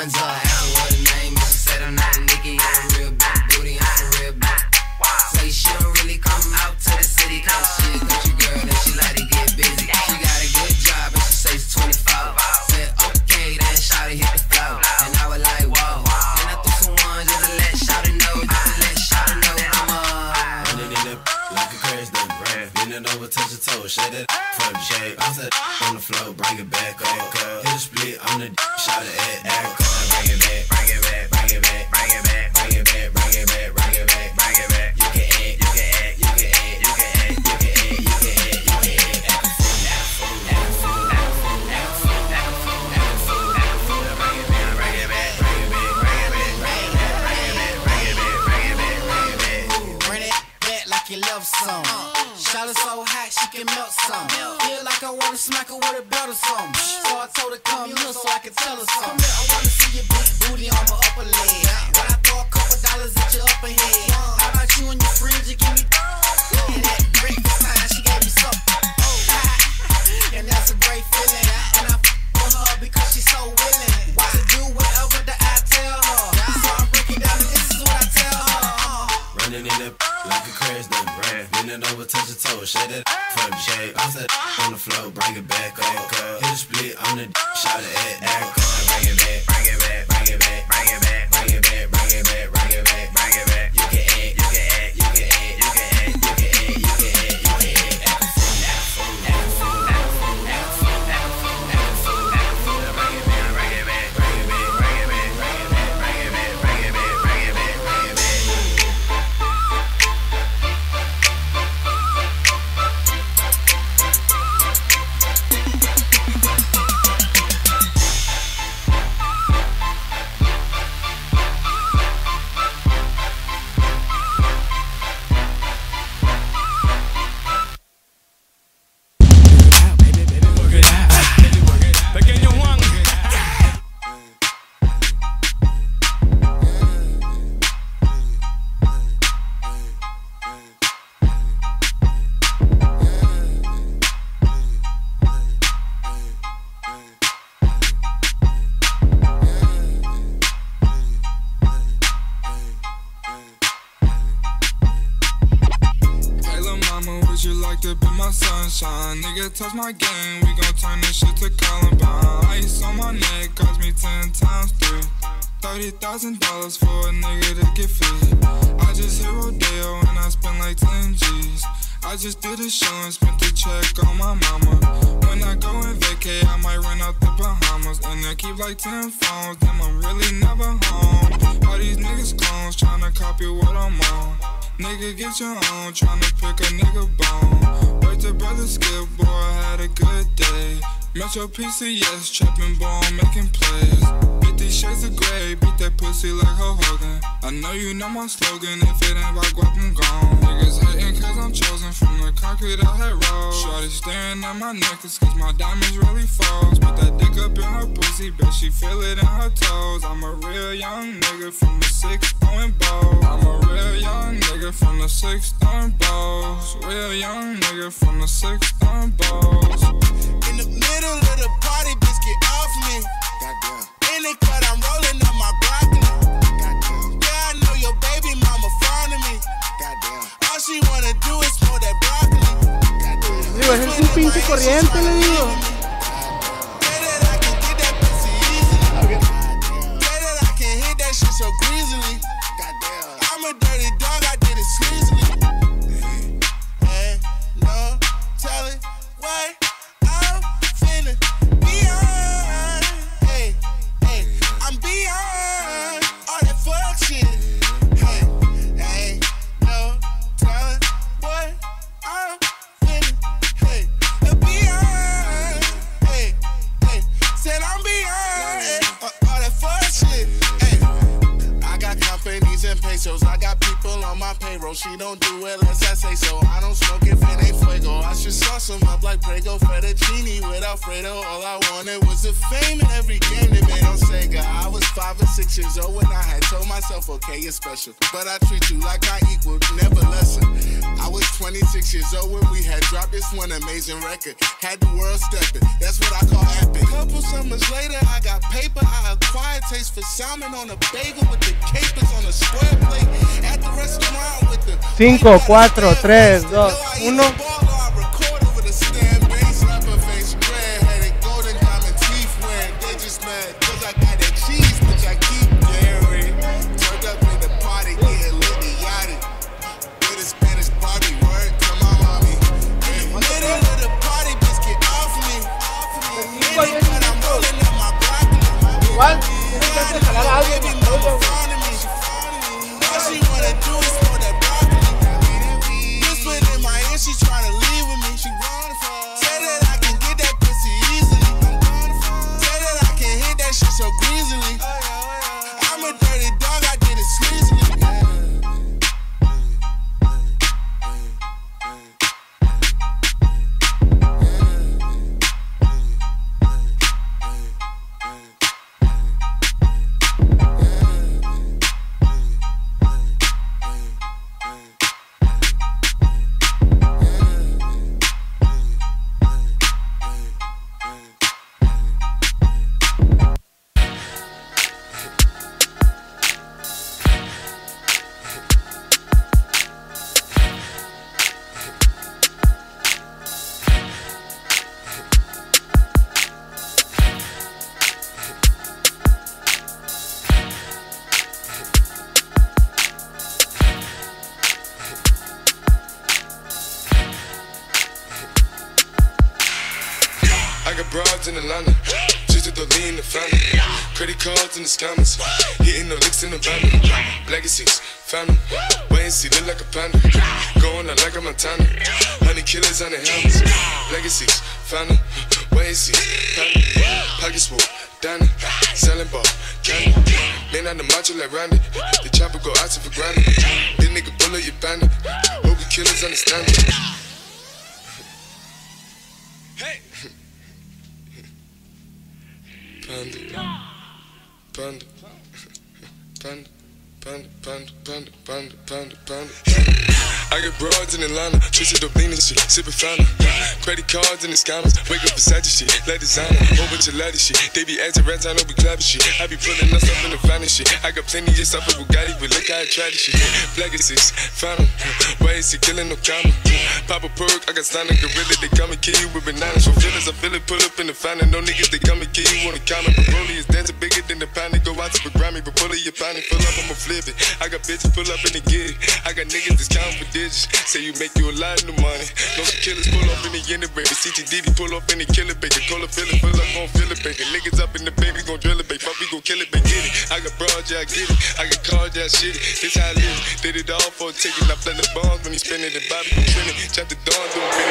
ones are. touch my PCS, trapping ball, making plays. 50 shades of gray, beat that pussy like a Hogan. I know you know my slogan, if it ain't about guap, I'm gone. Niggas hating cause I'm chosen from the concrete I had rolled. Shorty staring at my necklace cause my diamonds really froze. Put that dick up in her pussy, bet she feel it in her toes. I'm a real young nigga from the six and. I'm a real young nigga from the bows. Real young nigga from the bows. In the middle of the party, bitch, get off me. In cut, I'm rolling up my broccoli. Yeah, I know your baby mama fond of me. All she wanna do is that broccoli. Digo, es un pinche corriente, le digo. so greasily dirty dog. pesos. I got girl on my payroll. She don't do it unless I say so. I don't smoke if it ain't fuego. I should sauce them up like Prego fettuccine with Alfredo. All I wanted was the fame in every game they made on Sega. I was five or six years old when I had told myself, okay, it's special. But I treat you like I equal, never lesser. I was 26 years old when we had dropped this one amazing record. Had the world stepping. That's what I call epic. Couple summers later, I got paper. I acquired taste for salmon on a bagel with the capers on a square plate. At the restaurant. 5, 4, 3, 2, 1. Santa helmets, legacies, family, ways, pockets full, dining, selling ball, candy. Man, I'm the macho like Randy. The chopper go out for granted. This nigga bullet, you bandit. Hope you killers understand me. Panda, panda, panda, panda, panda, panda, panda, panda, panda designer. Whole bunch of lady shit. They be acting rats, I know we clapping shit. I be pulling us up in the finest shit. I got plenty of stuff with Bugatti, but look how I try this shit. Black is six, found him. Why is he killing no comma? Pop a perk, I got signed a gorilla. They come and kill you with bananas. For feelings, I feel it, pull up in the finest. No niggas, they come and kill you on the counter. But Broly is dancing bigger than the pound. They go out to the Grammy, but pull it, your pound, pull up, I'ma flip it. I got bitches pull up in the it. I got niggas that's counting for digits. Say you make you a lot of money. No killers pull up in the of baby. CTDD pull up in the killer baby. Call a feeling, pull up on feel it, baby. Niggas up in the baby, gon' drill it, baby. Fuck, we gon' kill it, baby. Get it. I got broad, yeah, I get it. I got cars, yeah, shit it. This how I live. Did it all for a ticket. I play the bombs when he spinning the Bobby, gon' trend it. Chop the dawn, doing pretty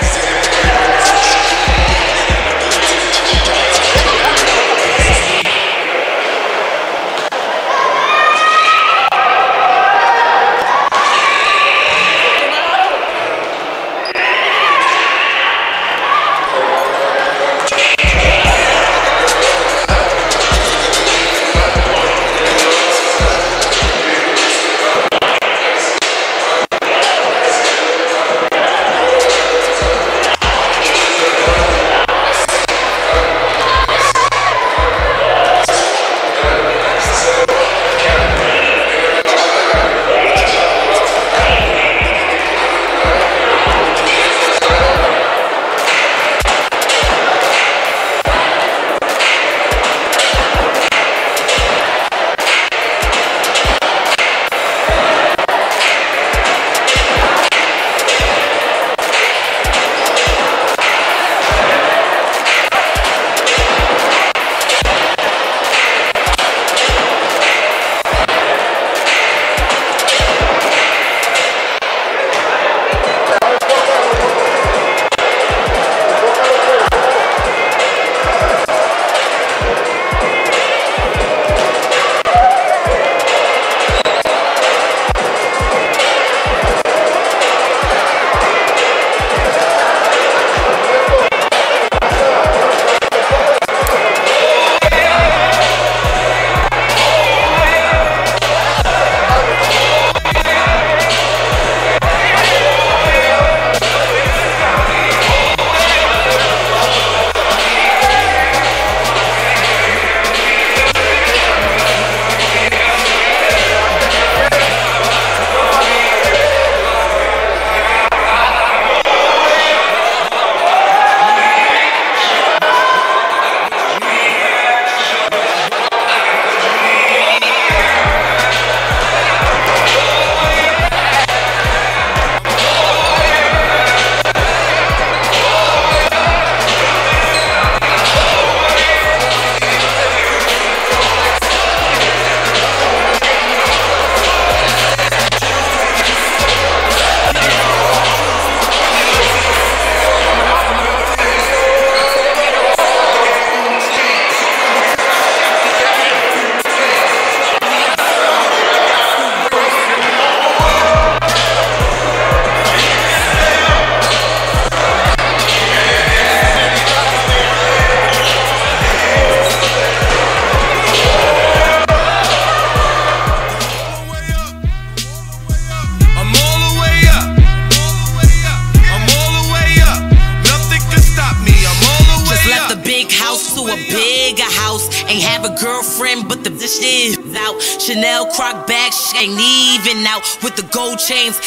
chains.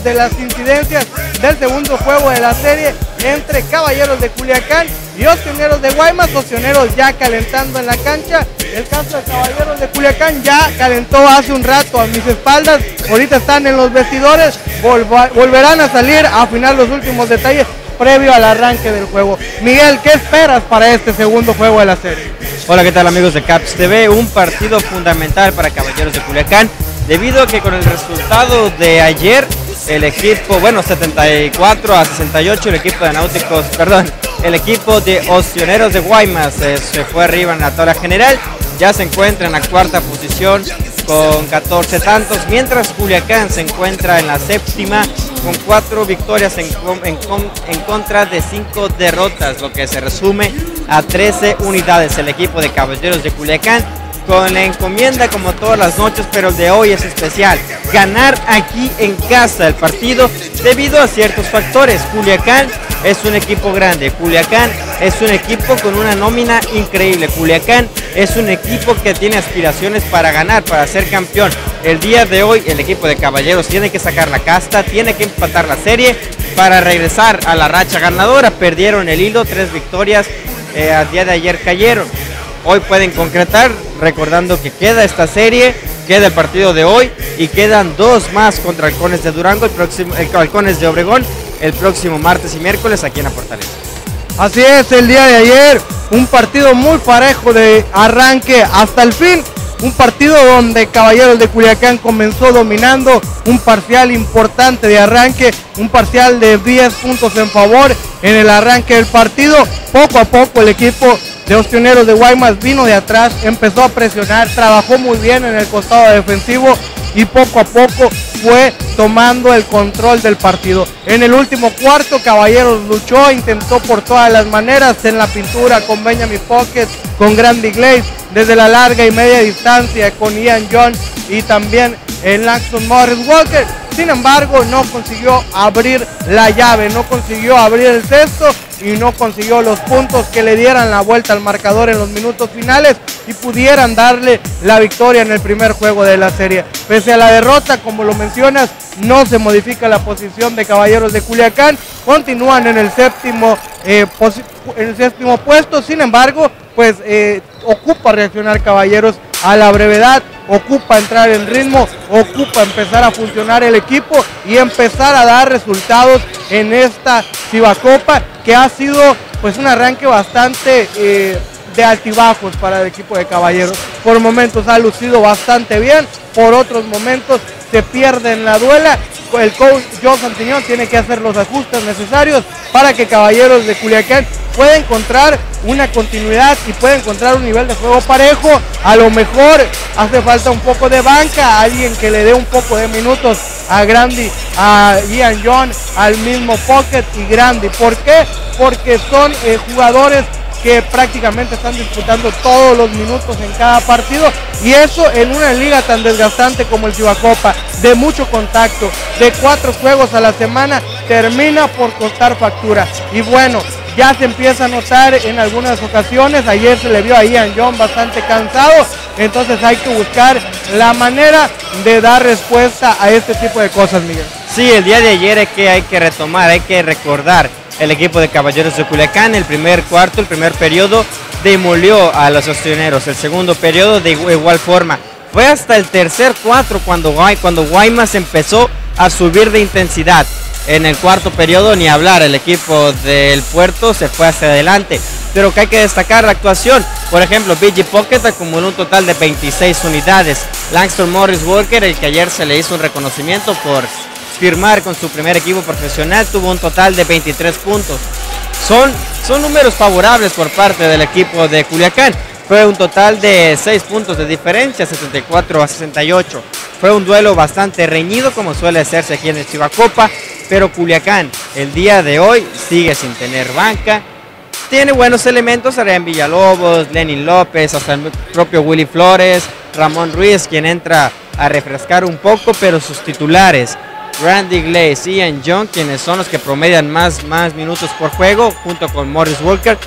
Detalles de las incidencias del segundo juego de la serie entre Caballeros de Culiacán y Oceaneros de Guaymas. Oceaneros ya calentando en la cancha. El caso de Caballeros de Culiacán ya calentó hace un rato a mis espaldas. Ahorita están en los vestidores. Volverán a salir a afinar los últimos detalles previo al arranque del juego. Miguel, ¿qué esperas para este segundo juego de la serie? Hola, ¿qué tal amigos de Caps TV? Un partido fundamental para Caballeros de Culiacán, debido a que con el resultado de ayer, el equipo, bueno, 74 a 68, el equipo de Náuticos, perdón, el equipo de Oceaneros de Guaymas eh, se fue arriba en la tabla general, ya se encuentra en la cuarta posición con 14 tantos, mientras Culiacán se encuentra en la séptima con cuatro victorias en, en en contra de cinco derrotas, lo que se resume a 13 unidades. El equipo de Caballeros de Culiacán con la encomienda como todas las noches, pero el de hoy es especial. Ganar aquí en casa el partido debido a ciertos factores. Culiacán es un equipo grande, Culiacán es un equipo con una nómina increíble, Culiacán es un equipo que tiene aspiraciones para ganar, para ser campeón. El día de hoy el equipo de Caballeros tiene que sacar la casta, tiene que empatar la serie para regresar a la racha ganadora. Perdieron el hilo, tres victorias eh, al día de ayer cayeron. Hoy pueden concretar, recordando que queda esta serie, queda el partido de hoy y quedan dos más contra Halcones de Durango, el próximo, el Halcones de Obregón, el próximo martes y miércoles aquí en la Fortaleza. Así es, el día de ayer, un partido muy parejo de arranque hasta el fin. Un partido donde Caballeros de Culiacán comenzó dominando, un parcial importante de arranque, un parcial de 10 puntos en favor en el arranque del partido. Poco a poco el equipo de Ostioneros de Guaymas vino de atrás, empezó a presionar, trabajó muy bien en el costado defensivo y poco a poco fue tomando el control del partido. En el último cuarto, Caballeros luchó, intentó por todas las maneras en la pintura con Benjamin Pocket, con Grandi Glaze, desde la larga y media distancia con Ian John y también el Laxton Morris Walker. Sin embargo, no consiguió abrir la llave, no consiguió abrir el cesto y no consiguió los puntos que le dieran la vuelta al marcador en los minutos finales y pudieran darle la victoria en el primer juego de la serie. Pese a la derrota, como lo mencionas, no se modifica la posición de Caballeros de Culiacán, continúan en el séptimo, eh, en el séptimo puesto, sin embargo, pues eh, ocupa reaccionar Caballeros a la brevedad, ocupa entrar en ritmo, ocupa empezar a funcionar el equipo y empezar a dar resultados en esta Cibacopa que ha sido pues un arranque bastante eh, de altibajos para el equipo de Caballeros. Por momentos ha lucido bastante bien, por otros momentos se pierde en la duela el coach John Santiñón tiene que hacer los ajustes necesarios para que Caballeros de Culiacán pueda encontrar una continuidad y pueda encontrar un nivel de juego parejo. A lo mejor hace falta un poco de banca, alguien que le dé un poco de minutos a Grandi, a Ian John, al mismo Pocket y Grandi. ¿Por qué? Porque son eh, jugadores que prácticamente están disputando todos los minutos en cada partido y eso en una liga tan desgastante como el Chivacopa, de mucho contacto, de cuatro juegos a la semana, termina por costar factura. Y bueno, ya se empieza a notar en algunas ocasiones, ayer se le vio a Ian John bastante cansado, entonces hay que buscar la manera de dar respuesta a este tipo de cosas, Miguel. Sí, el día de ayer es que hay que retomar, hay que recordar el equipo de Caballeros de Culiacán. El primer cuarto, el primer periodo, demolió a los ostioneros. El segundo periodo, de igual forma. Fue hasta el tercer cuarto cuando, cuando Guaymas empezó a subir de intensidad. En el cuarto periodo, ni hablar, el equipo del puerto se fue hacia adelante. Pero que hay que destacar la actuación. Por ejemplo, BG Pocket acumuló un total de 26 unidades. Langston Morris Walker, el que ayer se le hizo un reconocimiento por firmar con su primer equipo profesional, tuvo un total de 23 puntos. Son, son números favorables por parte del equipo de Culiacán. Fue un total de 6 puntos de diferencia, 74 a 68. Fue un duelo bastante reñido como suele hacerse aquí en el Chivacopa, pero Culiacán el día de hoy sigue sin tener banca. Tiene buenos elementos, Arián Villalobos, Lenin López, hasta el propio Willy Flores, Ramón Ruiz, quien entra a refrescar un poco, pero sus titulares, Randy Glaze, Ian John, quienes son los que promedian más, más minutos por juego, junto con Morris Walker,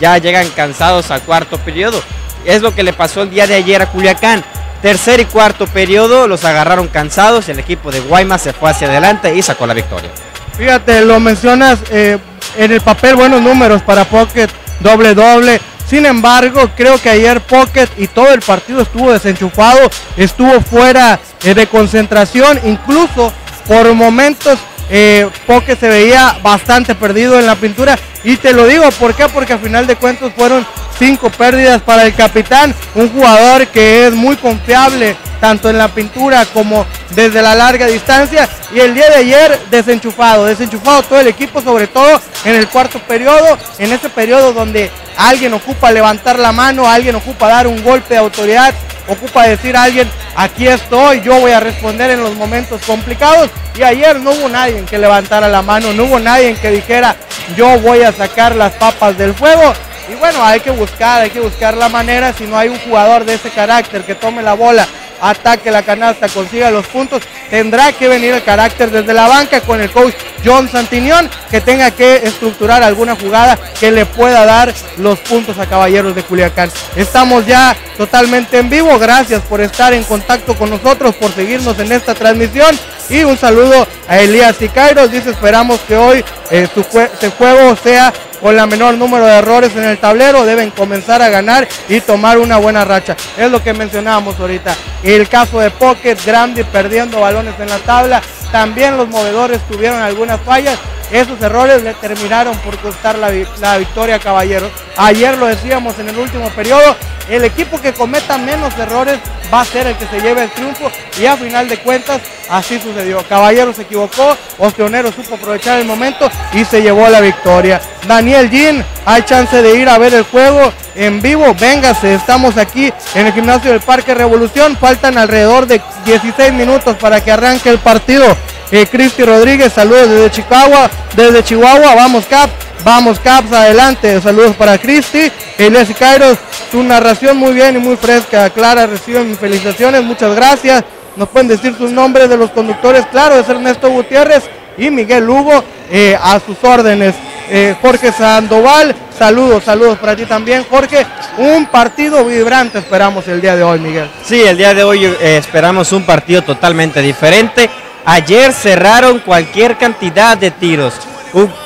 ya llegan cansados al cuarto periodo. Es lo que le pasó el día de ayer a Culiacán. Tercer y cuarto periodo los agarraron cansados y el equipo de Guaymas se fue hacia adelante y sacó la victoria. Fíjate, lo mencionas eh, en el papel, buenos números para Pocket, doble doble. Sin embargo, creo que ayer Pocket y todo el partido estuvo desenchufado, estuvo fuera eh, de concentración, incluso por momentos eh, Pocket se veía bastante perdido en la pintura. Y te lo digo, ¿por qué? Porque a final de cuentas fueron cinco pérdidas para el capitán, un jugador que es muy confiable tanto en la pintura como desde la larga distancia y el día de ayer desenchufado, desenchufado todo el equipo, sobre todo en el cuarto periodo, en ese periodo donde alguien ocupa levantar la mano, alguien ocupa dar un golpe de autoridad, ocupa decir a alguien, aquí estoy, yo voy a responder en los momentos complicados. Y ayer no hubo nadie que levantara la mano, no hubo nadie que dijera, yo voy a sacar las papas del fuego. Y bueno, hay que buscar, hay que buscar la manera, si no hay un jugador de ese carácter que tome la bola, ataque la canasta, consiga los puntos, tendrá que venir el carácter desde la banca con el coach John Santinión, que tenga que estructurar alguna jugada que le pueda dar los puntos a Caballeros de Culiacán. Estamos ya totalmente en vivo, gracias por estar en contacto con nosotros, por seguirnos en esta transmisión y un saludo a Elías Sicairos, dice esperamos que hoy eh, su este juego sea con la menor número de errores en el tablero, deben comenzar a ganar y tomar una buena racha. Es lo que mencionábamos ahorita. El caso de Pocket, Grande perdiendo balones en la tabla, también los movedores tuvieron algunas fallas. Esos errores le terminaron por costar la, la victoria a Caballeros. Ayer lo decíamos en el último periodo, el equipo que cometa menos errores va a ser el que se lleve el triunfo y a final de cuentas así sucedió. Caballero se equivocó, Ostionero supo aprovechar el momento y se llevó la victoria. Daniel Jean, hay chance de ir a ver el juego en vivo, véngase, estamos aquí en el gimnasio del Parque Revolución, faltan alrededor de 16 minutos para que arranque el partido. Eh, Cristi Rodríguez, saludos desde Chihuahua, desde Chihuahua, vamos Cap, Vamos, Caps, adelante. Saludos para Cristi. Elias y Kairos, su narración muy bien y muy fresca. Clara, reciben felicitaciones. Muchas gracias. Nos pueden decir sus nombres de los conductores. Claro, es Ernesto Gutiérrez y Miguel Lugo eh, a sus órdenes. Eh, Jorge Sandoval, saludos, saludos para ti también. Jorge, un partido vibrante esperamos el día de hoy, Miguel. Sí, el día de hoy eh, esperamos un partido totalmente diferente. Ayer cerraron cualquier cantidad de tiros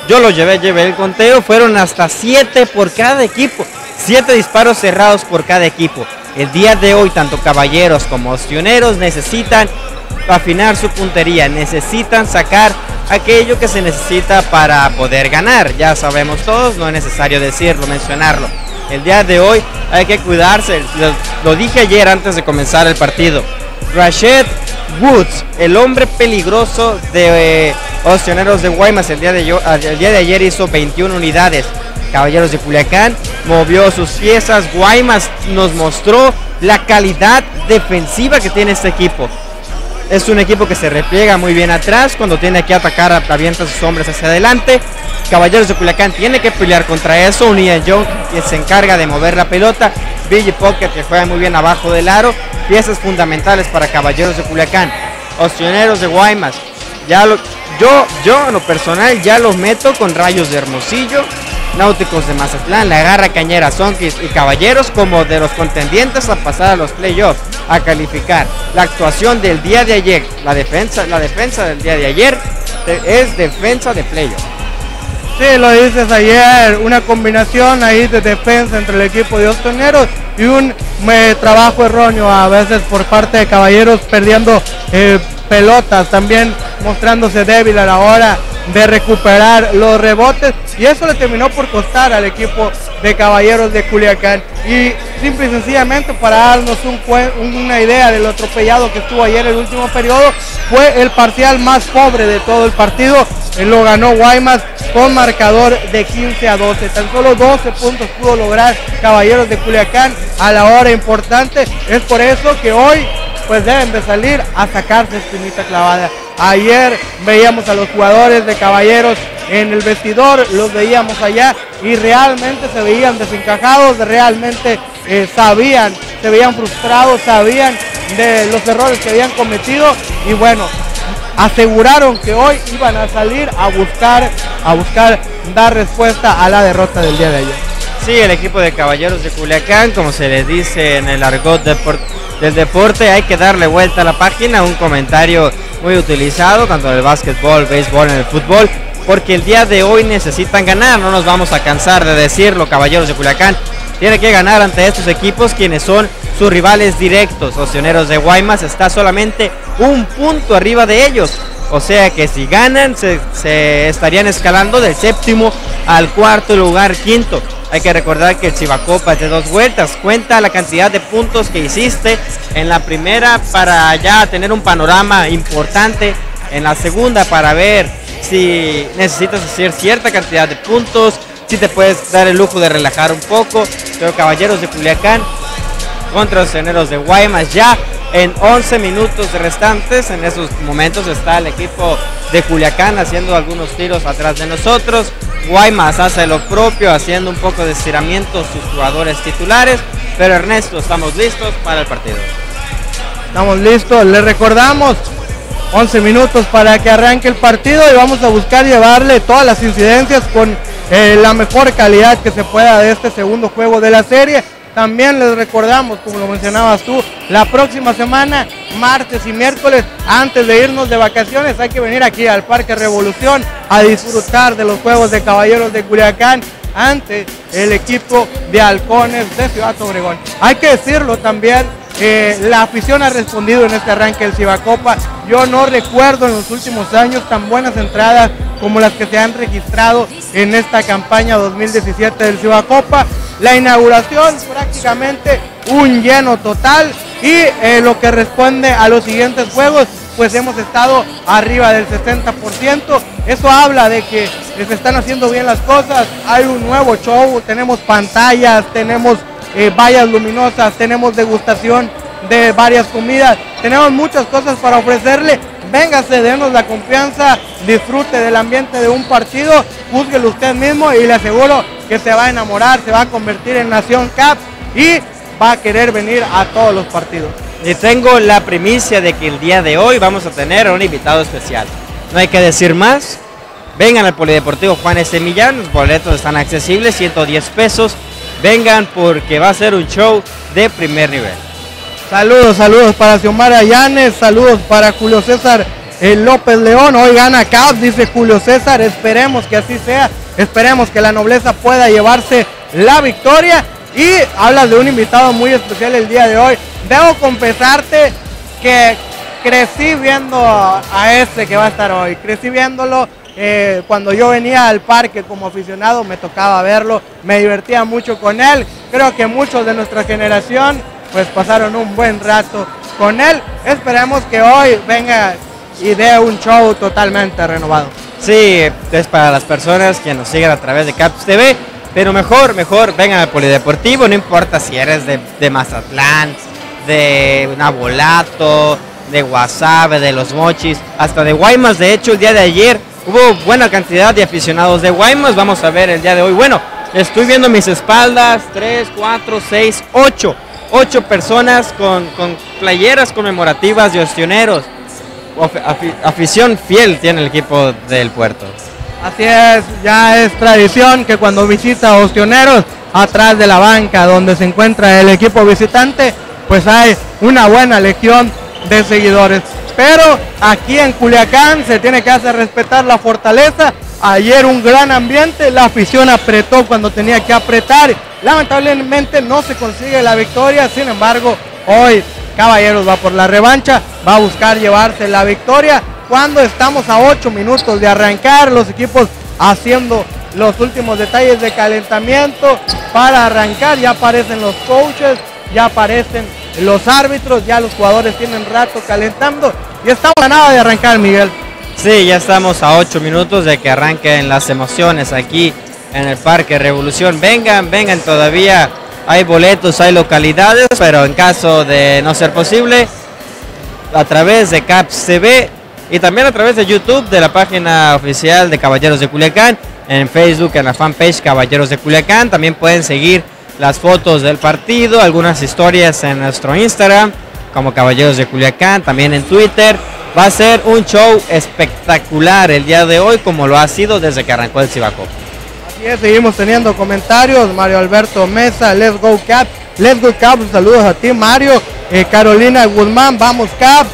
yo lo llevé, llevé el conteo, fueron hasta siete por cada equipo, siete disparos cerrados por cada equipo. El día de hoy, tanto caballeros como ostioneros necesitan afinar su puntería, necesitan sacar aquello que se necesita para poder ganar. Ya sabemos todos, no es necesario decirlo, mencionarlo. El día de hoy hay que cuidarse, lo, dije ayer antes de comenzar el partido. Rachet Woods, el hombre peligroso de eh, Oceaneros de Guaymas. El día de, yo- el día de ayer hizo 21 unidades. Caballeros de Culiacán movió sus piezas. Guaymas nos mostró la calidad defensiva que tiene este equipo. Es un equipo que se repliega muy bien atrás. Cuando tiene que atacar, avienta sus hombres hacia adelante. Caballeros de Culiacán tiene que pelear contra eso. Unida Young que se encarga de mover la pelota. Billy Pocket que juega muy bien abajo del aro. Piezas fundamentales para Caballeros de Culiacán. Opcioneros de Guaymas. Ya lo, yo, yo en lo personal ya los meto con Rayos de Hermosillo. Náuticos de Mazatlán, la Garra Cañera, Sonkis y Caballeros como de los contendientes a pasar a los playoffs, a calificar. La actuación del día de ayer, la defensa, la defensa del día de ayer es defensa de playoffs. Sí, lo dices ayer, una combinación ahí de defensa entre el equipo de Ostoneros y un trabajo erróneo a veces por parte de Caballeros perdiendo eh, pelotas, también mostrándose débil a la hora de recuperar los rebotes. Y eso le terminó por costar al equipo de Caballeros de Culiacán. Y simple y sencillamente para darnos una idea de lo atropellado que estuvo ayer el último periodo fue el parcial más pobre de todo el partido. Él lo ganó Guaymas con marcador de 15 a 12 tan solo 12 puntos pudo lograr Caballeros de Culiacán a la hora importante. Es por eso que hoy pues deben de salir a sacarse espinita clavada. Ayer veíamos a los jugadores de Caballeros en el vestidor, los veíamos allá y realmente se veían desencajados, realmente eh, sabían, se veían frustrados, sabían de los errores que habían cometido y bueno, aseguraron que hoy iban a salir a buscar, a buscar dar respuesta a la derrota del día de ayer. Sí, el equipo de Caballeros de Culiacán, como se les dice en el argot del deporte, hay que darle vuelta a la página, un comentario muy utilizado tanto en el básquetbol, béisbol, en el fútbol, porque el día de hoy necesitan ganar, no nos vamos a cansar de decirlo, Caballeros de Culiacán. Tiene que ganar ante estos equipos quienes son sus rivales directos. Oceaneros de Guaymas está solamente un punto arriba de ellos. O sea que si ganan se, estarían escalando del séptimo al cuarto lugar, quinto. Hay que recordar que el Chivacopa es de dos vueltas. Cuenta la cantidad de puntos que hiciste en la primera para ya tener un panorama importante en la segunda para ver si necesitas hacer cierta cantidad de puntos, si te puedes dar el lujo de relajar un poco. Pero Caballeros de Culiacán contra los Llaneros de Guaymas ya en 11 minutos restantes. En esos momentos está el equipo de Culiacán haciendo algunos tiros atrás de nosotros. Guaymas hace lo propio, haciendo un poco de estiramiento sus jugadores titulares. Pero Ernesto, estamos listos para el partido. Estamos listos, les recordamos 11 minutos para que arranque el partido y vamos a buscar llevarle todas las incidencias con eh, la mejor calidad que se pueda de este segundo juego de la serie. También les recordamos, como lo mencionabas tú, la próxima semana, martes y miércoles, antes de irnos de vacaciones, hay que venir aquí al Parque Revolución a disfrutar de los Juegos de Caballeros de Culiacán ante el equipo de Halcones de Ciudad Obregón. Hay que decirlo también, eh, la afición ha respondido en este arranque del Cibacopa. Yo no recuerdo en los últimos años tan buenas entradas como las que se han registrado en esta campaña 2017 del Cibacopa. La inauguración prácticamente un lleno total y eh, lo que responde a los siguientes juegos, pues hemos estado arriba del 60%. Eso habla de que se están haciendo bien las cosas. Hay un nuevo show, tenemos pantallas, tenemos eh, vallas luminosas, tenemos degustación de varias comidas, tenemos muchas cosas para ofrecerle. Véngase, denos la confianza, disfrute del ambiente de un partido, júzguelo usted mismo y le aseguro que se va a enamorar, se va a convertir en Nación Cap y va a querer venir a todos los partidos. Y tengo la primicia de que el día de hoy vamos a tener un invitado especial. No hay que decir más. Vengan al Polideportivo Juan S. Los boletos están accesibles, 110 pesos. Vengan porque va a ser un show de primer nivel. Saludos, saludos para Xiomara Llanes, saludos para Julio César eh, López León. Hoy gana Cap, dice Julio César. Esperemos que así sea. Esperemos que la nobleza pueda llevarse la victoria. Y hablas de un invitado muy especial el día de hoy. Debo confesarte que crecí viendo a, a este que va a estar hoy. Crecí viéndolo eh, cuando yo venía al parque como aficionado, me tocaba verlo. Me divertía mucho con él. Creo que muchos de nuestra generación pues pasaron un buen rato con él. Esperemos que hoy venga y dé un show totalmente renovado. Sí, es para las personas que nos siguen a través de Caps TV, pero mejor, mejor vengan al Polideportivo, no importa si eres de, de Mazatlán, de Nabolato, de Guasave, de Los Mochis, hasta de Guaymas. De hecho, el día de ayer hubo buena cantidad de aficionados de Guaymas. Vamos a ver el día de hoy. Bueno, estoy viendo mis espaldas, 3, 4, 6, 8. 8 personas con, con playeras conmemorativas de ostioneros. Afición fiel tiene el equipo del puerto. Así es, ya es tradición que cuando visita Ostioneros, atrás de la banca donde se encuentra el equipo visitante, pues hay una buena legión de seguidores. Pero aquí en Culiacán se tiene que hacer respetar la fortaleza. Ayer un gran ambiente, la afición apretó cuando tenía que apretar. Lamentablemente no se consigue la victoria, sin embargo, hoy Caballeros va por la revancha, va a buscar llevarse la victoria cuando estamos a 8 minutos de arrancar, los equipos haciendo los últimos detalles de calentamiento para arrancar, ya aparecen los coaches, ya aparecen los árbitros, ya los jugadores tienen rato calentando y estamos a nada de arrancar, Miguel. Sí, ya estamos a 8 minutos de que arranquen las emociones aquí en el Parque Revolución. Vengan, vengan todavía. Hay boletos, hay localidades, pero en caso de no ser posible, a través de Caps y también a través de YouTube de la página oficial de Caballeros de Culiacán, en Facebook, en la fanpage Caballeros de Culiacán. También pueden seguir las fotos del partido, algunas historias en nuestro Instagram, como Caballeros de Culiacán, también en Twitter. Va a ser un show espectacular el día de hoy, como lo ha sido desde que arrancó el Cibaco. Así es, seguimos teniendo comentarios. Mario Alberto Mesa, Let's Go Cap. Let's Go Cap, saludos a ti Mario. Eh, Carolina Guzmán, vamos Cap.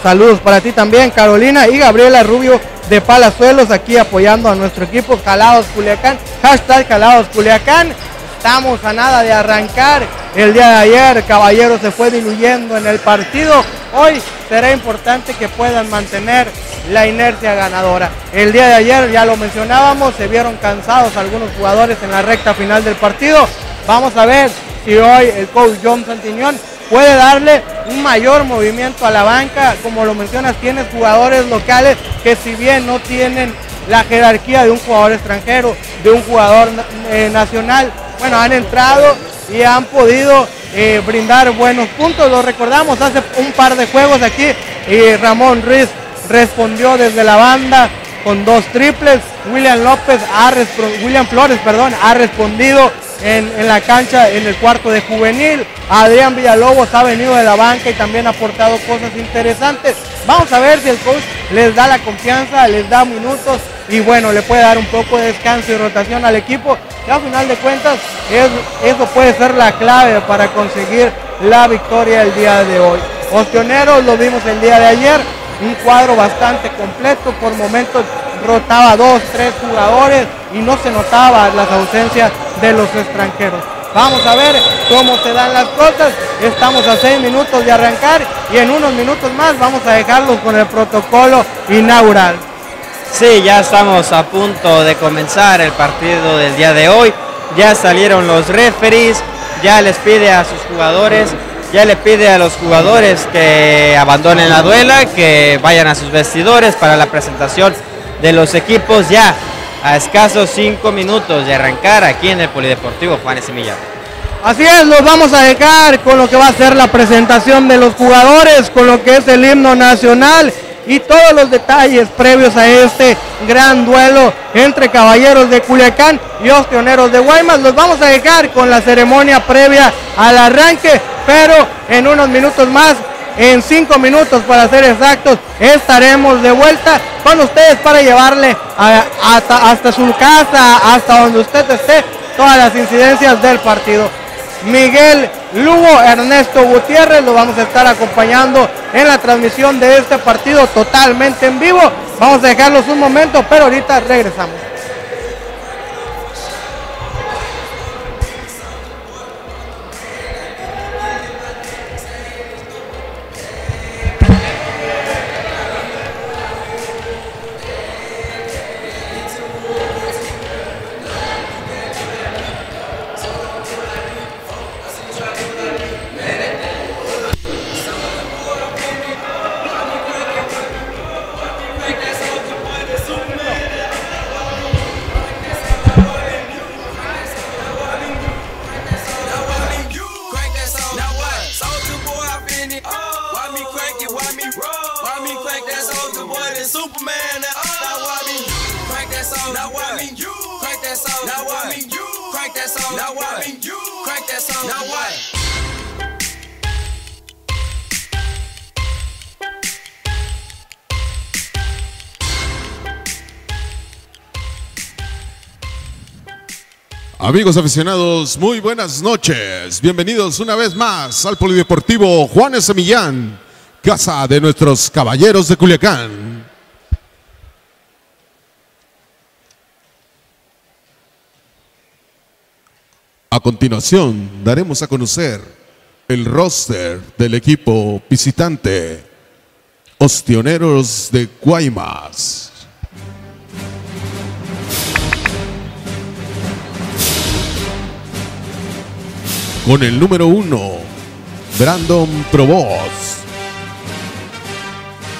Saludos para ti también, Carolina. Y Gabriela Rubio de Palazuelos, aquí apoyando a nuestro equipo, Calados Culiacán. Hashtag Calados Culiacán. Estamos a nada de arrancar. El día de ayer, Caballero se fue diluyendo en el partido. Hoy será importante que puedan mantener la inercia ganadora. El día de ayer, ya lo mencionábamos, se vieron cansados algunos jugadores en la recta final del partido. Vamos a ver si hoy el coach John Santiñón puede darle un mayor movimiento a la banca. Como lo mencionas, tienes jugadores locales que si bien no tienen la jerarquía de un jugador extranjero, de un jugador eh, nacional, bueno, han entrado y han podido eh, brindar buenos puntos. Lo recordamos hace un par de juegos aquí y Ramón Ruiz respondió desde la banda con dos triples. William López ha William Flores, perdón, ha respondido en, la cancha en el cuarto de juvenil. Adrián Villalobos ha venido de la banca y también ha aportado cosas interesantes. Vamos a ver si el coach les da la confianza, les da minutos y bueno, le puede dar un poco de descanso y rotación al equipo. Y a final de cuentas, es- eso puede ser la clave para conseguir la victoria el día de hoy. Ostioneros lo vimos el día de ayer, un cuadro bastante completo, por momentos rotaba dos, tres jugadores y no se notaba las ausencias de los extranjeros. Vamos a ver cómo se dan las cosas. Estamos a seis minutos de arrancar y en unos minutos más vamos a dejarlos con el protocolo inaugural. Sí, ya estamos a punto de comenzar el partido del día de hoy. Ya salieron los referees, ya les pide a sus jugadores, ya le pide a los jugadores que abandonen la duela, que vayan a sus vestidores para la presentación de los equipos ya a escasos cinco minutos de arrancar aquí en el Polideportivo Juan Semilla. Así es, los vamos a dejar con lo que va a ser la presentación de los jugadores, con lo que es el himno nacional y todos los detalles previos a este gran duelo entre Caballeros de Culiacán y Ostioneros de Guaymas. Los vamos a dejar con la ceremonia previa al arranque, pero en unos minutos más, en cinco minutos para ser exactos, estaremos de vuelta con ustedes para llevarle hasta, hasta su casa, hasta donde usted esté, todas las incidencias del partido. Miguel Lugo, Ernesto Gutiérrez, lo vamos a estar acompañando en la transmisión de este partido totalmente en vivo. Vamos a dejarlos un momento, pero ahorita regresamos. Amigos aficionados, muy buenas noches. Bienvenidos una vez más al Polideportivo Juanes Semillán, casa de nuestros caballeros de Culiacán. A continuación, daremos a conocer el roster del equipo visitante Ostioneros de Guaymas. Con el número uno, Brandon Provost.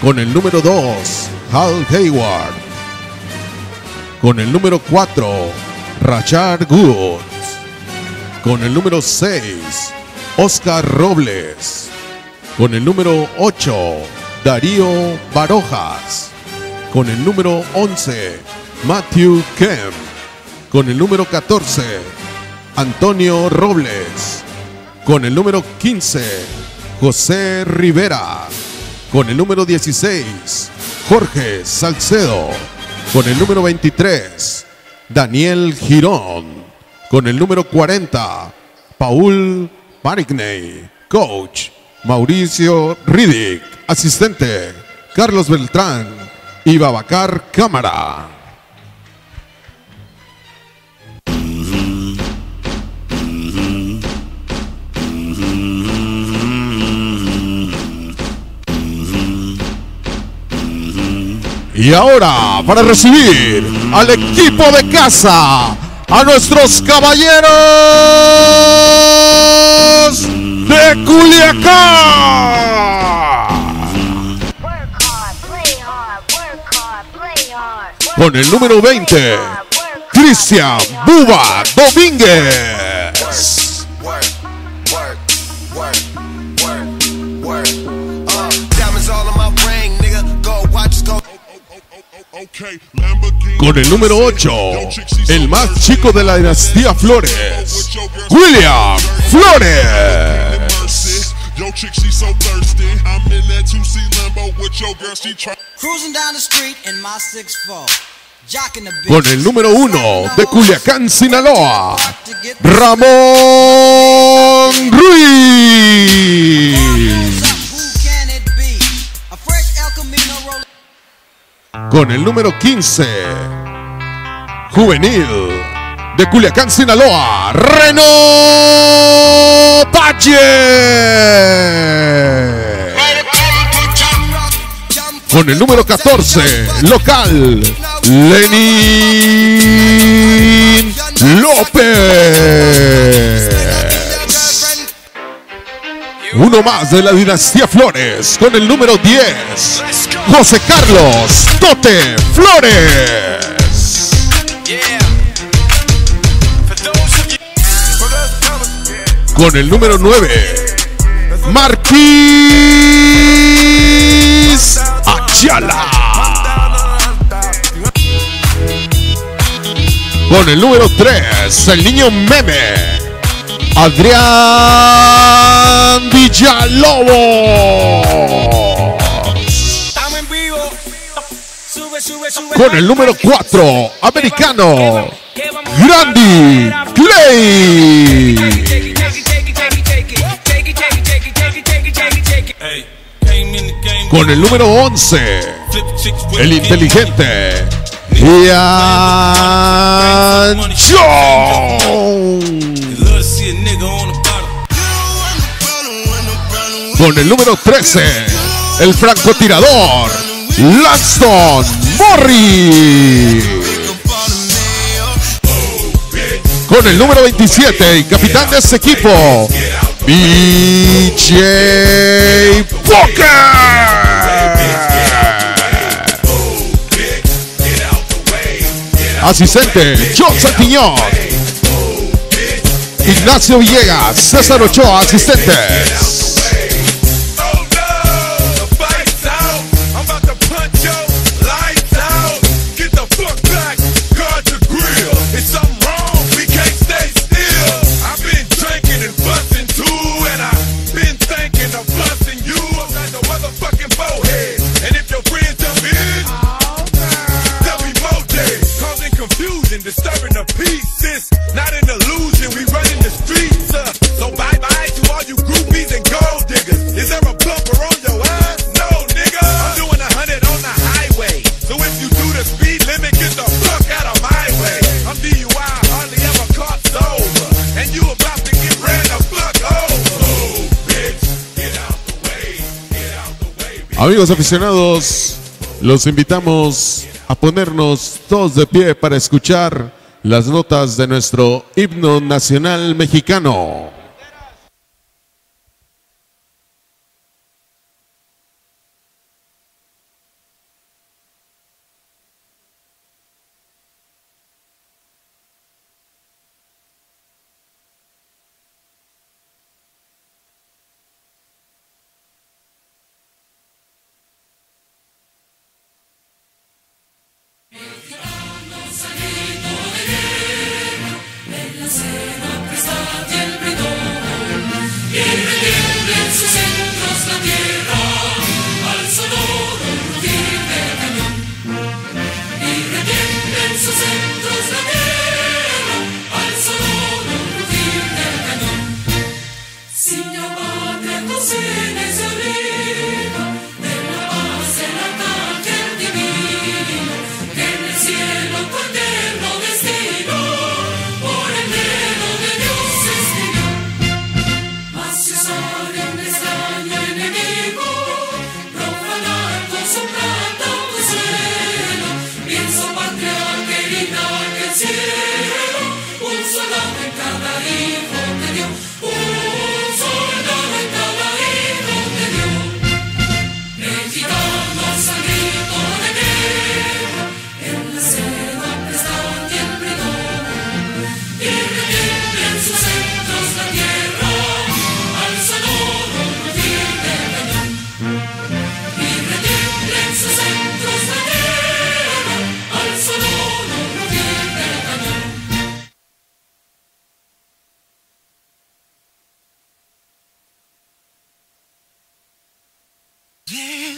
Con el número dos, Hal Hayward. Con el número cuatro, Rachard Woods. Con el número seis, Oscar Robles. Con el número ocho, Darío Barojas. Con el número once, Matthew Kemp. Con el número 14, Antonio Robles. Con el número 15, José Rivera. Con el número 16, Jorge Salcedo. Con el número 23, Daniel Girón. Con el número 40, Paul Parigney. Coach, Mauricio Riddick. Asistente, Carlos Beltrán. Y Babacar Cámara. Y ahora, para recibir al equipo de casa, a nuestros caballeros de Culiacán. Con el número 20, Cristian Buba Domínguez. Con el número 8, el más chico de la dinastía Flores, William Flores. Yo, chick, she so thirsty. I'm in that 2C Lambo with your girl, she try. Cruising down the street in my 6'4. Jocking the bitch. Con el número 1 de Culiacán, Sinaloa, Ramón Ruiz. Con el número 15, juvenil de Culiacán, Sinaloa, Reno Valle. Con el número 14, local, Lenin López. Uno más de la dinastía Flores con el número 10, José Carlos Tote Flores. Con el número 9, Marquís Achala. Con el número 3, el niño meme. Adrián Villalobos. Con el número 4, americano, Grandi Clay. Con el número 11, el inteligente, Ian Jones. Con el número 13, el francotirador, Langston Morris. Con el número 27 y capitán de ese equipo, BJ Asistente, John Santiñón. Ignacio Villegas, César Ochoa, asistentes. Amigos aficionados, los invitamos a ponernos todos de pie para escuchar las notas de nuestro himno nacional mexicano.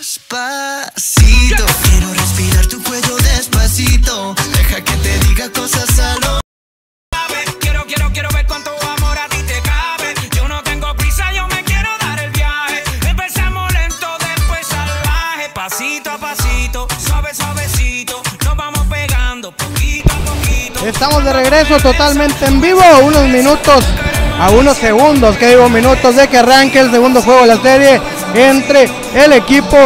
Despacito, quiero respirar tu cuello despacito. Deja que te diga cosas al oído. Quiero, quiero, quiero ver cuánto amor a ti te cabe. Yo no tengo prisa, yo me quiero dar el viaje. Empezamos lento, después salvaje. Pasito a pasito, suave, suavecito. Nos vamos pegando poquito a poquito. Estamos de regreso totalmente en vivo, unos minutos a unos segundos, que digo minutos de que arranque el segundo juego de la serie entre el equipo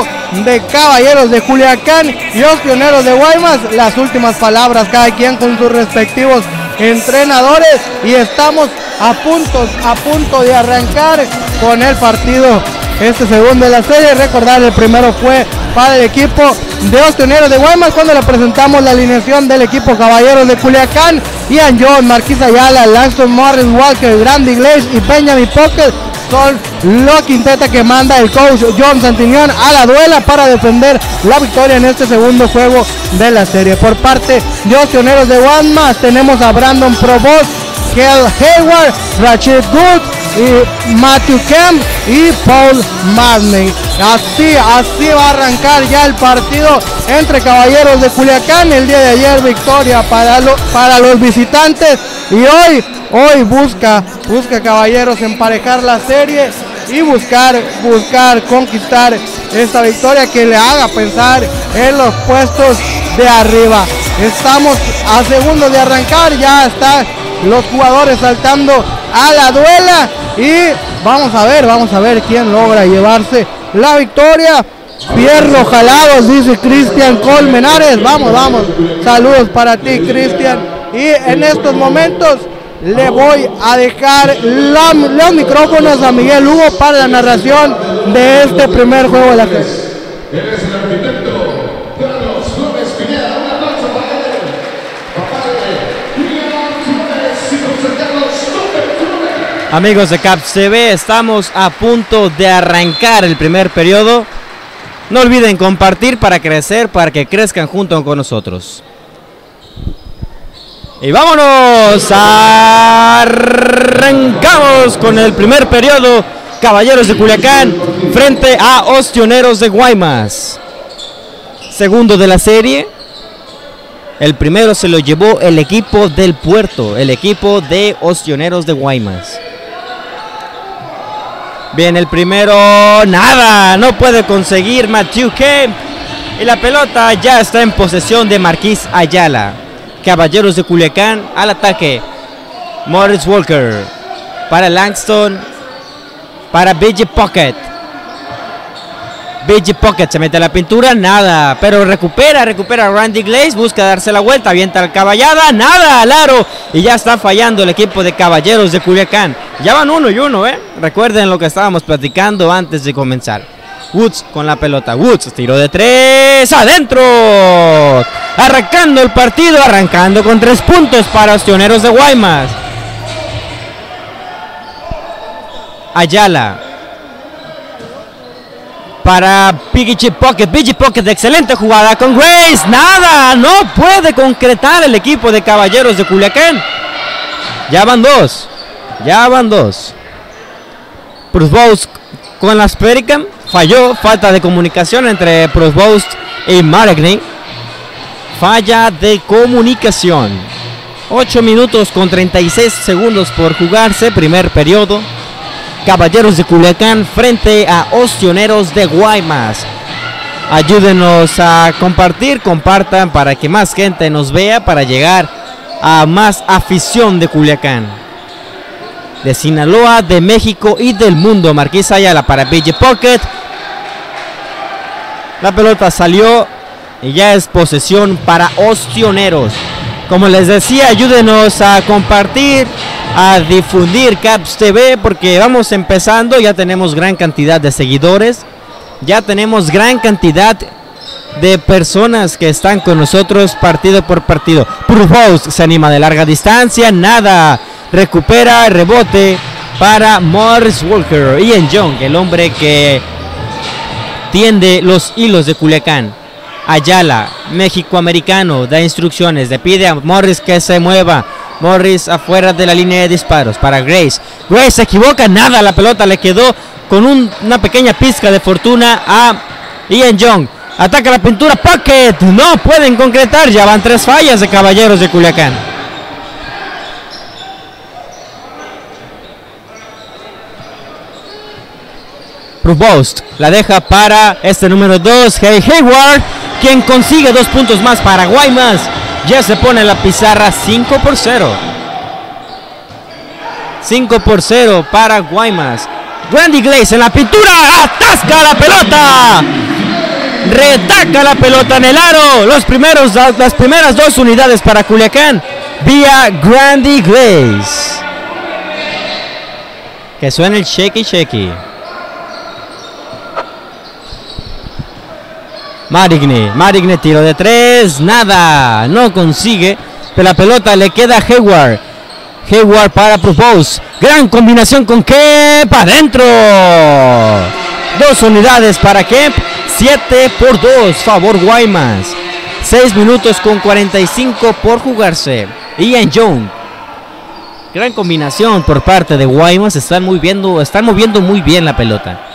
de Caballeros de Culiacán y los Pioneros de Guaymas. Las últimas palabras, cada quien con sus respectivos entrenadores y estamos a punto, a punto de arrancar con el partido este segundo de la serie. Recordar, el primero fue para el equipo de los Pioneros de Guaymas cuando le presentamos la alineación del equipo Caballeros de Culiacán. Ian John, Marquis Ayala, Langston Morris, Walker, Grande Iglesias y Benjamin Pocket son la quinteta que manda el coach John Santillón a la duela para defender la victoria en este segundo juego de la serie. Por parte de los Pioneros de Guaymas tenemos a Brandon Provost, Kel Hayward, Rachid Good y Matthew Kemp y Paul Marney. Así, así va a arrancar ya el partido entre Caballeros de Culiacán. El día de ayer victoria para, lo- para los visitantes y hoy, hoy busca, busca Caballeros emparejar la serie y buscar, buscar conquistar esta victoria que le haga pensar en los puestos de arriba. Estamos a segundos de arrancar, ya están los jugadores saltando a la duela y vamos a ver, vamos a ver quién logra llevarse la victoria. Pierro jalados, dice Cristian Colmenares. Vamos, vamos. Saludos para ti, Cristian. Y en estos momentos le voy a dejar los micrófonos a Miguel Hugo para la narración de este primer juego de la serie. Eres el arquitecto Carlos Flores Pineda. Un aplauso para él. Papá de William Flores y José Carlos López Flores. Amigos de Caps TV, estamos a punto de arrancar el primer periodo. No olviden compartir para crecer, para que crezcan junto con nosotros. Y vámonos, arrancamos con el primer periodo. Caballeros de Culiacán frente a Ostioneros de Guaymas. Segundo de la serie. El primero se lo llevó el equipo del puerto, el equipo de Ostioneros de Guaymas. Bien, el primero, nada, no puede conseguir Matthew Kemp. Y la pelota ya está en posesión de Marquís Ayala. Caballeros de Culiacán al ataque. Morris Walker para Langston, para BJ Pocket. BG Pocket se mete a la pintura, nada. Pero recupera, recupera Randy Glaze, busca darse la vuelta, avienta al caballada, nada al aro. Y ya está fallando el equipo de caballeros de Culiacán. Ya van uno y uno, ¿eh? Recuerden lo que estábamos platicando antes de comenzar. Woods con la pelota. Woods tiro de tres. Adentro. Arrancando el partido. Arrancando con tres puntos para los tioneros de Guaymas. Ayala. Para Piggy Chip Pocket. Piggy Pocket. Excelente jugada con Grace. Nada. No puede concretar el equipo de caballeros de Culiacán. Ya van dos. Ya van dos. Bruce con la Spericam. Falló. Falta de comunicación entre Provost y Maragny. Falla de comunicación. 8 minutos con 36 segundos por jugarse. Primer periodo. Caballeros de Culiacán frente a Ostioneros de Guaymas. Ayúdenos a compartir, compartan para que más gente nos vea, para llegar a más afición de Culiacán. De Sinaloa, de México y del mundo. Marqués Ayala para BG Pocket. La pelota salió y ya es posesión para Ostioneros. Como les decía, ayúdenos a compartir, a difundir Caps TV porque vamos empezando, ya tenemos gran cantidad de seguidores, ya tenemos gran cantidad de personas que están con nosotros partido por partido. Purpose se anima de larga distancia, nada, recupera rebote para Morris Walker. Ian Young, el hombre que tiende los hilos de Culiacán. Ayala, México-americano, da instrucciones, le pide a Morris que se mueva. Morris afuera de la línea de disparos para Grace. Grace se equivoca, nada, la pelota le quedó con un- una pequeña pizca de fortuna a Ian Young. Ataca la pintura, Pocket, no pueden concretar, ya van tres fallas de Caballeros de Culiacán. Provost la deja para este número 2, Hey Hayward, quien consigue dos puntos más para Guaymas. Ya se pone la pizarra 5 por 0. 5 por 0 para Guaymas. Randy Glaze en la pintura, atasca la pelota. Retaca la pelota en el aro. Los primeros, las primeras dos unidades para Culiacán vía Grandy Glaze. Que suena el shaky shaky. Marigny, Marigny tiro de tres, nada, no consigue, pero la pelota le queda a Hayward. Hayward para Propose, gran combinación con Kemp, adentro. Dos unidades para Kemp, 7 por 2, favor Guaymas. 6 minutos con 45 por jugarse. Ian Young. Gran combinación por parte de Guaymas, están, están moviendo muy bien la pelota.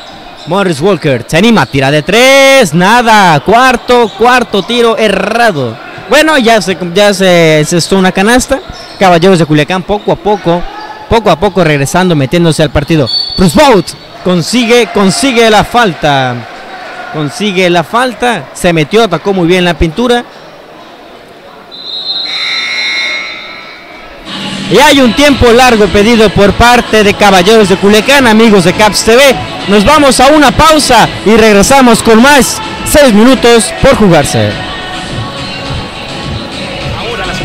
Morris Walker se anima, tira de tres, nada, cuarto, cuarto tiro errado. Bueno, ya se, ya se, se una canasta. Caballeros de Culiacán poco a poco, poco a poco regresando, metiéndose al partido. Bruce Boat consigue, consigue la falta. Consigue la falta, se metió, atacó muy bien la pintura. Y hay un tiempo largo pedido por parte de Caballeros de Culiacán, amigos de Caps TV. Nos vamos a una pausa y regresamos con más. Seis minutos por jugarse.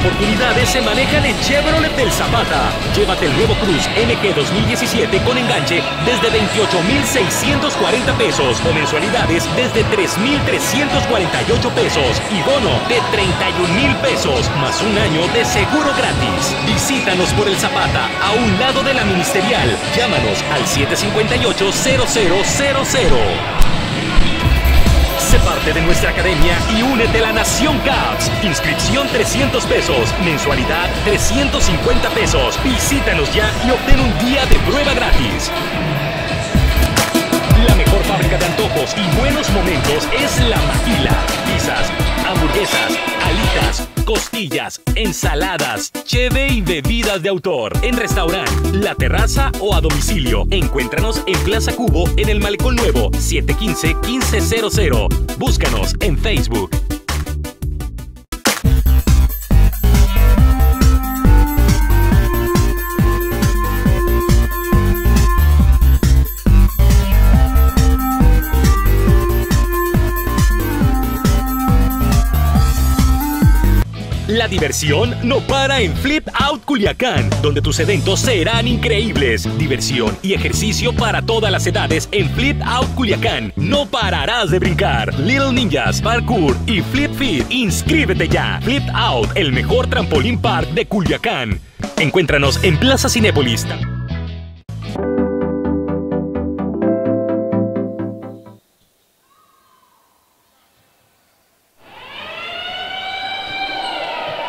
Oportunidades se manejan en Chevrolet del Zapata. Llévate el nuevo Cruz MG 2017 con enganche desde 28,640 pesos o mensualidades desde 3,348 pesos y bono de 31,000 pesos más un año de seguro gratis. Visítanos por el Zapata a un lado de la Ministerial. Llámanos al 758-0000. Sé parte de nuestra academia y únete a la Nación Caps. Inscripción 300 pesos, mensualidad 350 pesos. Visítanos ya y obtén un día de prueba gratis. La mejor fábrica de antojos y buenos momentos es La Maquila. Pizzas, hamburguesas, alitas, costillas, ensaladas, cheve y bebidas de autor. En restaurante, La Terraza o a domicilio. Encuéntranos en Plaza Cubo en el Malecón Nuevo 715-1500. Búscanos en Facebook. La diversión no para en Flip Out Culiacán, donde tus eventos serán increíbles. Diversión y ejercicio para todas las edades en Flip Out Culiacán. No pararás de brincar. Little Ninjas, Parkour y Flip Fit. Inscríbete ya. Flip Out, el mejor trampolín park de Culiacán. Encuéntranos en Plaza Cinépolis.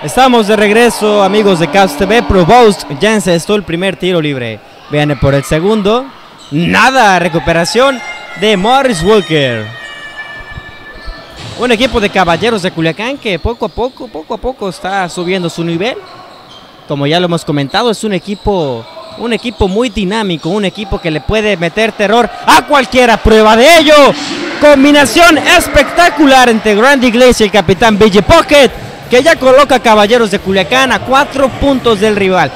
Estamos de regreso, amigos de Caps TV. Provost ya encestó el primer tiro libre. Viene por el segundo. Nada, recuperación de Morris Walker. Un equipo de caballeros de Culiacán que poco a poco, poco a poco está subiendo su nivel. Como ya lo hemos comentado, es un equipo, un equipo muy dinámico, un equipo que le puede meter terror a cualquiera. Prueba de ello. Combinación espectacular entre Grande Iglesia y el capitán Billy Pocket que ya coloca Caballeros de Culiacán a cuatro puntos del rival.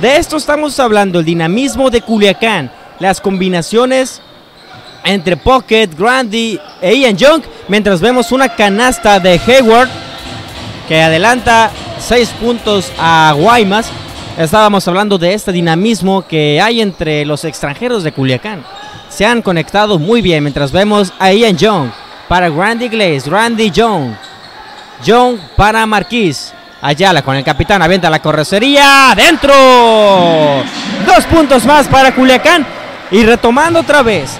De esto estamos hablando, el dinamismo de Culiacán, las combinaciones entre Pocket, Grandy e Ian Young, mientras vemos una canasta de Hayward que adelanta seis puntos a Guaymas. Estábamos hablando de este dinamismo que hay entre los extranjeros de Culiacán. Se han conectado muy bien mientras vemos a Ian Young para Grandy Glaze, Randy Young. John para Marquis. Ayala con el capitán, avienta la correcería. ¡Dentro! Dos puntos más para Culiacán. Y retomando otra vez.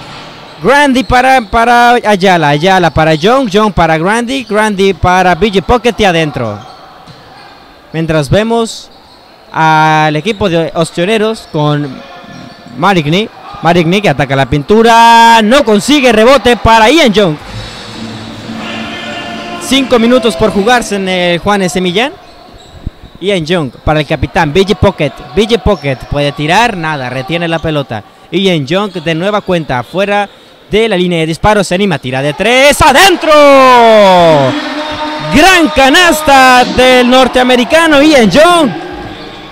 Grandy para, para Ayala. Ayala para John. John para Grandy. Grandy para BG Pocket y adentro. Mientras vemos al equipo de Ostioneros con Marigny. Marigny que ataca la pintura. No consigue rebote para Ian Young. Cinco minutos por jugarse en el Juan S. Millán. Ian Young para el capitán. Billy Pocket. Billy Pocket puede tirar. Nada. Retiene la pelota. Ian Young de nueva cuenta. Fuera de la línea de disparo. Se anima. Tira de tres. ¡Adentro! Gran canasta del norteamericano Ian Young.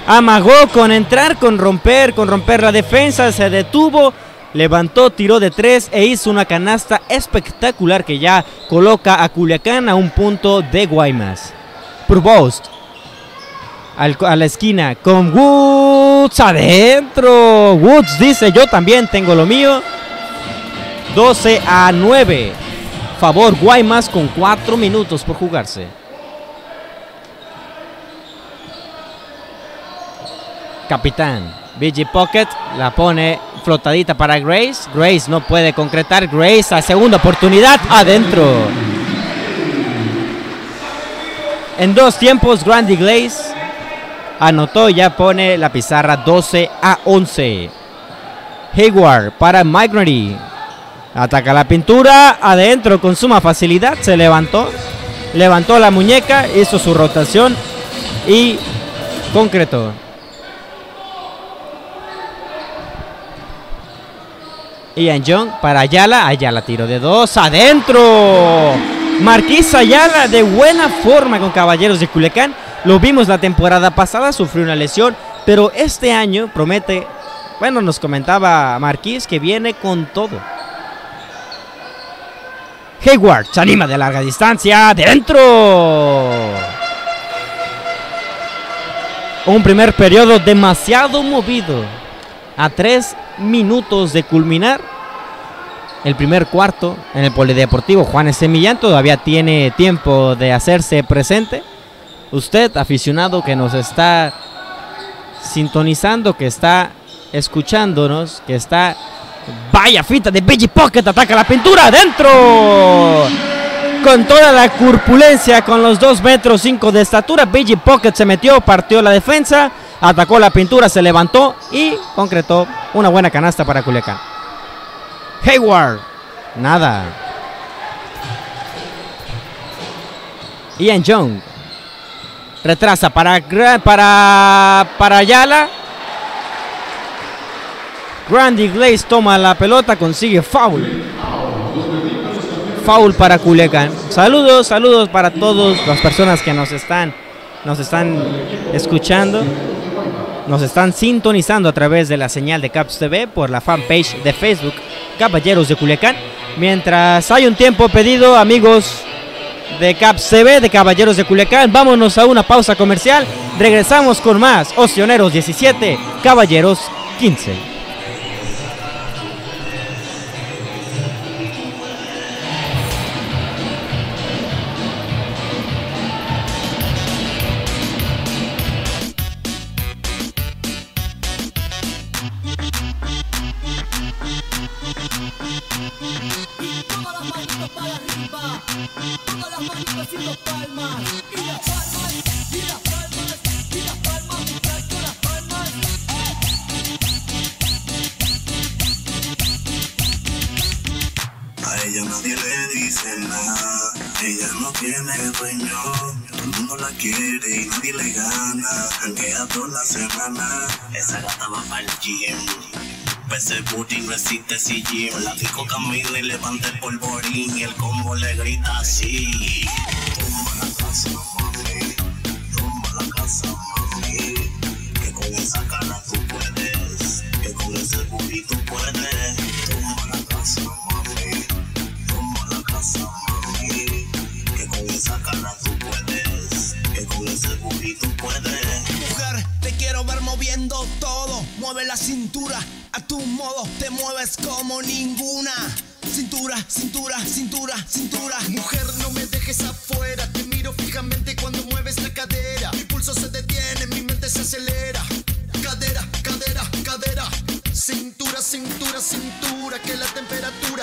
Amagó con entrar, con romper, con romper la defensa. Se detuvo levantó, tiró de tres e hizo una canasta espectacular que ya coloca a Culiacán a un punto de Guaymas. Provost al- a la esquina con Woods adentro. Woods dice yo también tengo lo mío. 12 a 9. Favor Guaymas con 4 minutos por jugarse. Capitán. BG Pocket la pone flotadita para Grace. Grace no puede concretar. Grace a segunda oportunidad adentro. En dos tiempos, Grandy Glaze anotó y ya pone la pizarra 12 a 11. Hayward para Grady. Ataca la pintura adentro con suma facilidad. Se levantó. Levantó la muñeca, hizo su rotación y concretó. Ian Young para Ayala. Ayala tiro de dos. Adentro. Marquís Ayala de buena forma con Caballeros de Culiacán. Lo vimos la temporada pasada. Sufrió una lesión. Pero este año promete. Bueno, nos comentaba Marquís que viene con todo. Hayward se anima de larga distancia. Dentro. Un primer periodo demasiado movido. A tres minutos de culminar el primer cuarto en el Polideportivo Juan S. Millán. Todavía tiene tiempo de hacerse presente. Usted, aficionado que nos está sintonizando, que está escuchándonos, que está... Vaya fita de Billy Pocket, ataca la pintura adentro. Con toda la corpulencia, con los 2 metros 5 de estatura, Billy Pocket se metió, partió la defensa, atacó la pintura, se levantó y concretó una buena canasta para Culiacán. Hayward, nada. Ian Young retrasa para para para Ayala. Grandy Glaze toma la pelota, consigue foul. Foul para Culiacán. Saludos, saludos para todas las personas que nos están nos están escuchando. Nos están sintonizando a través de la señal de Caps TV por la fanpage de Facebook Caballeros de Culiacán. Mientras hay un tiempo pedido, amigos, de Caps TV, de Caballeros de Culiacán. Vámonos a una pausa comercial. Regresamos con más. Oceaneros 17, Caballeros 15.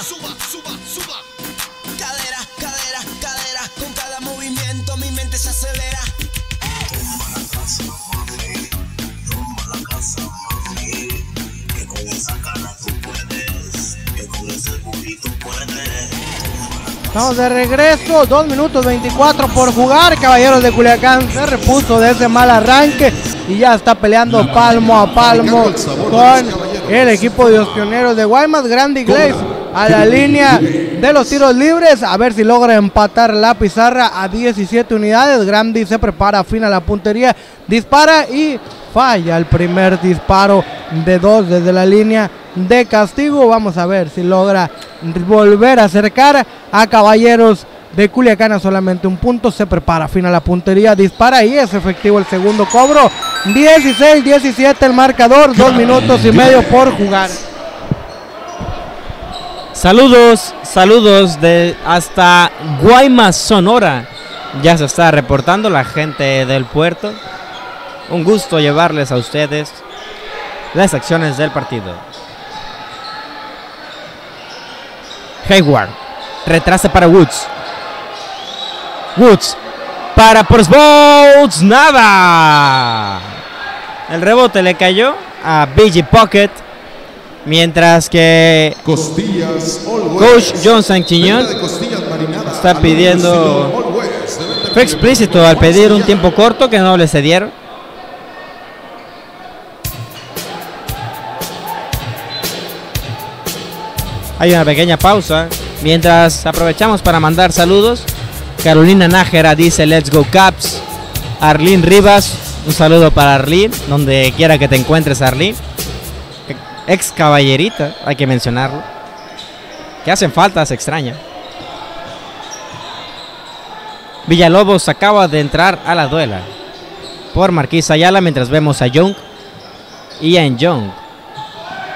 Suba, suba, suba. Cadera, cadera, cadera. Con cada movimiento mi mente se acelera. Toma la casa, mami. Toma la casa, mami. Que con esa cara tú puedes. Que con ese tú puedes. Estamos de regreso, 2 minutos 24 por jugar. Caballeros de Culiacán se repuso de ese mal arranque y ya está peleando palmo a palmo con el equipo de los pioneros de Guaymas. Grande Glaze a la línea de los tiros libres. A ver si logra empatar la pizarra a 17 unidades. Grandi se prepara, afina la puntería, dispara y falla el primer disparo de dos desde la línea de castigo. Vamos a ver si logra volver a acercar a Caballeros de Culiacán a solamente un punto. Se prepara, afina la puntería, dispara y es efectivo el segundo cobro. 16-17 el marcador, dos minutos y medio por jugar. Saludos, saludos de hasta Guaymas, Sonora. Ya se está reportando la gente del puerto. Un gusto llevarles a ustedes las acciones del partido. Hayward retrasa para Woods. Woods para Portsmouth. Nada. El rebote le cayó a BG Pocket. Mientras que Costillas Coach Johnson Quiñón está pidiendo. Fue explícito al pedir un tiempo corto que no le cedieron. Hay una pequeña pausa. Mientras aprovechamos para mandar saludos. Carolina Nájera dice Let's Go Caps. Arlene Rivas, un saludo para Arlene, donde quiera que te encuentres Arlene. Ex caballerita, hay que mencionarlo. Que hacen falta, se extraña. Villalobos acaba de entrar a la duela por Marquis Ayala mientras vemos a Young. Ian Young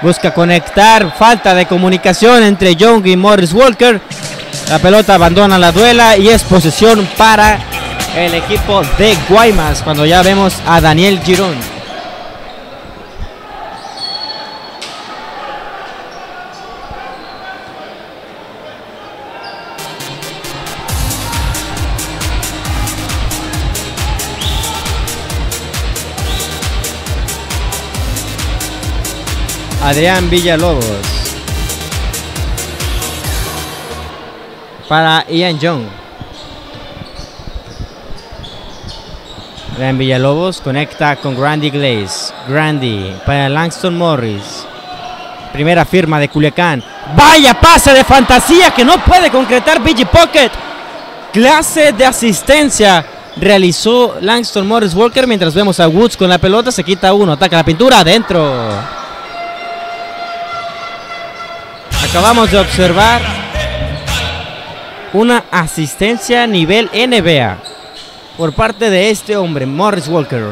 busca conectar, falta de comunicación entre Young y Morris Walker. La pelota abandona la duela y es posesión para el equipo de Guaymas cuando ya vemos a Daniel Girón. Adrián Villalobos. Para Ian Young. Adrián Villalobos conecta con Grandy Glaze. Grandy para Langston Morris. Primera firma de Culiacán. Vaya pase de fantasía que no puede concretar BG Pocket. Clase de asistencia realizó Langston Morris Walker mientras vemos a Woods con la pelota. Se quita uno, ataca la pintura adentro. Acabamos de observar una asistencia nivel NBA por parte de este hombre, Morris Walker.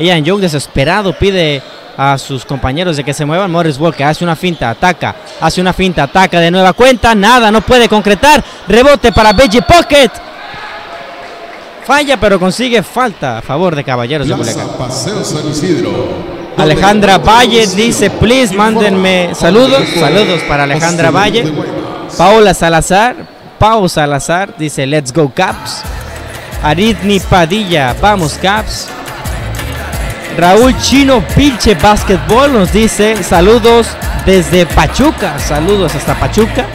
Ian Young desesperado pide a sus compañeros de que se muevan. Morris Walker hace una finta, ataca, hace una finta, ataca de nueva cuenta, nada, no puede concretar. Rebote para Veggie Pocket. Falla, pero consigue falta a favor de Caballeros de Culiacán. Paseo San Isidro. Alejandra Valle dice, please, mándenme saludos. Saludos para Alejandra Valle. Paula Salazar, Pau Salazar dice, let's go Caps. Aridni Padilla, vamos Caps. Raúl Chino Pilche Basketball nos dice, saludos desde Pachuca. Saludos hasta Pachuca.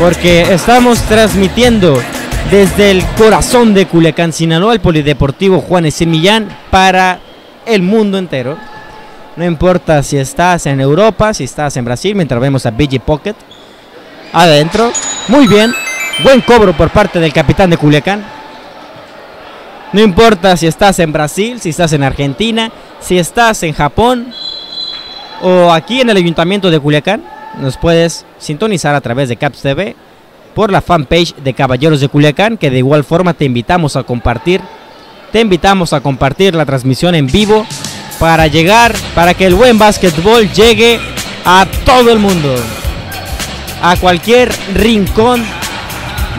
Porque estamos transmitiendo desde el corazón de Culiacán, Sinaloa, el Polideportivo Juan S. Para el mundo entero. No importa si estás en Europa, si estás en Brasil, mientras vemos a BG Pocket adentro. Muy bien, buen cobro por parte del capitán de Culiacán. No importa si estás en Brasil, si estás en Argentina, si estás en Japón o aquí en el ayuntamiento de Culiacán, nos puedes sintonizar a través de Caps TV por la fanpage de Caballeros de Culiacán, que de igual forma te invitamos a compartir. Te invitamos a compartir la transmisión en vivo para llegar, para que el buen básquetbol llegue a todo el mundo, a cualquier rincón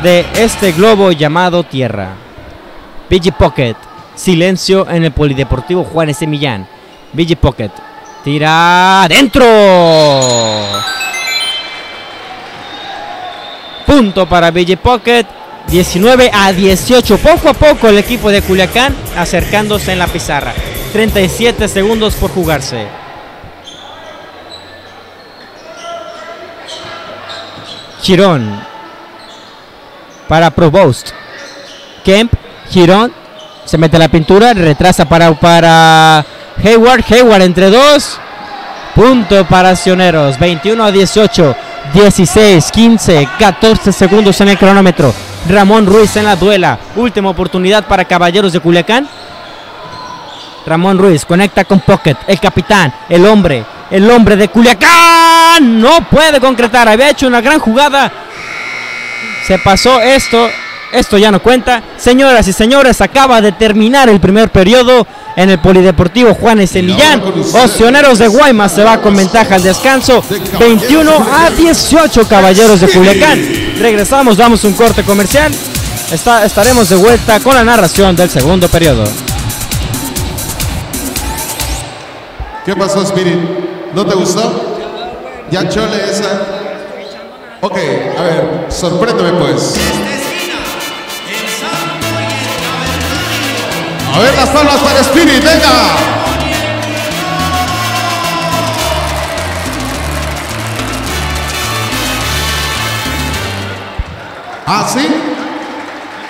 de este globo llamado Tierra. BG Pocket, silencio en el Polideportivo Juan S. Millán. Pocket, tira adentro. Punto para BG Pocket. 19 a 18. Poco a poco el equipo de Culiacán acercándose en la pizarra. 37 segundos por jugarse. Girón. Para Provost. Kemp. Girón. Se mete la pintura. Retrasa para, para Hayward. Hayward entre dos. Punto para Sioneros. 21 a 18. 16, 15, 14 segundos en el cronómetro. Ramón Ruiz en la duela. Última oportunidad para Caballeros de Culiacán. Ramón Ruiz conecta con Pocket, el capitán, el hombre, el hombre de Culiacán. No puede concretar, había hecho una gran jugada. Se pasó esto, esto ya no cuenta. Señoras y señores, acaba de terminar el primer periodo en el Polideportivo Juanes de Millán. Oceaneros de Guaymas se va con ventaja al descanso. 21 a 18 Caballeros de Culiacán. Regresamos, damos un corte comercial. Está- estaremos de vuelta con la narración del segundo periodo. ¿Qué pasó, Spirit? ¿No te gustó? ¿Ya chole esa? Ok, a ver, sorpréndeme pues. A ver las palmas para Spirit, venga. ¿Ah, sí?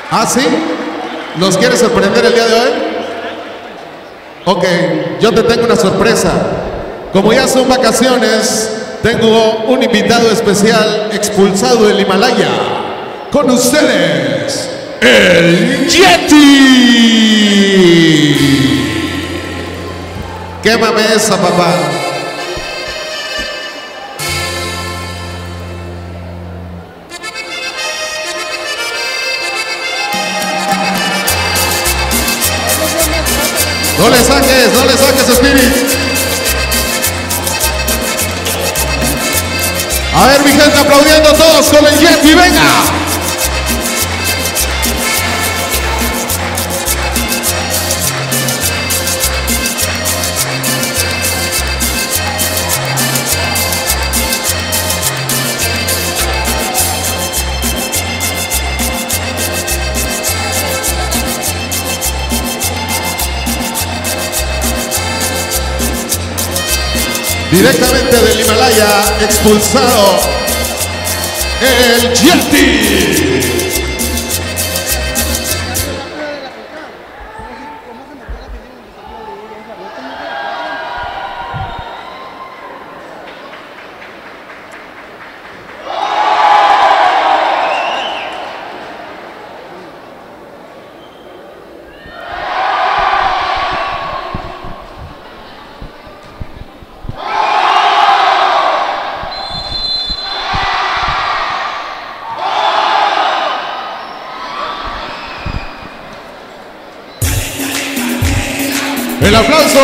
¿Ah, sí? ¿Nos quieres sorprender el día de hoy? Ok, yo te tengo una sorpresa. Como ya son vacaciones, tengo un invitado especial expulsado del Himalaya. Con ustedes, el Yeti. Quémame esa, papá. No le saques, no le saques, Spirit. A ver, mi gente, aplaudiendo todos con el Yeti, venga. Directamente del Himalaya, expulsado el Yeti.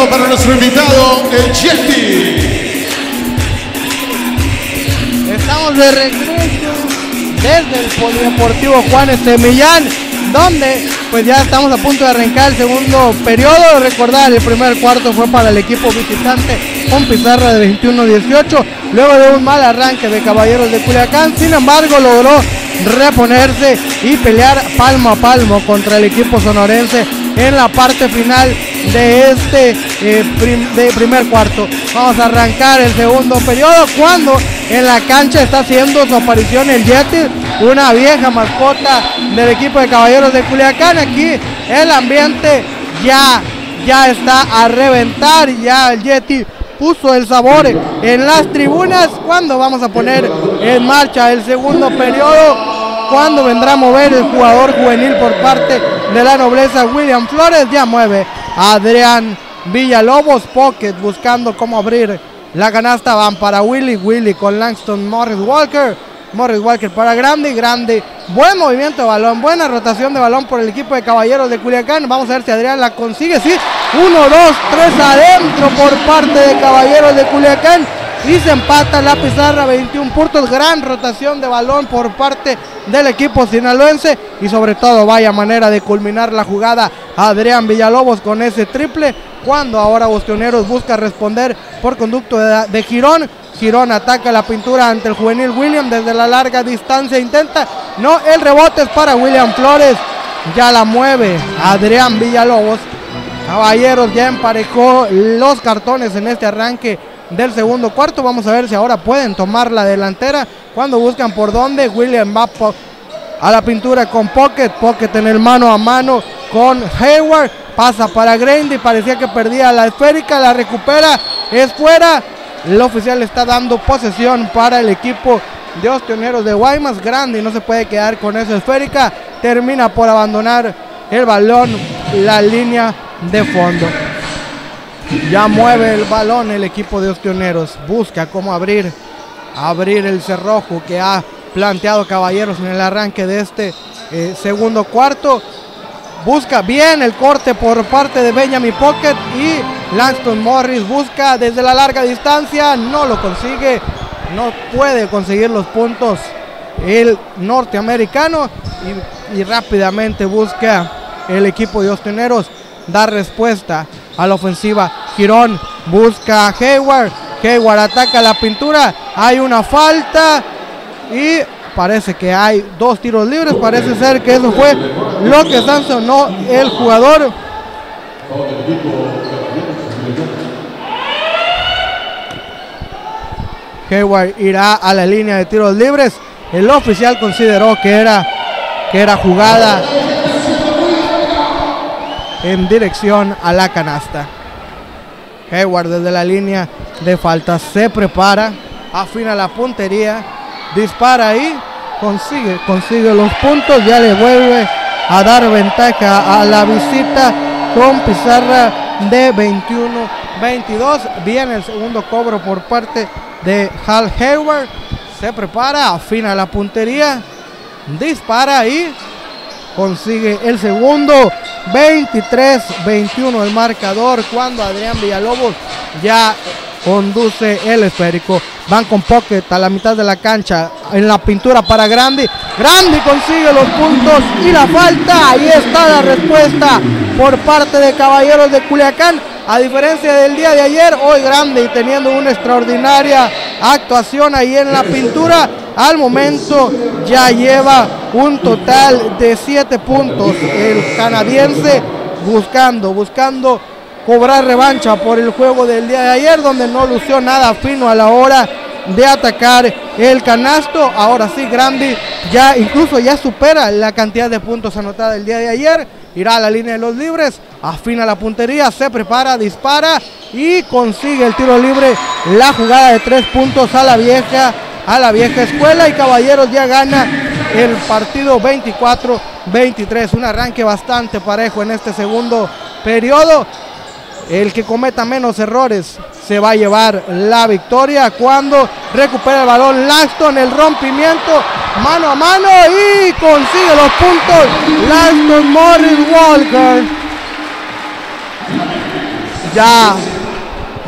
Para nuestro invitado, el Yeti. Estamos de regreso desde el Polideportivo Juanes de Millán, donde pues ya estamos a punto de arrancar el segundo periodo. Recordar, el primer cuarto fue para el equipo visitante con pizarra de 21-18, luego de un mal arranque de Caballeros de Culiacán, sin embargo logró reponerse y pelear palmo a palmo contra el equipo sonorense en la parte final de este eh, de primer cuarto. Vamos a arrancar el segundo periodo cuando en la cancha está haciendo su aparición el Yeti, una vieja mascota del equipo de Caballeros de Culiacán. Aquí el ambiente ya, ya está a reventar, ya el Yeti puso el sabor en las tribunas cuando vamos a poner en marcha el segundo periodo cuando vendrá a mover el jugador juvenil por parte de la nobleza William Flores ya mueve Adrián Villalobos Pocket buscando cómo abrir la canasta. Van para Willy Willy con Langston Morris Walker. Morris Walker para Grande Grande buen movimiento de balón buena rotación de balón por el equipo de Caballeros de Culiacán. Vamos a ver si Adrián la consigue sí. 1 2 3 adentro por parte de Caballeros de Culiacán y se empata la pizarra 21 puntos gran rotación de balón por parte del equipo sinaloense. Y sobre todo vaya manera de culminar la jugada Adrián Villalobos con ese triple cuando ahora Bostioneros busca responder por conducto de, de Girón. Girón ataca la pintura ante el juvenil William desde la larga distancia intenta no el rebote es para William Flores. Ya la mueve Adrián Villalobos. Caballeros ya emparejó los cartones en este arranque del segundo cuarto. Vamos a ver si ahora pueden tomar la delantera. Cuando buscan por dónde, William va a la pintura con Pocket. Pocket en el mano a mano con Hayward. Pasa para Grandy. Parecía que perdía la esférica. La recupera. Es fuera. El oficial está dando posesión para el equipo de Ostioneros de Guaymas. Grande no se puede quedar con esa esférica. Termina por abandonar el balón. La línea de fondo. Ya mueve el balón el equipo de Ostioneros. Busca cómo abrir, abrir el cerrojo que ha planteado Caballeros en el arranque de este eh, segundo cuarto. Busca bien el corte por parte de Benjamin Pocket y Langston Morris busca desde la larga distancia. No lo consigue. No puede conseguir los puntos el norteamericano y, rápidamente busca el equipo de Ostioneros dar respuesta a la ofensiva. Girón busca a Hayward. Hayward ataca la pintura. Hay una falta. Y parece que hay dos tiros libres. Parece ser que eso fue lo que sancionó el jugador. Hayward irá a la línea de tiros libres. El oficial consideró que era, que era jugada en dirección a la canasta. Hayward desde la línea de falta se prepara, afina la puntería, dispara ahí, consigue, consigue los puntos, ya le vuelve a dar ventaja a la visita con pizarra de 21-22. Viene el segundo cobro por parte de Hal Hayward. Se prepara, afina la puntería, dispara y consigue el segundo. 23-21 el marcador cuando Adrián Villalobos ya conduce el esférico. Van con Pocket a la mitad de la cancha en la pintura para Grandi. Grandi consigue los puntos y la falta. Ahí está la respuesta por parte de Caballeros de Culiacán. A diferencia del día de ayer, hoy Grandi teniendo una extraordinaria actuación ahí en la pintura. Al momento ya lleva un total de 7 puntos el canadiense buscando, buscando cobrar revancha por el juego del día de ayer donde no lució nada fino a la hora de atacar el canasto. Ahora sí, Grandi ya incluso ya supera la cantidad de puntos anotada el día de ayer. Irá a la línea de los libres, afina la puntería, se prepara, dispara y consigue el tiro libre. La jugada de tres puntos a la vieja, a la vieja escuela y Caballeros ya gana el partido 24-23. Un arranque bastante parejo en este segundo periodo. El que cometa menos errores se va a llevar la victoria cuando recupera el balón Langston, el rompimiento mano a mano y consigue los puntos Langston Morris Walker. ya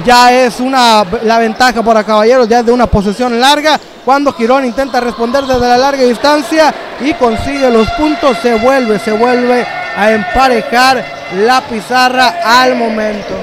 ya es una la ventaja para Caballeros, ya es de una posesión larga. Cuando Girón intenta responder desde la larga distancia y consigue los puntos, se vuelve, se vuelve a emparejar la pizarra al momento.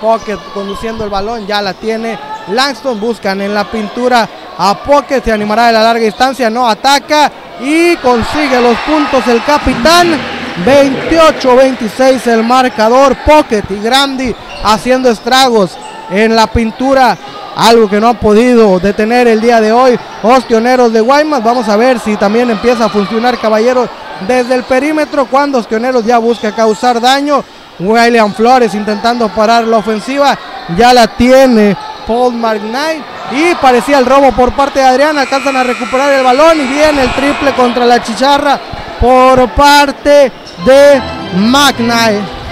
Pocket conduciendo el balón, ya la tiene. Langston buscan en la pintura a Pocket, se animará de la larga distancia, no ataca y consigue los puntos el capitán. 28-26 el marcador, Pocket y Grandi haciendo estragos en la pintura, algo que no ha podido detener el día de hoy. Ostioneros de Guaymas, vamos a ver si también empieza a funcionar Caballeros desde el perímetro cuando Ostioneros ya busca causar daño. William Flores intentando parar la ofensiva, ya la tiene Paul McKnight y parecía el robo por parte de Adrián, alcanzan a recuperar el balón y viene el triple contra la chicharra por parte de McKnight.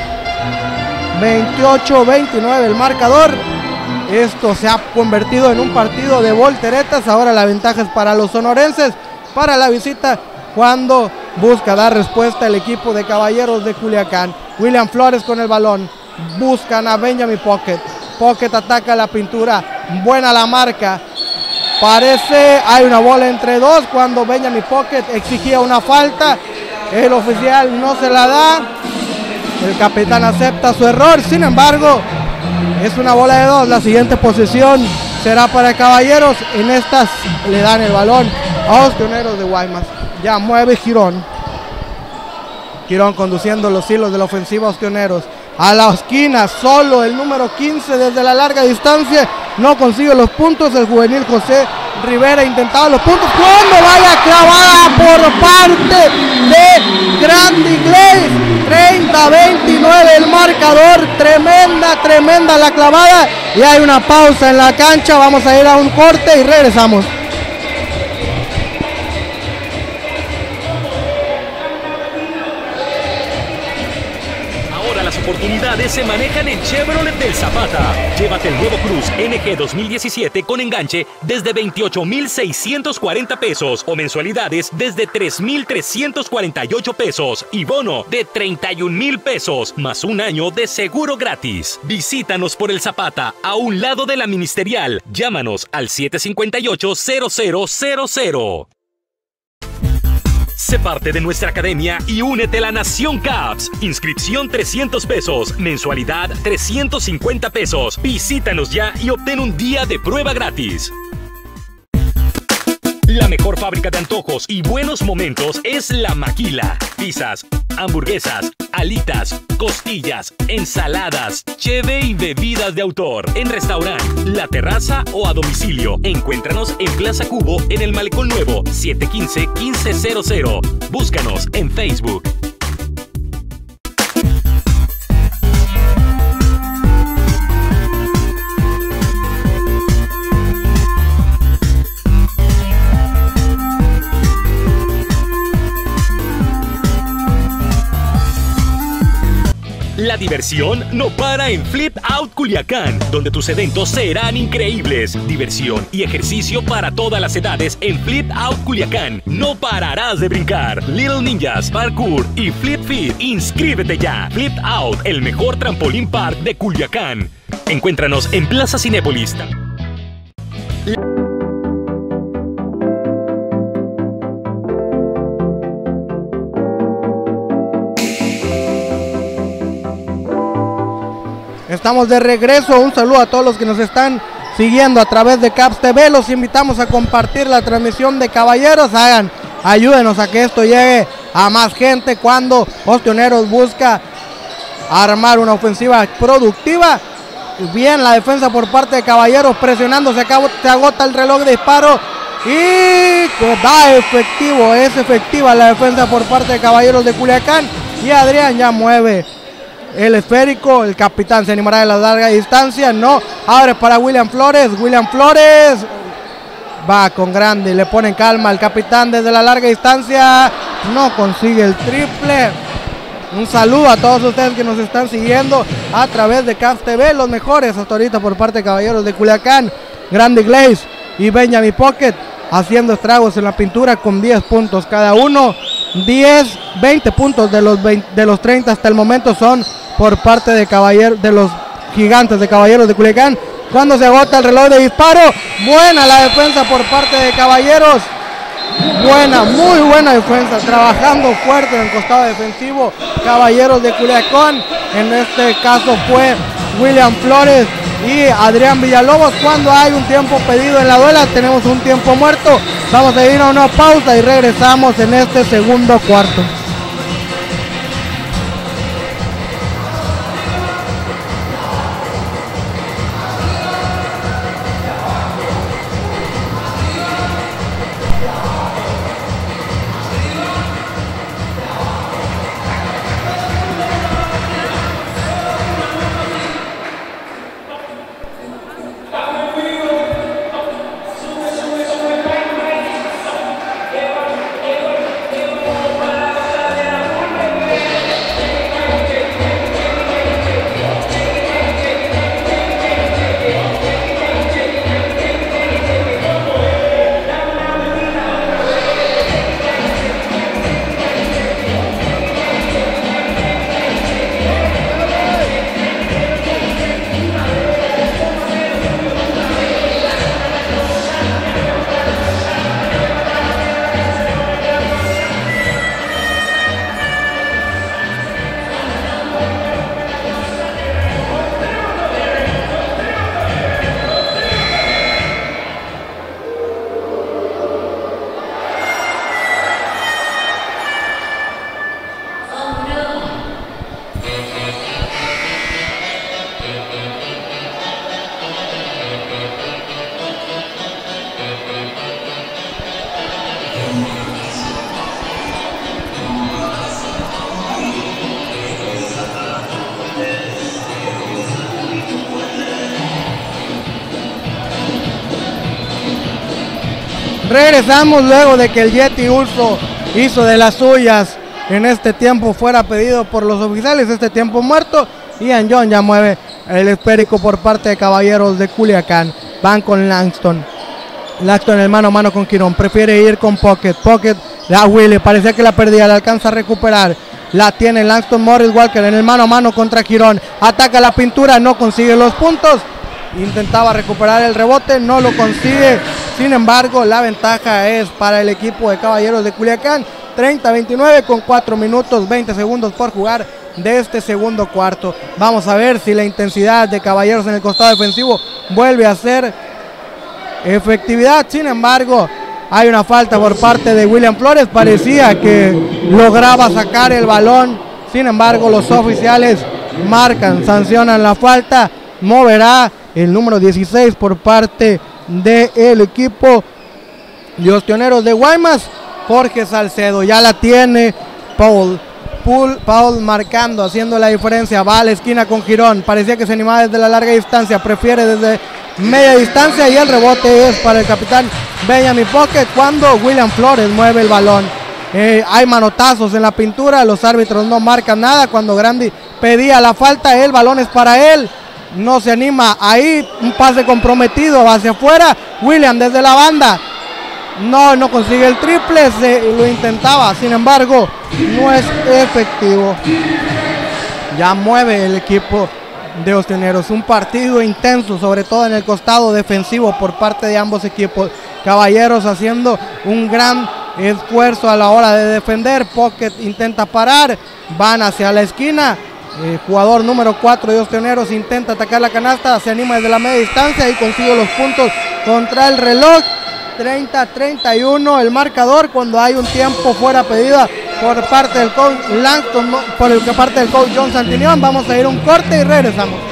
28-29 el marcador. Esto se ha convertido en un partido de volteretas. Ahora la ventaja es para los sonorenses. Para la visita cuando busca dar respuesta el equipo de Caballeros de Culiacán. William Flores con el balón. Buscan a Benjamin Pocket. Pocket ataca la pintura. Buena la marca. Parece hay una bola entre dos cuando Benjamin Pocket exigía una falta. El oficial no se la da. El capitán acepta su error. Sin embargo, es una bola de dos. La siguiente posición será para Caballeros. En estas le dan el balón a los pioneros de Guaymas. Ya mueve Girón. Girón conduciendo los hilos de la ofensiva pioneros. A la esquina, solo el número 15 desde la larga distancia. No consigue los puntos. El juvenil José Rivera intentaba los puntos. Cuando vaya clavada por parte de Grande Inglés. 30-29 el marcador. Tremenda, tremenda la clavada. Y hay una pausa en la cancha. Vamos a ir a un corte y regresamos. Se manejan en Chevrolet del Zapata. Llévate el nuevo Cruz NG 2017 con enganche desde 28,640 pesos o mensualidades desde 3,348 pesos y bono de 31 mil pesos más un año de seguro gratis. Visítanos por el Zapata a un lado de la Ministerial. Llámanos al 758-0000. Sé parte de nuestra academia y únete a la Nación Caps. Inscripción 300 pesos, mensualidad 350 pesos. Visítanos ya y obtén un día de prueba gratis. La mejor fábrica de antojos y buenos momentos es La Maquila. Pizzas, hamburguesas, alitas, costillas, ensaladas, cheve y bebidas de autor. En restaurante, La Terraza o a domicilio. Encuéntranos en Plaza Cubo en el Malecón Nuevo 715-1500. Búscanos en Facebook. La diversión no para en Flip Out Culiacán, donde tus eventos serán increíbles. Diversión y ejercicio para todas las edades en Flip Out Culiacán. No pararás de brincar. Little Ninjas, Parkour y Flip Fit. Inscríbete ya. Flip Out, el mejor trampolín park de Culiacán. Encuéntranos en Plaza Cinépolis. Estamos de regreso. Un saludo a todos los que nos están siguiendo a través de Caps TV. Los invitamos a compartir la transmisión de Caballeros. Hagan, ayúdenos a que esto llegue a más gente cuando Ostioneros busca armar una ofensiva productiva. Bien la defensa por parte de Caballeros presionando, se, acabó, se agota el reloj de disparo y da efectivo, es efectiva la defensa por parte de Caballeros de Culiacán y Adrián ya mueve el esférico, el capitán se animará de la larga distancia, no, abre para William Flores, William Flores va con grande, le pone calma al capitán desde la larga distancia, no consigue el triple. Un saludo a todos ustedes que nos están siguiendo a través de Caps TV, los mejores hasta ahorita por parte de Caballeros de Culiacán, Grande Glaze y Benjamin Pocket haciendo estragos en la pintura con 10 puntos cada uno. 10, 20 puntos de los, 20 de los 30 hasta el momento son por parte de caballero, de los gigantes de caballeros de Culiacán. Cuando se agota el reloj de disparo, buena la defensa por parte de caballeros. Buena, muy buena defensa, trabajando fuerte en el costado defensivo. Caballeros de Culiacán, en este caso fue William Flores y Adrián Villalobos. Cuando hay un tiempo pedido en la duela, tenemos un tiempo muerto. Vamos a ir a una pausa y regresamos en este segundo cuarto. Regresamos luego de que el Yeti Urso hizo de las suyas en este tiempo fuera pedido por los oficiales, este tiempo muerto. Ian John ya mueve el esférico por parte de Caballeros de Culiacán. Van con Langston. Langston en el mano a mano con Quirón. Prefiere ir con Pocket. Pocket la Willy. Parecía que la perdía. La alcanza a recuperar. La tiene Langston Morris Walker en el mano a mano contra Quirón. Ataca la pintura. No consigue los puntos. Intentaba recuperar el rebote. No lo consigue. Sin embargo, la ventaja es para el equipo de Caballeros de Culiacán. 30-29 con 4 minutos 20 segundos por jugar de este segundo cuarto. Vamos a ver si la intensidad de Caballeros en el costado defensivo vuelve a ser efectividad. Sin embargo, hay una falta por parte de William Flores. Parecía que lograba sacar el balón. Sin embargo, los oficiales marcan, sancionan la falta. Moverá el número 16 por parte del equipo de Ostioneros de Guaymas. Jorge Salcedo ya la tiene. Paul. Paul, Paul marcando, haciendo la diferencia. Va a la esquina con Girón. Parecía que se animaba desde la larga distancia. Prefiere desde media distancia. Y el rebote es para el capitán Benjamin Pocket cuando William Flores mueve el balón. Eh, hay manotazos en la pintura. Los árbitros no marcan nada. Cuando Grandi pedía la falta, el balón es para él. No se anima ahí. Un pase comprometido hacia afuera. William desde la banda. No, no consigue el triple, se lo intentaba, sin embargo, no es efectivo. Ya mueve el equipo de Osteneros. Un partido intenso, sobre todo en el costado defensivo por parte de ambos equipos. Caballeros haciendo un gran esfuerzo a la hora de defender. Pocket intenta parar, van hacia la esquina. El jugador número 4 de Osteneros intenta atacar la canasta, se anima desde la media distancia y consigue los puntos contra el reloj. 30-31 el marcador cuando hay un tiempo fuera pedida por parte del coach Langston, por el que parte del coach John Santinión. Vamos a ir a un corte y regresamos.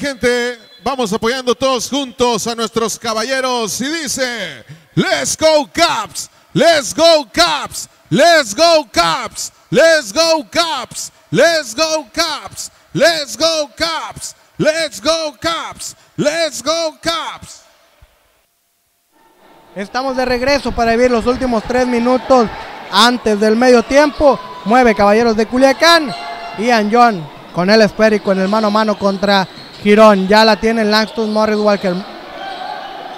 Gente, vamos apoyando todos juntos a nuestros caballeros y dice, Let's go Caps, let's go Caps, let's go Caps, let's go Caps, let's go Caps, let's go Caps, let's go Caps, let's go Caps. Estamos de regreso para vivir los últimos tres minutos antes del medio tiempo. Mueve Caballeros de Culiacán. Ian John con el esférico en el mano a mano contra Girón. Ya la tiene Langston Morris Walker.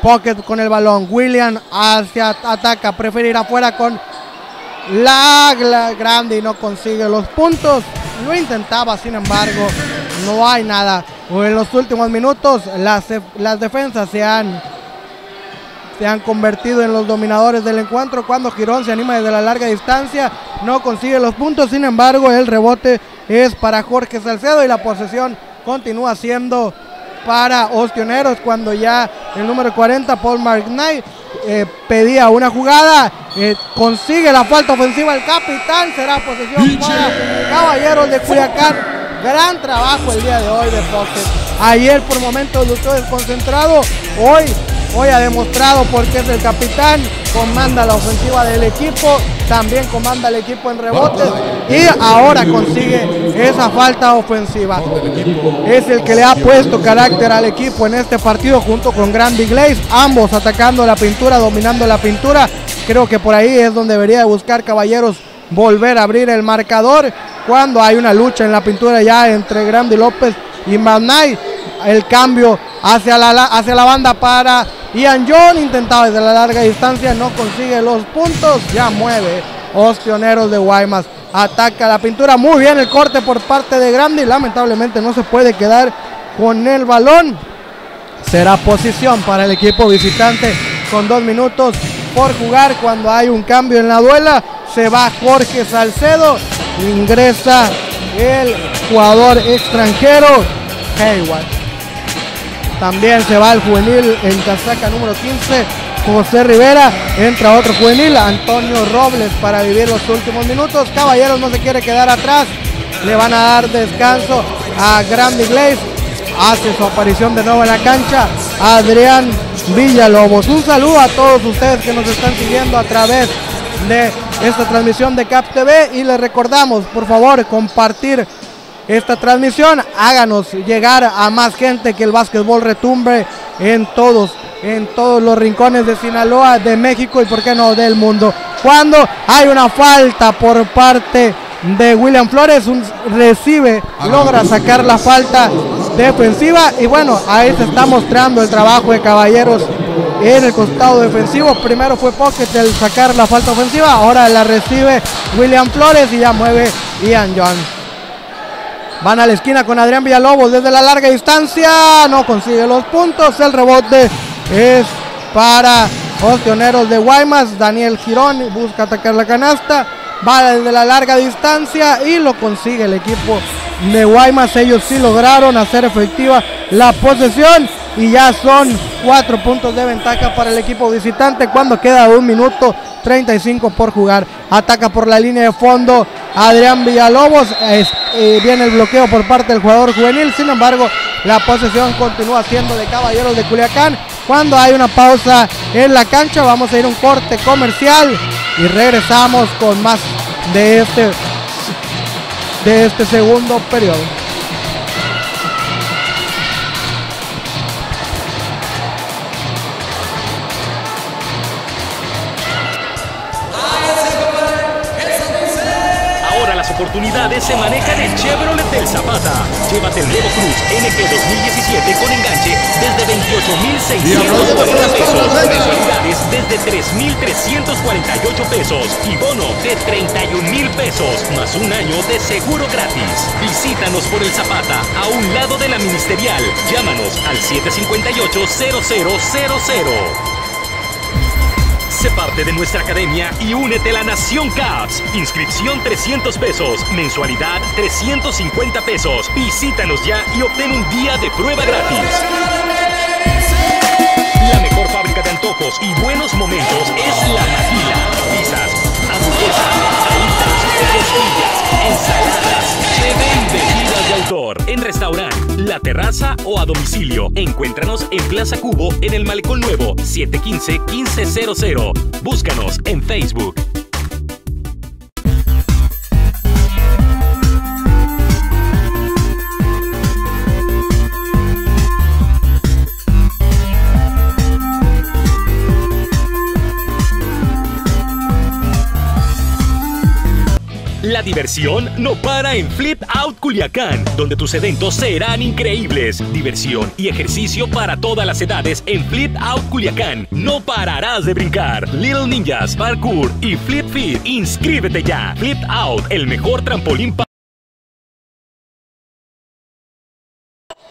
Pocket con el balón. William hacia ataca. Prefiere ir afuera con la, la grande y no consigue los puntos. Lo intentaba, sin embargo, no hay nada. En los últimos minutos las, las defensas se han se han convertido en los dominadores del encuentro cuando Girón se anima desde la larga distancia, no consigue los puntos, sin embargo el rebote es para Jorge Salcedo y la posesión continúa siendo para Ostioneros cuando ya el número 40 Paul McKnight eh, pedía una jugada, eh, consigue la falta ofensiva el capitán, será posesión para Caballeros de Culiacán, gran trabajo el día de hoy de Pocket. Ayer por momentos luchó desconcentrado, hoy Hoy ha demostrado por qué es el capitán, comanda la ofensiva del equipo, también comanda el equipo en rebotes y ahora consigue esa falta ofensiva. Es el que le ha puesto carácter al equipo en este partido junto con Grandi Glaze, ambos atacando la pintura, dominando la pintura. Creo que por ahí es donde debería buscar Caballeros volver a abrir el marcador cuando hay una lucha en la pintura ya entre Grandi López y Manay. El cambio hacia la, hacia la banda para Ian John intentaba desde la larga distancia, no consigue los puntos, ya mueve Ostioneros de Guaymas. Ataca la pintura, muy bien el corte por parte de Grande, lamentablemente no se puede quedar con el balón. Será posición para el equipo visitante con dos minutos por jugar cuando hay un cambio en la duela. Se va Jorge Salcedo, ingresa el jugador extranjero Hayward. También se va el juvenil en casaca número 15, José Rivera. Entra otro juvenil, Antonio Robles, para vivir los últimos minutos. Caballeros no se quiere quedar atrás. Le van a dar descanso a Grande Glaze. Hace su aparición de nuevo en la cancha. Adrián Villalobos. Un saludo a todos ustedes que nos están siguiendo a través de esta transmisión de Cap TV. Y les recordamos, por favor, compartir esta transmisión. Háganos llegar a más gente que el básquetbol retumbre en todos, en todos los rincones de Sinaloa, de México y por qué no del mundo. Cuando hay una falta por parte de William Flores, un, recibe, logra sacar la falta defensiva y bueno, ahí se está mostrando el trabajo de Caballeros en el costado defensivo. Primero fue Pocket el sacar la falta ofensiva, ahora la recibe William Flores y ya mueve Ian John. Van a la esquina con Adrián Villalobos desde la larga distancia. No consigue los puntos. El rebote es para Ostioneros de Guaymas. Daniel Girón busca atacar la canasta. Va desde la larga distancia y lo consigue el equipo de Guaymas. Ellos sí lograron hacer efectiva la posesión y ya son cuatro puntos de ventaja para el equipo visitante cuando queda un minuto 35 por jugar. Ataca por la línea de fondo Adrián Villalobos. Eh, viene el bloqueo por parte del jugador juvenil. Sin embargo, la posesión continúa siendo de Caballeros de Culiacán. Cuando hay una pausa en la cancha, vamos a ir a un corte comercial y regresamos con más de este, de este segundo periodo. Oportunidades se manejan en Chevrolet del Zapata. Llévate el nuevo Cruz NG 2017 con enganche desde 28,640 pesos. Mensualidades desde 3,348 pesos. Y bono de 31,000 pesos. Más un año de seguro gratis. Visítanos por el Zapata, a un lado de la Ministerial. Llámanos al 758 0000. Sé parte de nuestra academia y únete a la Nación Caps. Inscripción 300 pesos, mensualidad 350 pesos. Visítanos ya y obtén un día de prueba gratis. La mejor fábrica de antojos y buenos momentos es La Maquila. Pizzas, hamburguesas, alitas, costillas, ensaladas, autor. En restaurante La terraza o a domicilio. Encuéntranos en Plaza Cubo en el Malecón Nuevo 715-1500. Búscanos en Facebook. Diversión no para en Flip Out Culiacán, donde tus eventos serán increíbles. Diversión y ejercicio para todas las edades en Flip Out Culiacán. No pararás de brincar. Little Ninjas, Parkour y Flip Fit. Inscríbete ya. Flip Out, el mejor trampolín para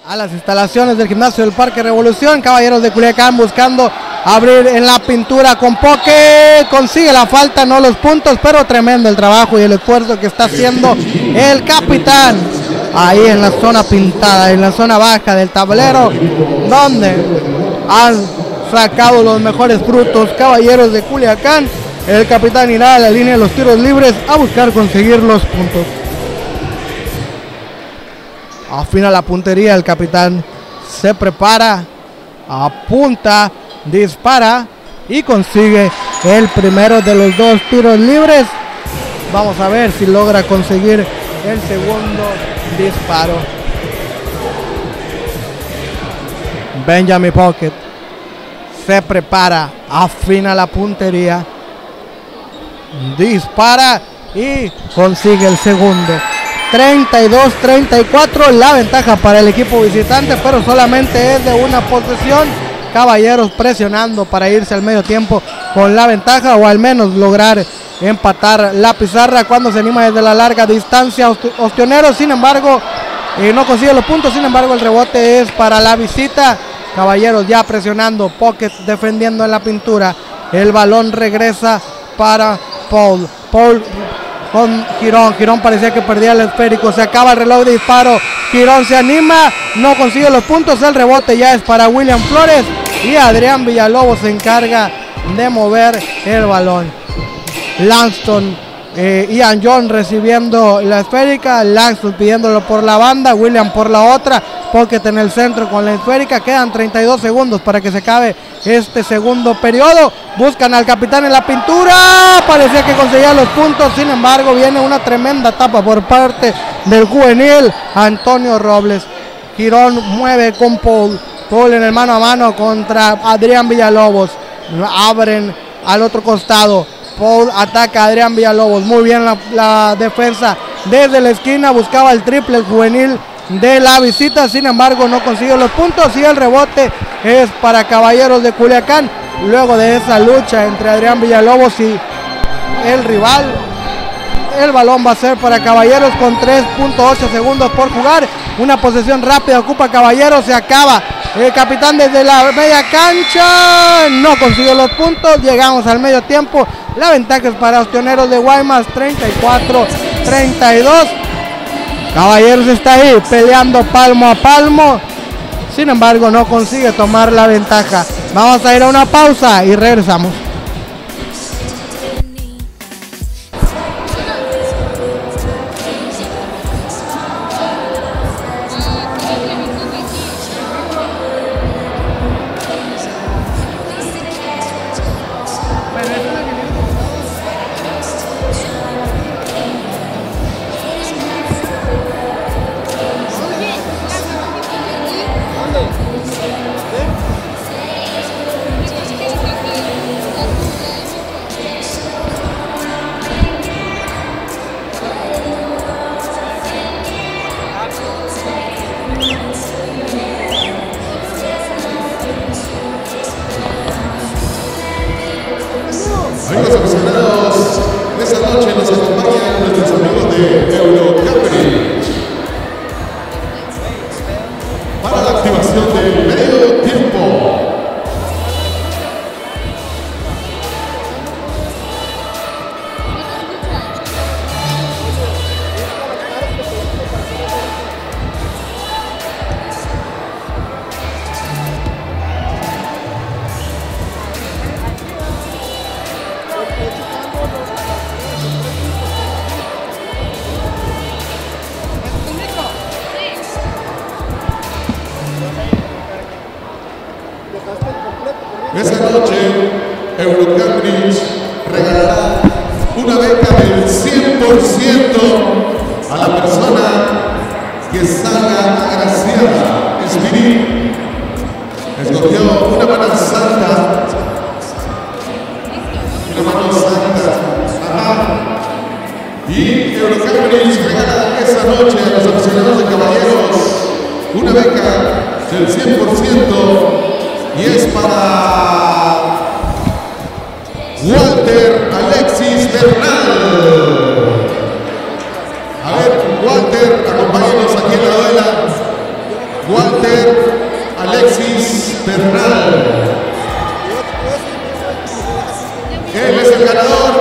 a las instalaciones del gimnasio del Parque Revolución. Caballeros de Culiacán buscando abrir en la pintura con Poque. Consigue la falta, no los puntos, pero tremendo el trabajo y el esfuerzo que está haciendo el capitán. Ahí en la zona pintada, en la zona baja del tablero, donde han sacado los mejores frutos. Caballeros de Culiacán. El capitán irá a la línea de los tiros libres a buscar conseguir los puntos. Afina la puntería, el capitán se prepara, apunta, dispara y consigue el primero de los dos tiros libres. Vamos a ver si logra conseguir el segundo disparo. Benjamin Pocket se prepara, afina la puntería, dispara y consigue el segundo. 32-34 la ventaja para el equipo visitante, pero solamente es de una posesión. Caballeros presionando para irse al medio tiempo con la ventaja o al menos lograr empatar la pizarra cuando se anima desde la larga distancia. Ost- Ostioneros, sin embargo, eh, no consigue los puntos, sin embargo el rebote es para la visita. Caballeros ya presionando, Pocket defendiendo en la pintura. El balón regresa para Paul. Paul con Girón. Girón parecía que perdía el esférico. Se acaba el reloj de disparo. Girón se anima. No consigue los puntos. El rebote ya es para William Flores. Y Adrián Villalobos se encarga de mover el balón. Langston. Eh, Ian John recibiendo la esférica. Langston pidiéndolo por la banda. William por la otra. Pocket en el centro con la esférica. Quedan 32 segundos para que se acabe este segundo periodo. Buscan al capitán en la pintura. Parecía que conseguía los puntos. Sin embargo, viene una tremenda tapa por parte del juvenil Antonio Robles. Girón mueve con Paul. Paul en el mano a mano contra Adrián Villalobos. Abren al otro costado. Paul ataca a Adrián Villalobos. Muy bien la, defensa desde la esquina. Buscaba el triple juvenil de la visita. Sin embargo, no consiguió los puntos. Y el rebote es para Caballeros de Culiacán. Luego de esa lucha entre Adrián Villalobos y el rival. El balón va a ser para Caballeros con 3.8 segundos por jugar. Una posesión rápida ocupa Caballeros. Se acaba. El capitán desde la media cancha. No consiguió los puntos. Llegamos al medio tiempo. La ventaja es para Ostioneros de Guaymas. 34-32. Caballeros está ahí peleando palmo a palmo. Sin embargo, no consigue tomar la ventaja. Vamos a ir a una pausa y regresamos. Que salga agraciada. Spirit escogió una mano santa. Una mano santa. Ajá. Y Eurocambridge regala esa noche a los aficionados de caballeros una beca del 100% y es para Walter Alexis Bernal. Walter, acompáñanos aquí en la duela. Walter Alexis Bernal. Él es el ganador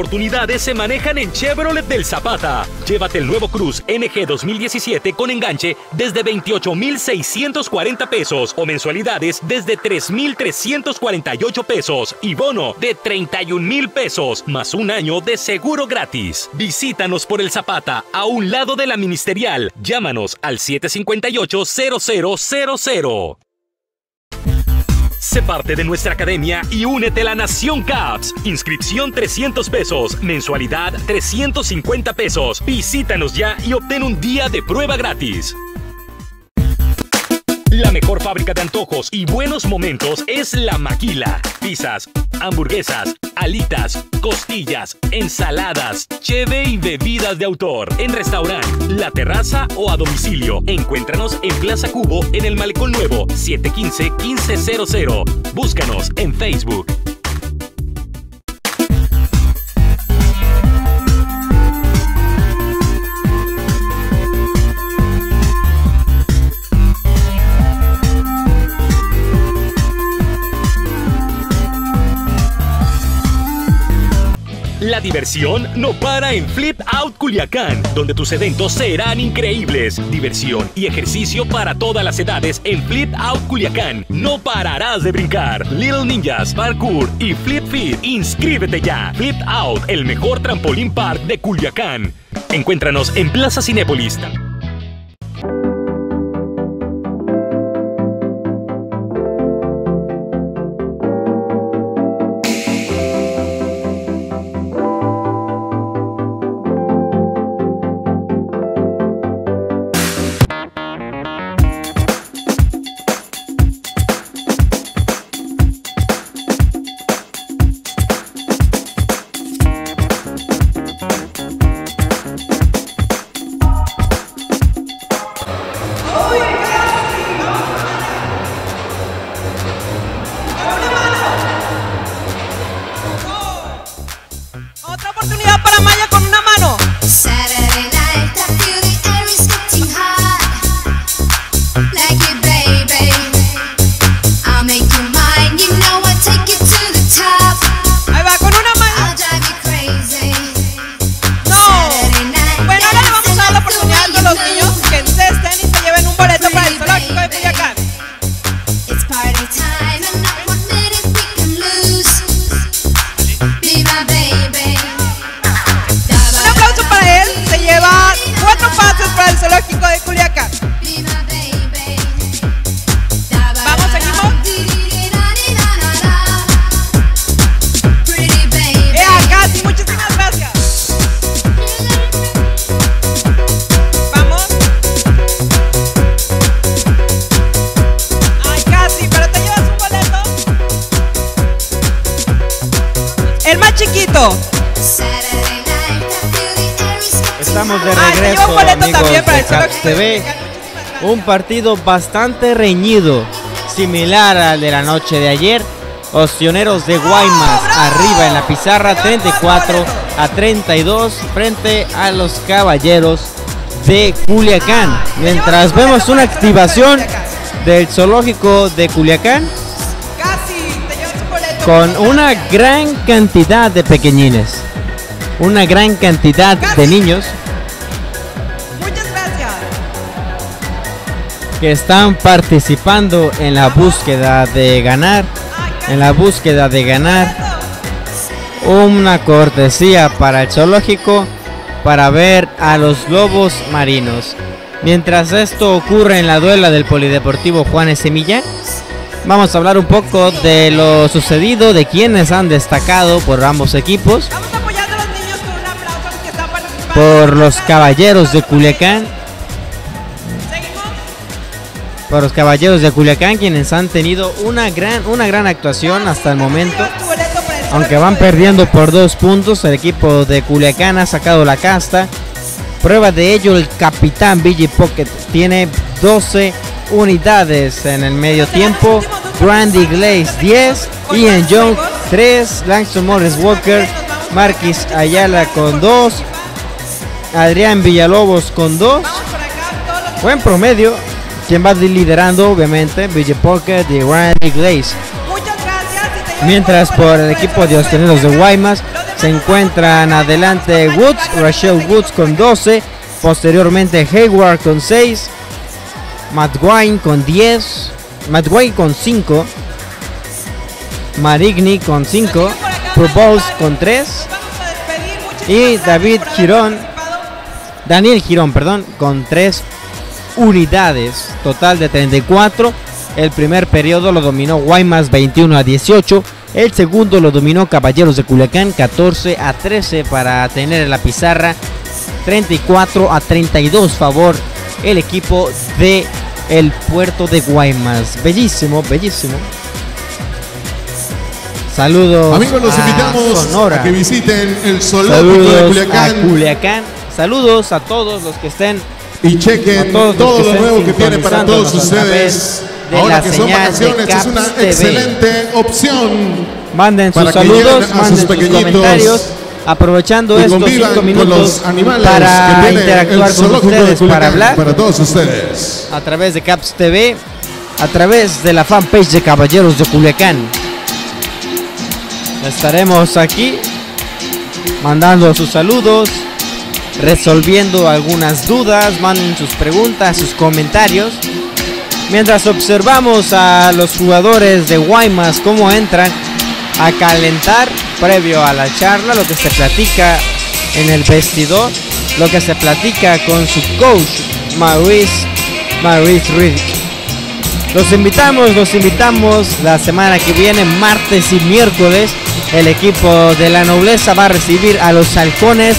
oportunidades se manejan en Chevrolet del Zapata. Llévate el nuevo Cruz NG 2017 con enganche desde 28,640 pesos o mensualidades desde 3,348 pesos y bono de 31,000 pesos más un año de seguro gratis. Visítanos por el Zapata a un lado de la Ministerial. Llámanos al 758-0000. Sé parte de nuestra academia y únete a la Nación Caps. Inscripción 300 pesos, mensualidad 350 pesos. Visítanos ya y obtén un día de prueba gratis. La mejor fábrica de antojos y buenos momentos es La Maquila. Pizzas, hamburguesas, alitas, costillas, ensaladas, cheve y bebidas de autor. En restaurante, La Terraza o a domicilio. Encuéntranos en Plaza Cubo en el Malecón Nuevo 715-1500. Búscanos en Facebook. La diversión no para en Flip Out Culiacán, donde tus eventos serán increíbles. Diversión y ejercicio para todas las edades en Flip Out Culiacán. No pararás de brincar. Little Ninjas, Parkour y Flip Fit. Inscríbete ya. Flip Out, el mejor trampolín park de Culiacán. Encuéntranos en Plaza Cinépolis. De TV. Un partido bastante reñido, similar al de la noche de ayer. Opcioneros de Guaymas arriba en la pizarra 34 a 32 frente a los Caballeros de Culiacán. Mientras vemos una activación del zoológico de Culiacán con una gran cantidad de pequeñines, una gran cantidad de niños que están participando en la búsqueda de ganar, en la búsqueda de ganar una cortesía para el zoológico para ver a los lobos marinos. Mientras esto ocurre en la duela del Polideportivo Juanes Semilla, vamos a hablar un poco de lo sucedido, de quienes han destacado por ambos equipos. Por los caballeros de Culiacán. Por los caballeros de Culiacán, quienes han tenido una gran, una gran actuación hasta el momento. Aunque van perdiendo por dos puntos, el equipo de Culiacán ha sacado la casta. Prueba de ello, el capitán Billy Pocket tiene 12 unidades en el medio tiempo. Randy Glaze 10, Ian Young 3, Langston Morris Walker, Marquis Ayala con 2, Adrián Villalobos con 2. Buen promedio. Quien va liderando, obviamente, Billy Pocket y Randy Glaze. Mientras por el equipo de Hosteleros de Guaymas se encuentran adelante Woods, Rachel Woods con 12, posteriormente Hayward con 6, Matt Wine con 10, Matt Wine con 5, Marigny con 5, Propose con 3 y David Girón, Daniel Girón, perdón, con 3 unidades, total de 34. El primer periodo lo dominó Guaymas 21 a 18. El segundo lo dominó Caballeros de Culiacán 14 a 13 para tener en la pizarra 34 a 32 favor el equipo de el puerto de Guaymas. Bellísimo, bellísimo. Saludos. Amigos, los a invitamos Sonora. a que visiten el zoológico Saludos de a Culiacán. Saludos a todos los que estén y chequen todos todo lo nuevo que tiene para todos ustedes. de Ahora que son vacaciones, es una TV. excelente opción. Manden sus saludos, a manden sus sus comentarios. Aprovechando estos cinco minutos para que interactuar con ustedes, para hablar para todos ustedes. a través de Caps TV, a través de la fanpage de Caballeros de Culiacán. Estaremos aquí mandando sus saludos, resolviendo algunas dudas, manden sus preguntas, sus comentarios. Mientras observamos a los jugadores de Guaymas cómo entran a calentar previo a la charla, lo que se platica en el vestidor, lo que se platica con su coach Maurice, Maurice Riddick. Los invitamos, los invitamos la semana que viene, martes y miércoles. El equipo de la nobleza va a recibir a los halcones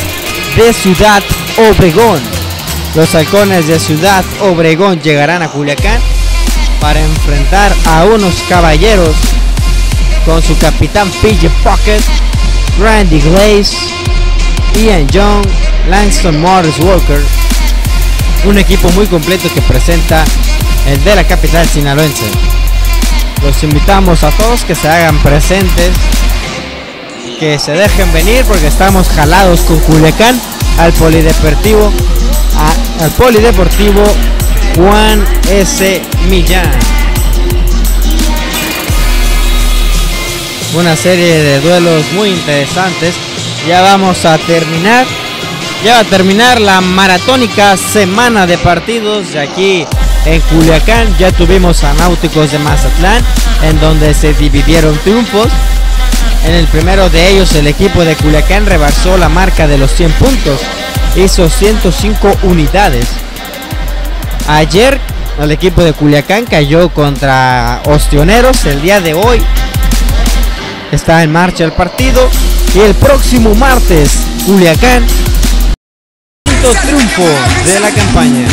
de Ciudad Obregón. Los halcones de Ciudad Obregón llegarán a Culiacán para enfrentar a unos caballeros con su capitán PJ Pocket, Randy Glaze, Ian Young, Langston Morris Walker. Un equipo muy completo que presenta el de la capital sinaloense. Los invitamos a todos que se hagan presentes, que se dejen venir porque estamos jalados con Culiacán al polideportivo, al polideportivo Juan S. Millán. Una serie de duelos muy interesantes. Ya vamos a terminar. Ya va a terminar la maratónica semana de partidos de aquí En Culiacán ya tuvimos a Náuticos de Mazatlán, en donde se dividieron triunfos. En el primero de ellos el equipo de Culiacán rebasó la marca de los 100 puntos, hizo 105 unidades. Ayer el equipo de Culiacán cayó contra Ostioneros, el día de hoy está en marcha el partido y el próximo martes Culiacán quinto triunfo de la campaña.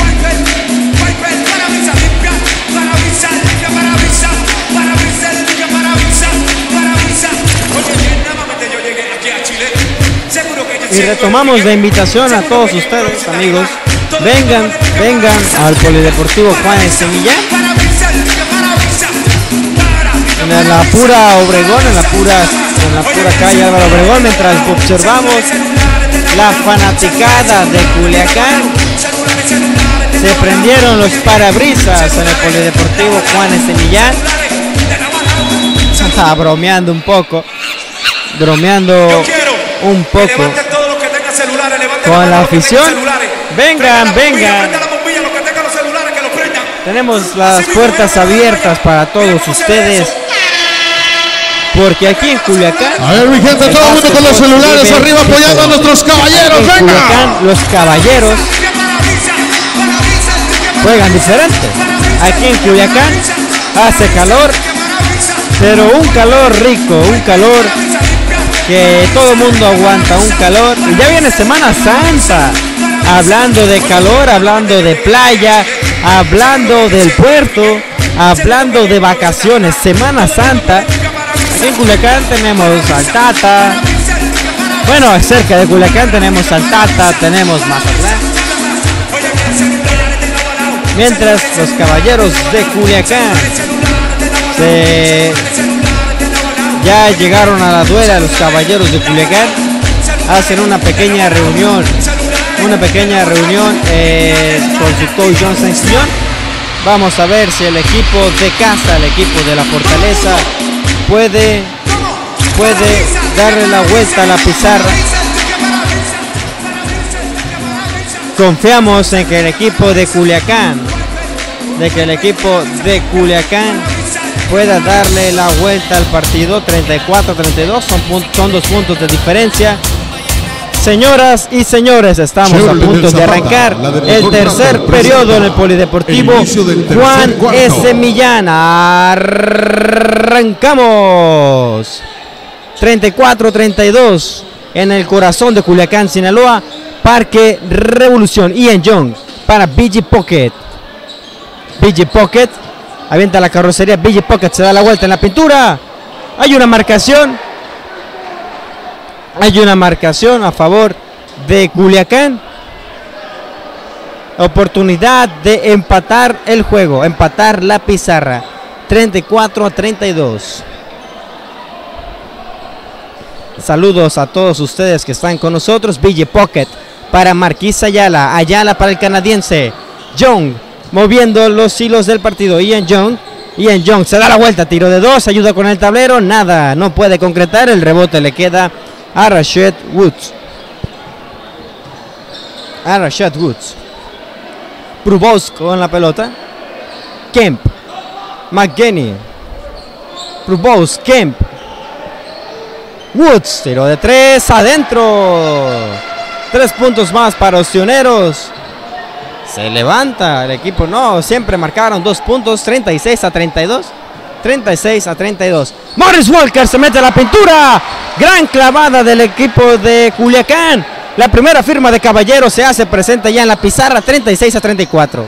Y retomamos la invitación a todos ustedes, amigos. Vengan, vengan al Polideportivo Juan Semillán. En la pura Obregón, en la pura, en la pura calle Álvaro Obregón, mientras observamos la fanaticada de Culiacán. Se prendieron los parabrisas en el Polideportivo Juan Semillán. Estaba bromeando un poco. Bromeando un poco con la afición. Vengan, vengan. Tenemos las puertas abiertas para todos ustedes. Porque aquí en Culiacán. A ver, mi gente, todo el mundo con los celulares arriba apoyando a nuestros caballeros. En ¡Venga! Culiacán, los caballeros juegan diferente. Aquí en Culiacán hace calor, pero un calor rico, un calor que todo mundo aguanta, un calor. Y ya viene Semana Santa, hablando de calor, hablando de playa, hablando del puerto, hablando de vacaciones, Semana Santa. En Culiacán tenemos al Tata. Bueno, cerca de Culiacán tenemos al Tata, tenemos Mazatlán. Mientras los caballeros de Culiacán se ya llegaron a la duela los caballeros de Culiacán. Hacen una pequeña reunión. Una pequeña reunión eh, con su coach John Saint-Simon. Vamos a ver si el equipo de casa, el equipo de la Fortaleza, puede, puede darle la vuelta a la pizarra. Confiamos en que el equipo de Culiacán, de que el equipo de Culiacán pueda darle la vuelta al partido. 34-32 son, son dos puntos de diferencia. Señoras y señores estamos a punto de arrancar el tercer periodo en el polideportivo el Juan cuarto. S. Millán. Arrancamos. 34-32 en el corazón de Culiacán Sinaloa Parque Revolución. Ian Young para BG Pocket. BG Pocket avienta la carrocería BG Pocket se da la vuelta en la pintura hay una marcación hay una marcación a favor de Culiacán oportunidad de empatar el juego empatar la pizarra 34 a 32 Saludos a todos ustedes que están con nosotros. BG Pocket para Marquis Ayala. Ayala para el canadiense. Young moviendo los hilos del partido. Ian Young. Ian Young se da la vuelta. Tiro de dos. Ayuda con el tablero. Nada. No puede concretar. El rebote le queda a Rashad Woods. A Rashad Woods. Prubos con la pelota. Kemp. McGinney. Prubos. Kemp. Woods, tiro de tres, adentro. Tres puntos más para los Tioneros. Se levanta el equipo. No, siempre marcaron dos puntos, 36 a 32. 36 a 32. Morris Walker se mete a la pintura. Gran clavada del equipo de Culiacán. La primera firma de Caballero se hace presente ya en la pizarra, 36 a 34.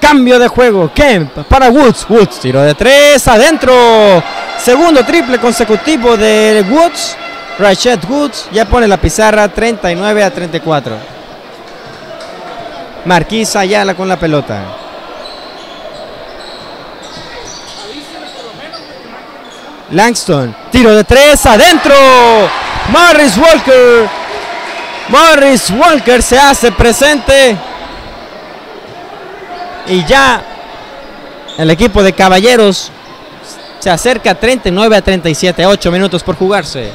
Cambio de juego. Kemp para Woods. Woods, tiro de tres, adentro. Segundo triple consecutivo de Woods. Rashad Woods ya pone la pizarra 39 a 34. Marquis Ayala con la pelota. Langston, tiro de tres, adentro. Morris Walker. Morris Walker se hace presente. Y ya el equipo de Caballeros se acerca 39 a 37, 8 minutos por jugarse.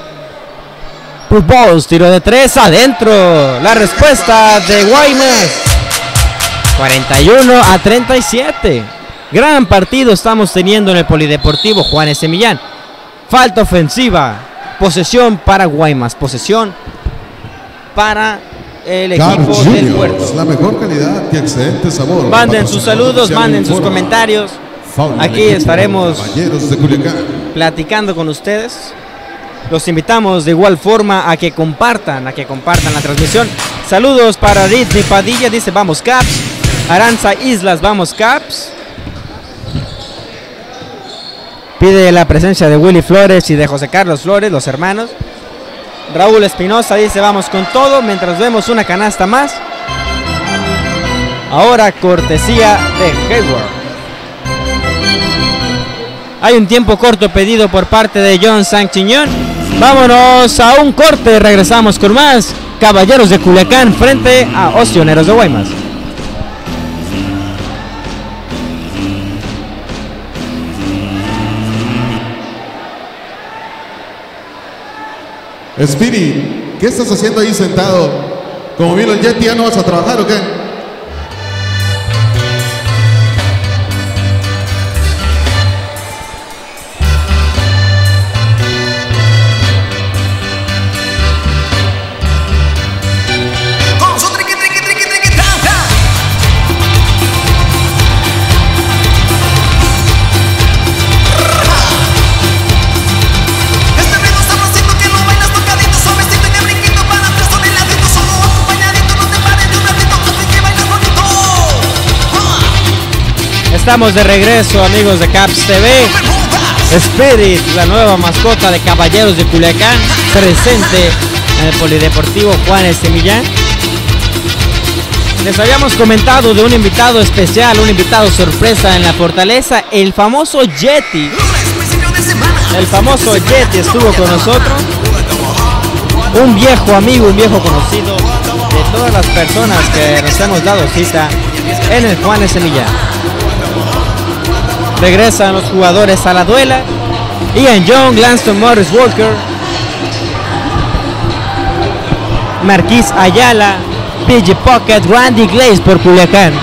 Bruce Balls, tiro de tres adentro. La respuesta de Guaymas. 41 a 37. Gran partido estamos teniendo en el Polideportivo Juanes Semillán. Falta ofensiva. Posesión para Guaymas. Posesión para el Carl equipo del Juniors, puerto. la mejor calidad y excelente sabor. Manden sus saludos, manden sus comentarios. Fauna Aquí del estaremos platicando con ustedes. Los invitamos de igual forma a que compartan, a que compartan la transmisión. Saludos para Ritmi Padilla, dice vamos Caps. Aranza Islas, vamos Caps. Pide la presencia de Willy Flores y de José Carlos Flores, los hermanos. Raúl Espinosa dice vamos con todo mientras vemos una canasta más. Ahora cortesía de Hayward. Hay un tiempo corto pedido por parte de John Sanchiñón. Vámonos a un corte, regresamos con más. Caballeros de Culiacán frente a Ocioneros de Guaymas. Spirit, ¿qué estás haciendo ahí sentado? Como vino el Yeti, ¿ya no vas a trabajar o qué? Estamos de regreso, amigos de Caps TV. Spirit, la nueva mascota de Caballeros de Culiacán, presente en el Polideportivo Juanes de Millán. Les habíamos comentado de un invitado especial, un invitado sorpresa en la fortaleza, el famoso Yeti. El famoso Yeti estuvo con nosotros. Un viejo amigo, un viejo conocido de todas las personas que nos hemos dado cita en el Juanes de Millán. Regresan los jugadores a la duela. Ian Young, Lanston Morris Walker, Marquis Ayala, PG Pocket, Randy Glaze por Culiacán.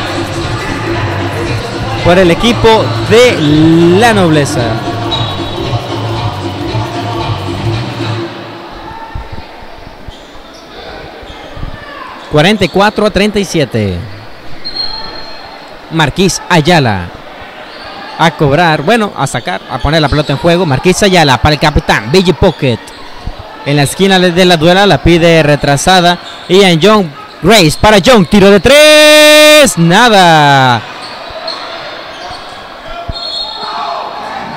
Por el equipo de la nobleza. ...44 a 37... Marquis Ayala a cobrar, bueno, a sacar, a poner la pelota en juego. Marquis Ayala para el capitán, Billy Pocket. En la esquina de la duela la pide retrasada. Ian Young, Grace para Young, tiro de tres, nada.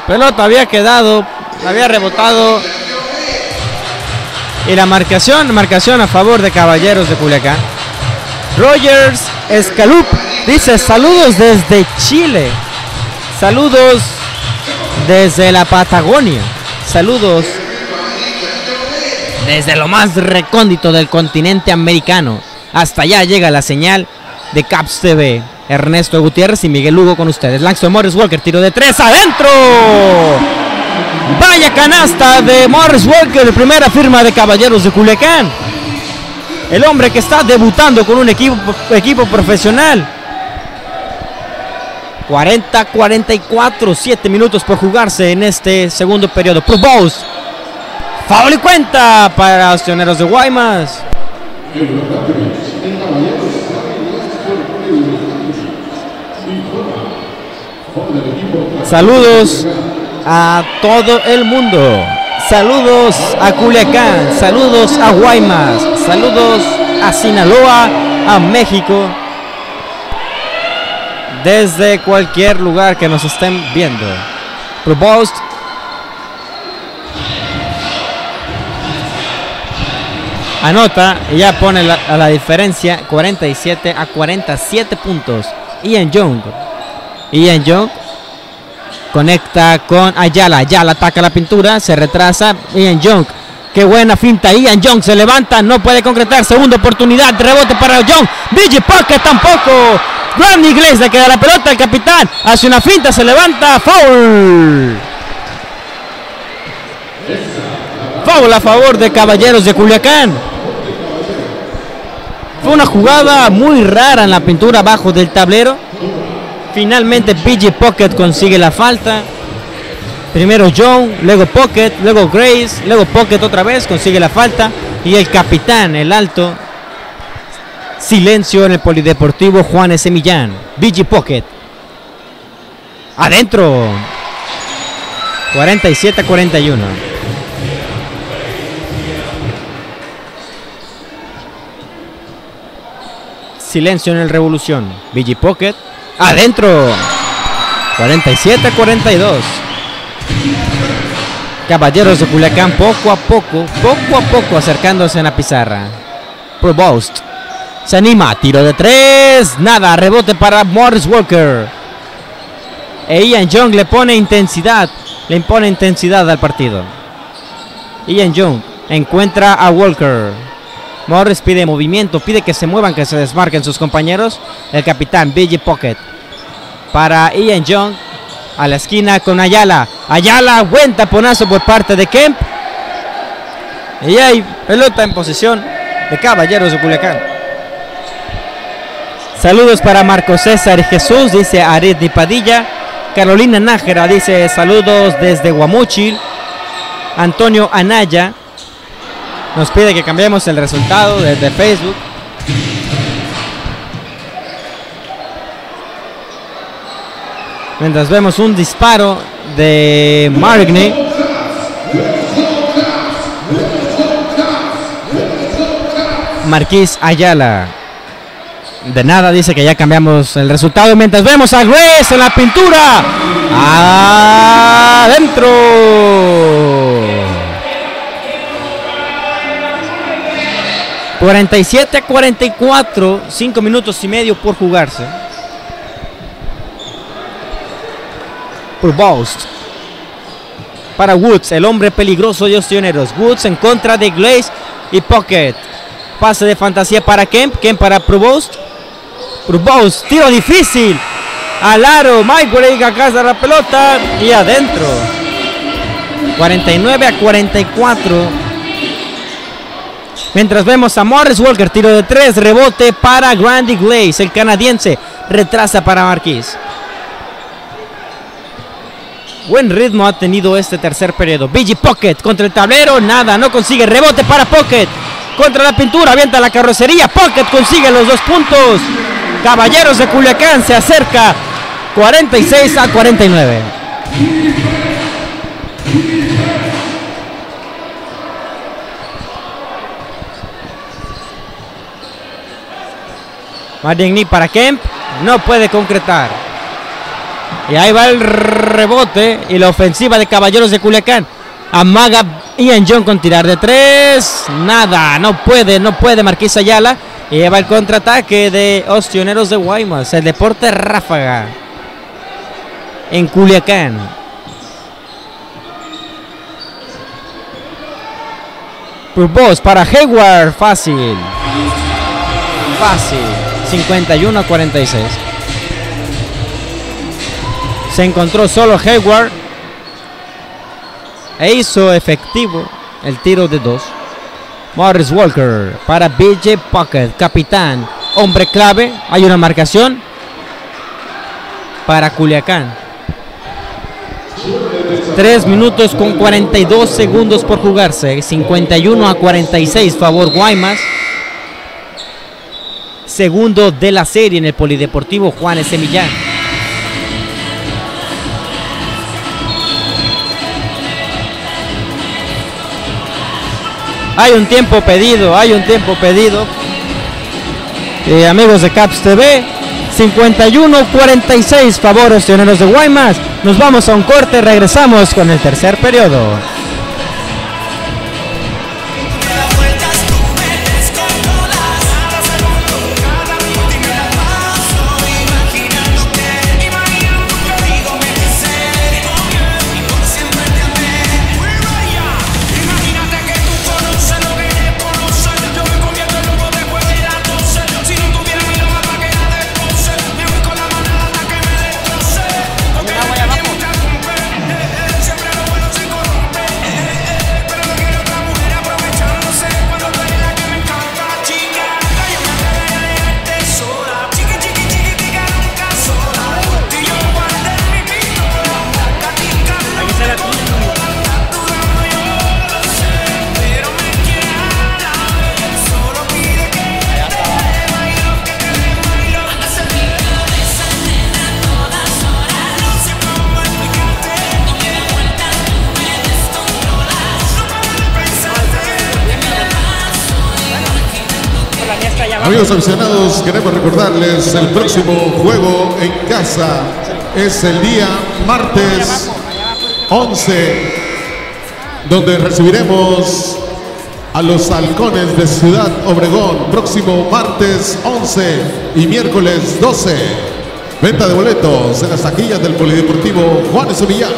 Pelota había quedado, había rebotado. Y la marcación, marcación a favor de Caballeros de Culiacán. Rogers Escalup dice saludos desde Chile. Saludos desde la Patagonia. Saludos desde lo más recóndito del continente americano. Hasta allá llega la señal de Caps TV. Ernesto Gutiérrez y Miguel Lugo con ustedes. Langston Morris Walker, tiro de tres adentro. Vaya canasta de Morris Walker, primera firma de Caballeros de Culiacán. El hombre que está debutando con un equipo, equipo profesional. 40-44, 7 minutos por jugarse en este segundo periodo. Provost. Foul y cuenta para los de Guaymas. Saludos a todo el mundo. Saludos a Culiacán. Saludos a Guaymas. Saludos a Sinaloa, a México. Desde cualquier lugar que nos estén viendo. Provost anota y ya pone la, a la diferencia 47 a 47 puntos. Ian Young. Ian Young conecta con Ayala. Ayala ataca la pintura, se retrasa. Ian Young. Qué buena finta. Ian Young se levanta, no puede concretar. Segunda oportunidad, rebote para Young. Billy Pocket tampoco. Gran Inglés le queda la pelota al capitán. Hace una finta, se levanta. Foul. Foul a favor de Caballeros de Culiacán. Fue una jugada muy rara en la pintura abajo del tablero. Finalmente PG Pocket consigue la falta. Primero John, luego Pocket, luego Grace, luego Pocket otra vez consigue la falta. Y el capitán, el alto. Silencio en el polideportivo Juan S. Millán. BG Pocket. Adentro. 47 a 41. Silencio en el Revolución. BG Pocket. Adentro. 47 a 42. Caballeros de Culiacán poco a poco, poco a poco acercándose en la pizarra. Provost. Se anima, tiro de tres. Nada, rebote para Morris Walker. E Ian Young le pone intensidad, le impone intensidad al partido. Ian Young encuentra a Walker. Morris pide movimiento, pide que se muevan, que se desmarquen sus compañeros. El capitán BG Pocket para Ian Young a la esquina con Ayala. Ayala, buen taponazo por parte de Kemp. Y hay pelota en posición de Caballeros de Culiacán. Saludos para Marco César Jesús, dice Aridni Padilla. Carolina Nájera dice saludos desde Guamuchil. Antonio Anaya nos pide que cambiemos el resultado desde Facebook. Mientras vemos un disparo de Margney. Marquís Ayala. De nada dice que ya cambiamos el resultado. Mientras vemos a Grace en la pintura. Adentro. ...47 a 44... ...5 minutos y medio por jugarse... Provost. Para Woods, el hombre peligroso de los pioneros. Woods en contra de Glaze y Pocket. Pase de fantasía para Kemp. Kemp para Provost. Provost, tiro difícil. Al aro, Mike acá de la pelota y adentro. 49 a 44. Mientras vemos a Morris Walker, tiro de tres, rebote para Grandy Glaze, el canadiense, retrasa para Marquis. Buen ritmo ha tenido este tercer periodo. BG Pocket contra el tablero, nada, no consigue rebote para Pocket. Contra la pintura, avienta la carrocería. Pocket consigue los dos puntos. Caballeros de Culiacán se acerca 46 a 49. Marigny para Kemp, no puede concretar. Y ahí va el rebote y la ofensiva de Caballeros de Culiacán. Amaga Ian John con tirar de tres. Nada, no puede, no puede Marquís Ayala. Y lleva el contraataque de Ostioneros de Guaymas. El deporte ráfaga. En Culiacán. Purpose para Hayward. Fácil. Fácil. 51 a 46. Se encontró solo Hayward. E hizo efectivo el tiro de dos. Morris Walker para BJ Pocket, capitán, hombre clave. Hay una marcación para Culiacán. 3 minutos con 42 segundos por jugarse. 51 a 46 favor Guaymas. Segundo de la serie en el Polideportivo Juan S. Hay un tiempo pedido, hay un tiempo pedido. Eh, amigos de Caps TV, 51-46 favor Ostioneros de Guaymas. Nos vamos a un corte, regresamos con el tercer periodo. Amigos aficionados, queremos recordarles el próximo juego en casa es el día martes 11, donde recibiremos a los halcones de Ciudad Obregón, próximo martes 11 y miércoles 12. Venta de boletos en las taquillas del Polideportivo Juan Sevilla.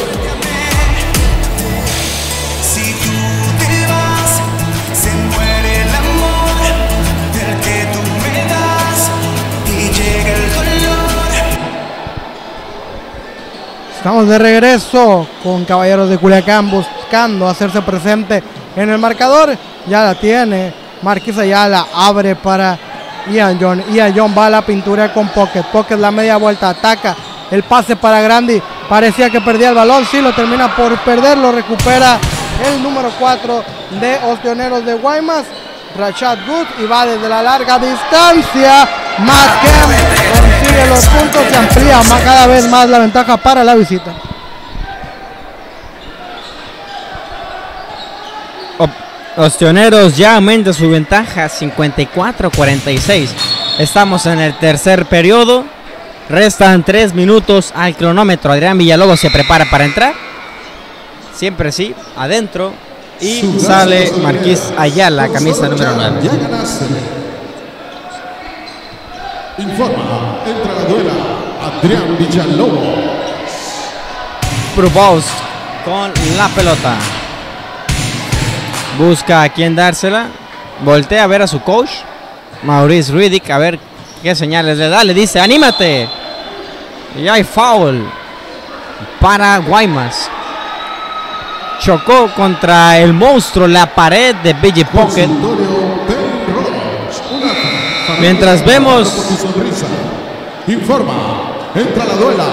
Estamos de regreso con Caballeros de Culiacán buscando hacerse presente en el marcador. Ya la tiene. Marquisa ya la abre para Ian John. Ian John va a la pintura con Pocket. Pocket la media vuelta ataca. El pase para Grandi. Parecía que perdía el balón. Sí, lo termina por perder. Lo recupera el número 4 de Ostioneros de Guaymas. Rashad Good y va desde la larga distancia. Matt Kemp consigue los puntos. Se amplía más, cada vez más la ventaja para la visita. Ostioneros ya aumenta su ventaja 54-46. Estamos en el tercer periodo. Restan tres minutos al cronómetro. Adrián Villalobos se prepara para entrar. Siempre sí, adentro. Y sale Marquís Ayala, camisa número 9. Ya ganaste. Informa, entra la duela Adrián Villalobos. Provost con la pelota. Busca a quién dársela. Voltea a ver a su coach, Maurice Riddick, a ver qué señales le da. Le dice, anímate. Y hay foul para Guaymas. Chocó contra el monstruo la pared de Billy Pocket. Mientras vemos Informa, entra la duela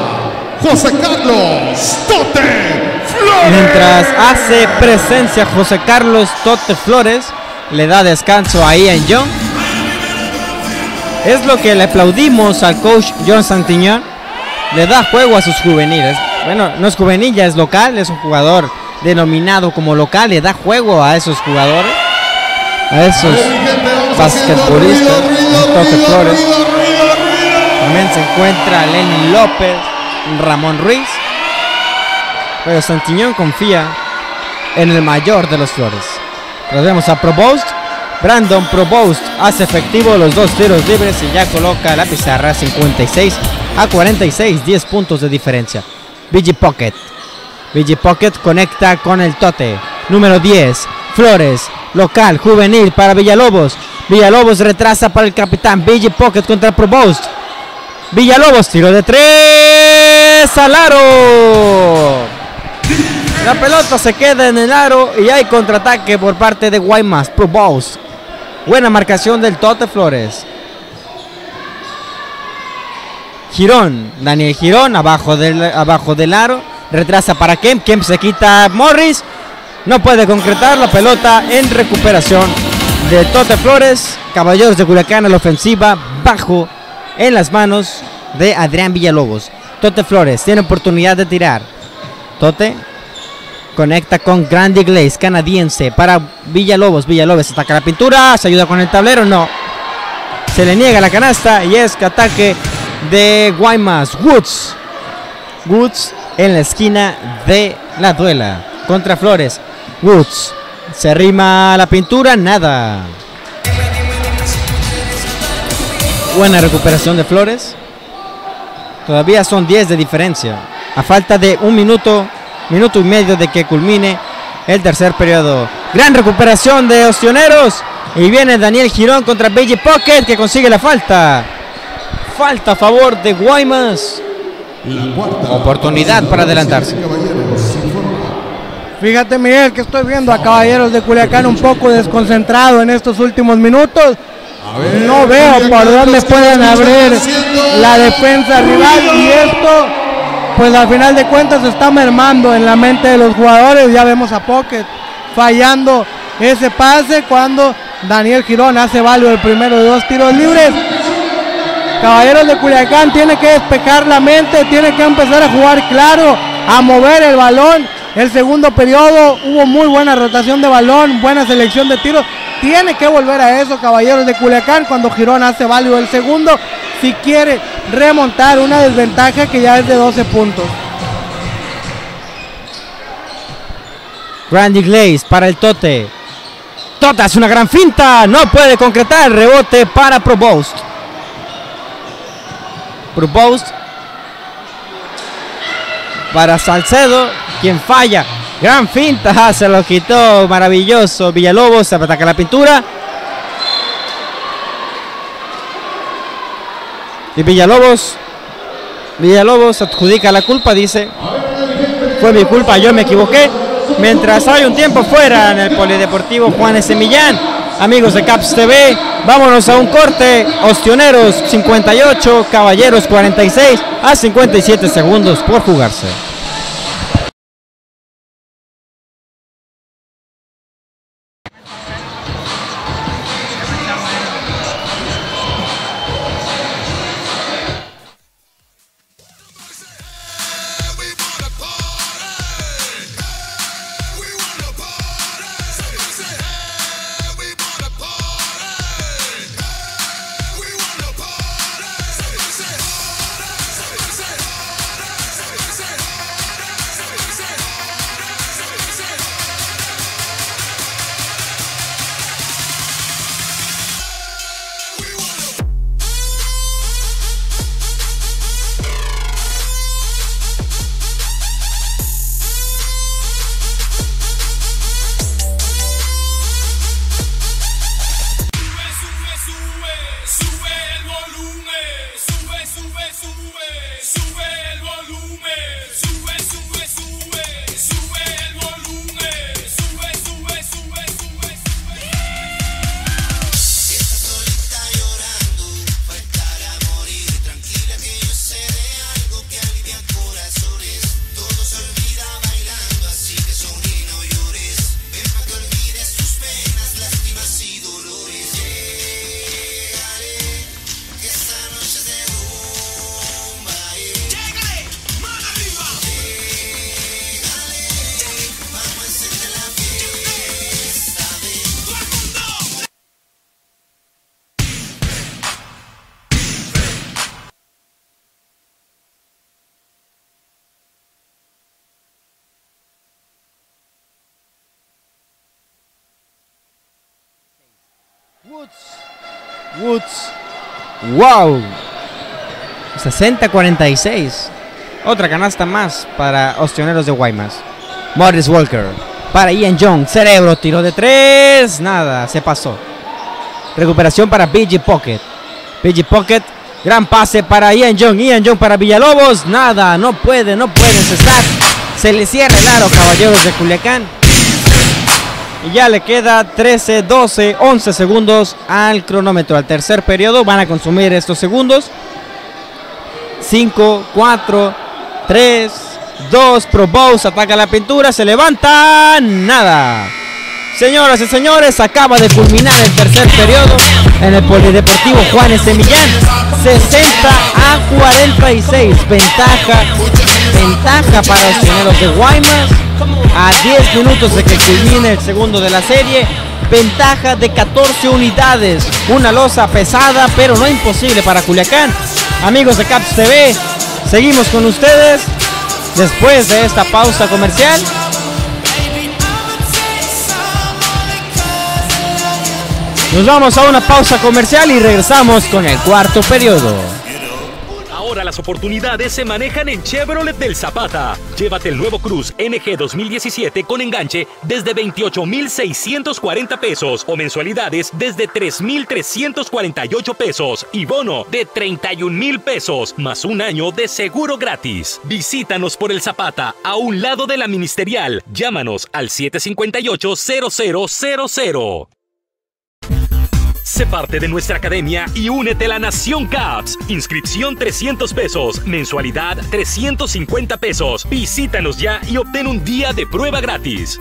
José Carlos Tote Flores. Mientras hace presencia José Carlos Tote Flores, le da descanso a Ian Young. Es lo que le aplaudimos al coach John Santiñón. Le da juego a sus juveniles. Bueno, no es juvenil, ya es local, es un jugador denominado como local, le da juego a esos jugadores, a esos basquetbolistas. Tote Flores. También se encuentra Lenny López, Ramón Ruiz. Pero Santiñón confía en el mayor de los Flores. Nos vemos a Provost. Brandon Provost hace efectivo los dos tiros libres y ya coloca la pizarra 56 a 46, 10 puntos de diferencia. BG Pocket. BG Pocket conecta con el Tote. Número 10. Flores. Local, juvenil para Villalobos. Villalobos retrasa para el capitán. BG Pocket contra Provost. Villalobos, tiro de tres al aro. La pelota se queda en el aro y hay contraataque por parte de Guaymas. Provost. Buena marcación del Tote Flores. Girón, Daniel Girón, abajo del, abajo del aro. Retrasa para Kemp. Kemp se quita Morris. No puede concretar la pelota en recuperación de Tote Flores. Caballeros de Culiacán a la ofensiva. Bajo en las manos de Adrián Villalobos. Tote Flores tiene oportunidad de tirar. Tote conecta con Grande Glaze, canadiense, para Villalobos. Villalobos ataca la pintura, se ayuda con el tablero, no. Se le niega la canasta y es que ataque de Guaymas. Woods. Woods en la esquina de la duela contra Flores. Woods se arrima a la pintura, nada. Buena recuperación de Flores. Todavía son 10 de diferencia. A falta de un minuto, minuto y medio de que culmine el tercer periodo. Gran recuperación de Ostioneros. Y viene Daniel Girón contra Belly Pocket que consigue la falta. Falta a favor de Guaymas. Oportunidad para adelantarse. Fíjate Miguel que estoy viendo a Caballeros de Culiacán un poco desconcentrado en estos últimos minutos. No veo por dónde pueden abrir la defensa rival y esto pues al final de cuentas se está mermando en la mente de los jugadores. Ya vemos a Pocket fallando ese pase cuando Daniel Girón hace válido el primero de dos tiros libres. Caballeros de Culiacán tiene que despejar la mente, tiene que empezar a jugar claro, a mover el balón. El segundo periodo hubo muy buena rotación de balón, buena selección de tiros, Tiene que volver a eso, caballeros de Culiacán, cuando Girón hace válido el segundo, si quiere remontar una desventaja que ya es de 12 puntos. Randy Glaze para el Tote. Tota es una gran finta. No puede concretar. Rebote para Provost. Provost. Para Salcedo. Quien falla. Gran finta. Se lo quitó. Maravilloso. Villalobos. Se ataca la pintura. Y Villalobos. Villalobos adjudica la culpa. Dice. Fue mi culpa. Yo me equivoqué. Mientras hay un tiempo fuera en el Polideportivo Juan S. Millán. Amigos de Caps TV, vámonos a un corte. Ostioneros 58, Caballeros 46 a 57 segundos por jugarse. ¡Wow! 60-46. Otra canasta más para Ostioneros de Guaymas. Morris Walker. Para Ian Young. Cerebro. Tiro de tres. Nada. Se pasó. Recuperación para BG Pocket. BG Pocket. Gran pase para Ian Young. Ian Young para Villalobos. Nada. No puede. No puede cesar. Se le cierra el aro, caballeros de Culiacán. Y ya le queda 13, 12, 11 segundos al cronómetro. Al tercer periodo van a consumir estos segundos. 5, 4, 3, 2. Pro Bows ataca la pintura. Se levanta. Nada. Señoras y señores, acaba de culminar el tercer periodo en el Polideportivo Juan S. Millán. 60 a 46. Ventaja. Ventaja para los pioneros de Guaymas. A 10 minutos de que culmine el segundo de la serie. Ventaja de 14 unidades. Una losa pesada, pero no imposible para Culiacán. Amigos de Caps TV, seguimos con ustedes después de esta pausa comercial. Nos vamos a una pausa comercial y regresamos con el cuarto periodo. Ahora las oportunidades se manejan en Chevrolet del Zapata. Llévate el nuevo Cruz NG 2017 con enganche desde 28,640 pesos o mensualidades desde 3,348 pesos y bono de 31 mil pesos más un año de seguro gratis. Visítanos por el Zapata a un lado de la Ministerial. Llámanos al 758-0000. Sé parte de nuestra academia y únete a la Nación Caps. Inscripción 300 pesos, mensualidad 350 pesos. Visítanos ya y obtén un día de prueba gratis.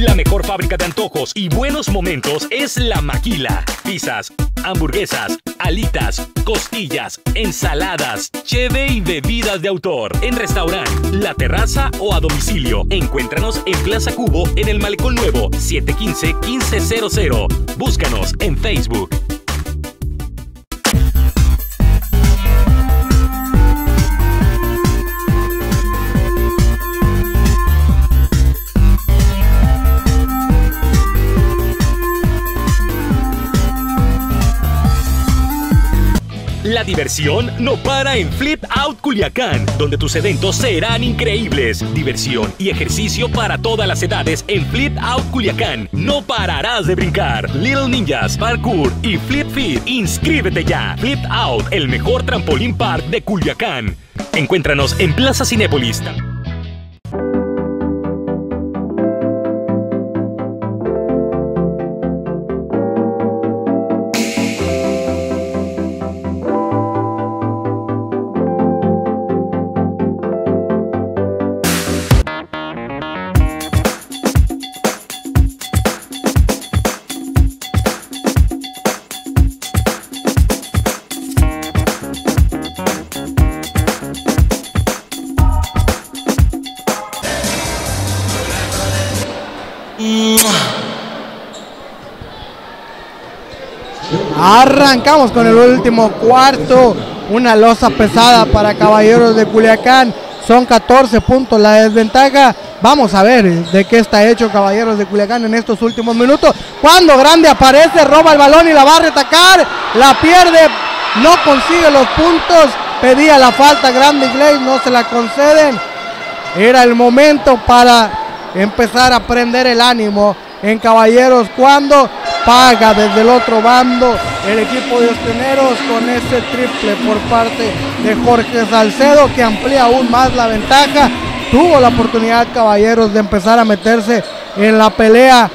La mejor fábrica de antojos y buenos momentos es La Maquila. Pizzas, hamburguesas, alitas, costillas, ensaladas, cheve y bebidas de autor. En restaurante, La Terraza o a domicilio. Encuéntranos en Plaza Cubo en el Malecón Nuevo 715-1500. Búscanos en Facebook. La diversión no para en Flip Out Culiacán, donde tus eventos serán increíbles. Diversión y ejercicio para todas las edades en Flip Out Culiacán. No pararás de brincar. Little Ninjas, Parkour y Flip Fit. Inscríbete ya. Flip Out, el mejor trampolín park de Culiacán. Encuéntranos en Plaza Cinépolis. Arrancamos con el último cuarto. Una losa pesada para Caballeros de Culiacán. Son 14 puntos la desventaja. Vamos a ver de qué está hecho Caballeros de Culiacán en estos últimos minutos. Cuando Grande aparece, roba el balón y la va a retacar. La pierde, no consigue los puntos. Pedía la falta Grande Glaze, no se la conceden. Era el momento para empezar a prender el ánimo en Caballeros cuando paga desde el otro bando el equipo de Osteneros con ese triple por parte de Jorge Salcedo que amplía aún más la ventaja. Tuvo la oportunidad Caballeros de empezar a meterse en la pelea.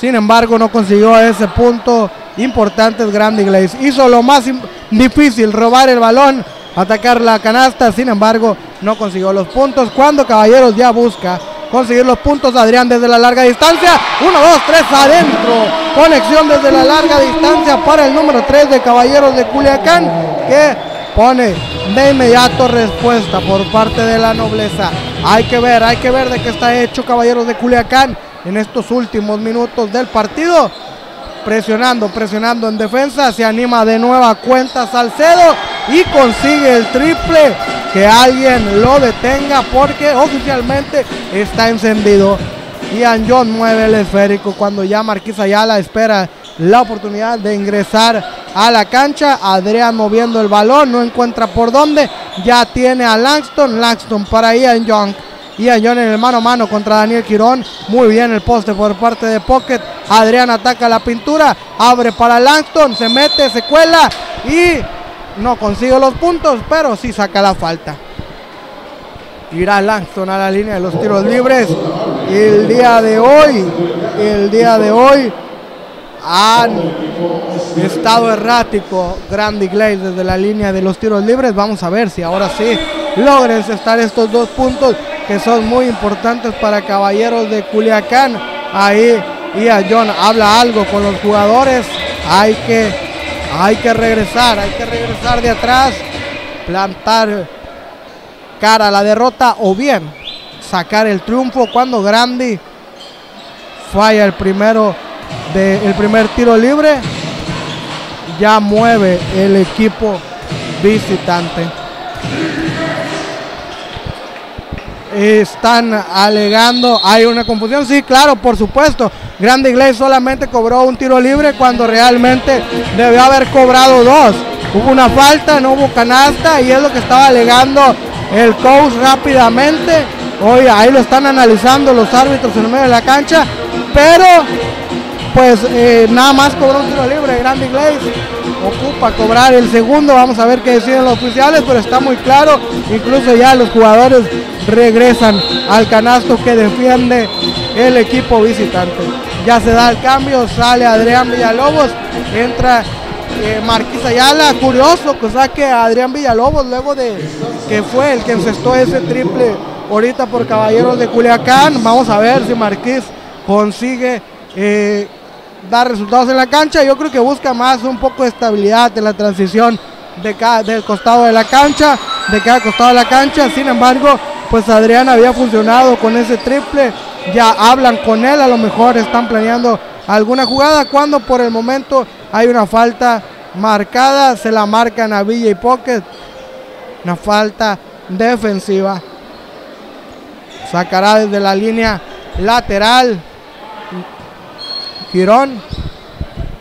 Sin embargo, no consiguió ese punto importante el Grand Glaze. Hizo lo más difícil, robar el balón, atacar la canasta. Sin embargo, no consiguió los puntos. Cuando Caballeros ya busca conseguir los puntos. Adrián desde la larga distancia. 1, 2, 3 adentro. Conexión desde la larga distancia para el número 3 de Caballeros de Culiacán. Que pone de inmediato respuesta por parte de la nobleza. Hay que ver, hay que ver de qué está hecho Caballeros de Culiacán en estos últimos minutos del partido. Presionando, presionando en defensa. Se anima de nueva cuenta Salcedo y consigue el triple que alguien lo detenga porque oficialmente está encendido. Ian John mueve el esférico cuando ya Marquis Ayala espera la oportunidad de ingresar a la cancha. Adrián moviendo el balón, no encuentra por dónde. Ya tiene a Langston, Langston para Ian Young. Ian John en el mano a mano contra Daniel Quirón. Muy bien el poste por parte de Pocket. Adrián ataca la pintura, abre para Langston, se mete, se cuela y no consigue los puntos, pero sí saca la falta. Irá Langston a la línea de los tiros libres. El día de hoy, el día de hoy han estado errático Grande Glaze desde la línea de los tiros libres. Vamos a ver si ahora sí logren estar estos dos puntos que son muy importantes para Caballeros de Culiacán. Ahí Ia John habla algo con los jugadores. Hay que, hay que regresar, hay que regresar de atrás, plantar cara a la derrota o bien sacar el triunfo cuando Grandi falla el primero de, el primer tiro libre. Ya mueve el equipo visitante están alegando hay una confusión sí claro por supuesto Grande Inglés solamente cobró un tiro libre cuando realmente debió haber cobrado dos hubo una falta no hubo canasta y es lo que estaba alegando el coach rápidamente. Hoy ahí lo están analizando los árbitros en el medio de la cancha, pero pues eh, nada más cobró un tiro libre. Grande Glaze ocupa cobrar el segundo. Vamos a ver qué deciden los oficiales, pero está muy claro. Incluso ya los jugadores regresan al canasto que defiende el equipo visitante. Ya se da el cambio, sale Adrián Villalobos, entra eh, Marquis Ayala, curioso que saque a Adrián Villalobos luego de que fue el que encestó ese triple ahorita por Caballeros de Culiacán. Vamos a ver si Marquís consigue eh, dar resultados en la cancha. Yo creo que busca más un poco de estabilidad en la transición de cada, del costado de la cancha, de cada costado de la cancha. Sin embargo, pues Adrián había funcionado con ese triple. Ya hablan con él, a lo mejor están planeando alguna jugada cuando por el momento hay una falta marcada, se la marcan a Villa y Pocket. Una falta defensiva. Sacará desde la línea lateral. Girón.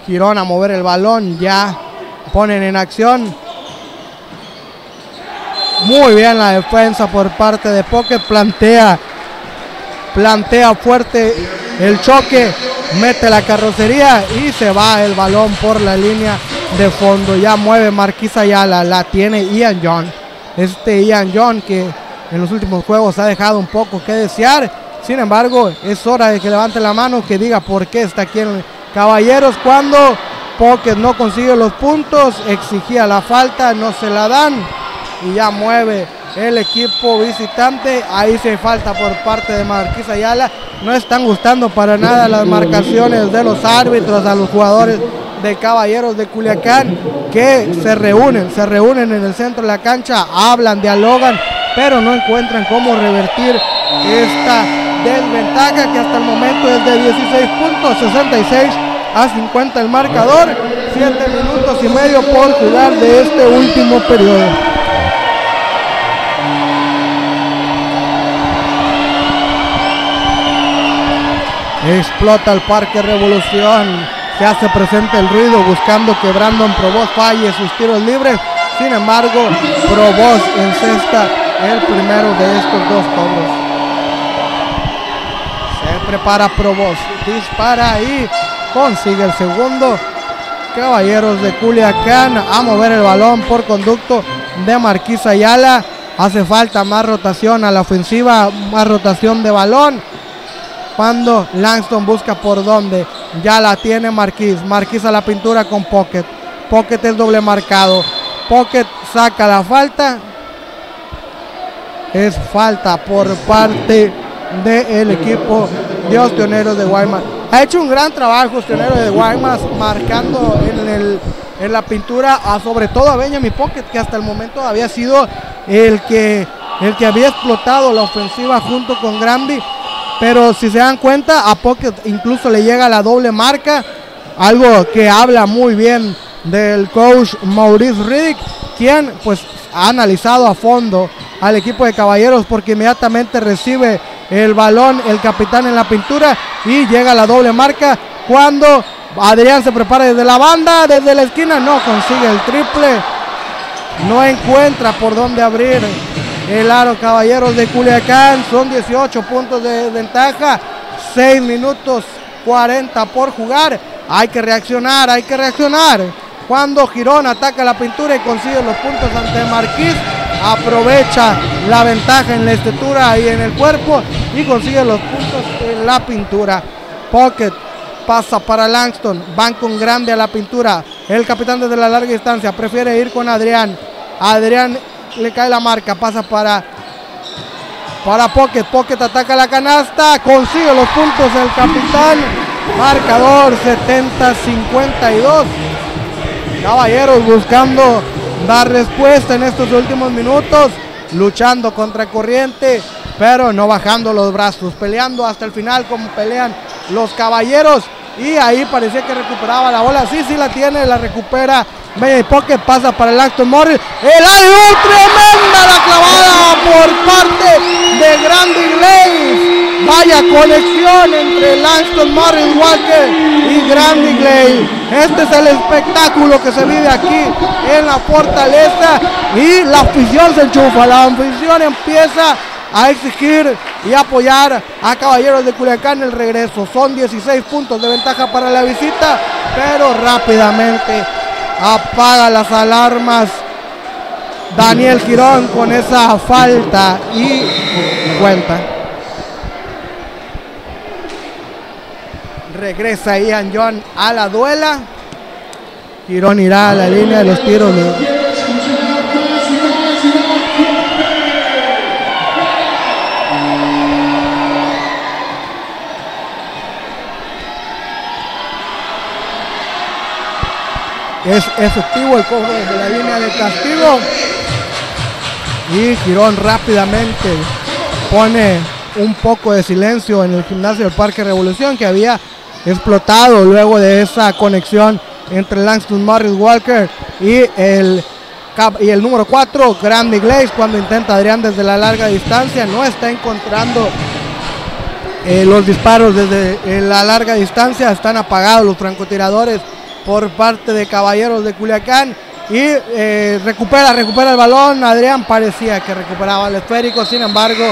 Girón a mover el balón. Ya ponen en acción. Muy bien la defensa por parte de Pocket. Plantea. Plantea fuerte el choque. Mete la carrocería y se va el balón por la línea de fondo. Ya mueve Marquisa Ayala. La tiene Ian John. Este Ian John que en los últimos juegos ha dejado un poco que desear. Sin embargo, es hora de que levante la mano, que diga por qué está aquí en Caballeros cuando Pocket no consigue los puntos, exigía la falta, no se la dan y ya mueve el equipo visitante. Ahí se falta por parte de Marquis Ayala. No están gustando para nada las marcaciones de los árbitros a los jugadores de Caballeros de Culiacán que se reúnen, se reúnen en el centro de la cancha, hablan, dialogan, pero no encuentran cómo revertir esta desventaja que hasta el momento es de 16 puntos, 66 a 50 el marcador, 7 minutos y medio por jugar de este último periodo. Explota el Parque Revolución. Se hace presente el ruido buscando que Brandon Provost falle sus tiros libres. Sin embargo, Provost encesta el primero de estos dos cobros. Prepara Provost. Dispara y consigue el segundo. Caballeros de Culiacán a mover el balón por conducto de Marquisa Ayala. Hace falta más rotación a la ofensiva, más rotación de balón cuando Langston busca por donde ya la tiene Marquis. Marquis la pintura con Pocket. Pocket es doble marcado. Pocket saca la falta. Es falta por parte del equipo de Ostioneros de Guaymas. Ha hecho un gran trabajo Ostioneros de Guaymas marcando en, el, en la pintura, a, sobre todo a Benjamin Pocket, que hasta el momento había sido el que, el que había explotado la ofensiva junto con Grandy pero si se dan cuenta, a Pocket incluso le llega la doble marca, algo que habla muy bien del coach Maurice Riddick, quien pues ha analizado a fondo al equipo de Caballeros porque inmediatamente recibe el balón el capitán en la pintura y llega la doble marca cuando Adrián se prepara desde la banda, desde la esquina, no consigue el triple, no encuentra por dónde abrir el aro Caballeros de Culiacán. Son 18 puntos de ventaja, 6 minutos 40 por jugar. Hay que reaccionar, hay que reaccionar. Cuando Girón ataca la pintura y consigue los puntos ante Marquís, aprovecha la ventaja en la estatura y en el cuerpo y consigue los puntos en la pintura. Pocket pasa para Langston, van con grande a la pintura. El capitán desde la larga distancia prefiere ir con Adrián. Adrián le cae la marca, pasa para para Pocket, Pocket ataca la canasta, consigue los puntos el capitán, marcador 70-52. Caballeros buscando dar respuesta en estos últimos minutos, luchando contra corriente, pero no bajando los brazos, peleando hasta el final como pelean los caballeros. Y ahí parecía que recuperaba la bola. Sí, sí la tiene, la recupera. Media Pocket pasa para el Acton Morris. El aire tremenda la clavada por parte de Grandi Glaze. Vaya conexión entre Langston Morris Walker y Grandi Glaze. Este es el espectáculo que se vive aquí en la fortaleza. Y la afición se enchufa. La afición empieza a exigir y apoyar a Caballeros de Culiacán el regreso. Son 16 puntos de ventaja para la visita, pero rápidamente apaga las alarmas Daniel Girón con esa falta y cuenta. Regresa Ian John a la duela. Girón irá a la línea de los tiros. de- es efectivo el cobro desde la línea de castigo. Y Girón rápidamente pone un poco de silencio en el gimnasio del Parque Revolución que había explotado luego de esa conexión entre Langston Morris Walker y el, y el número 4, Grande Glaze, cuando intenta Adrián desde la larga distancia. No está encontrando eh, los disparos desde eh, la larga distancia. Están apagados los francotiradores por parte de Caballeros de Culiacán. Y eh, recupera, recupera el balón. Adrián parecía que recuperaba el esférico. Sin embargo,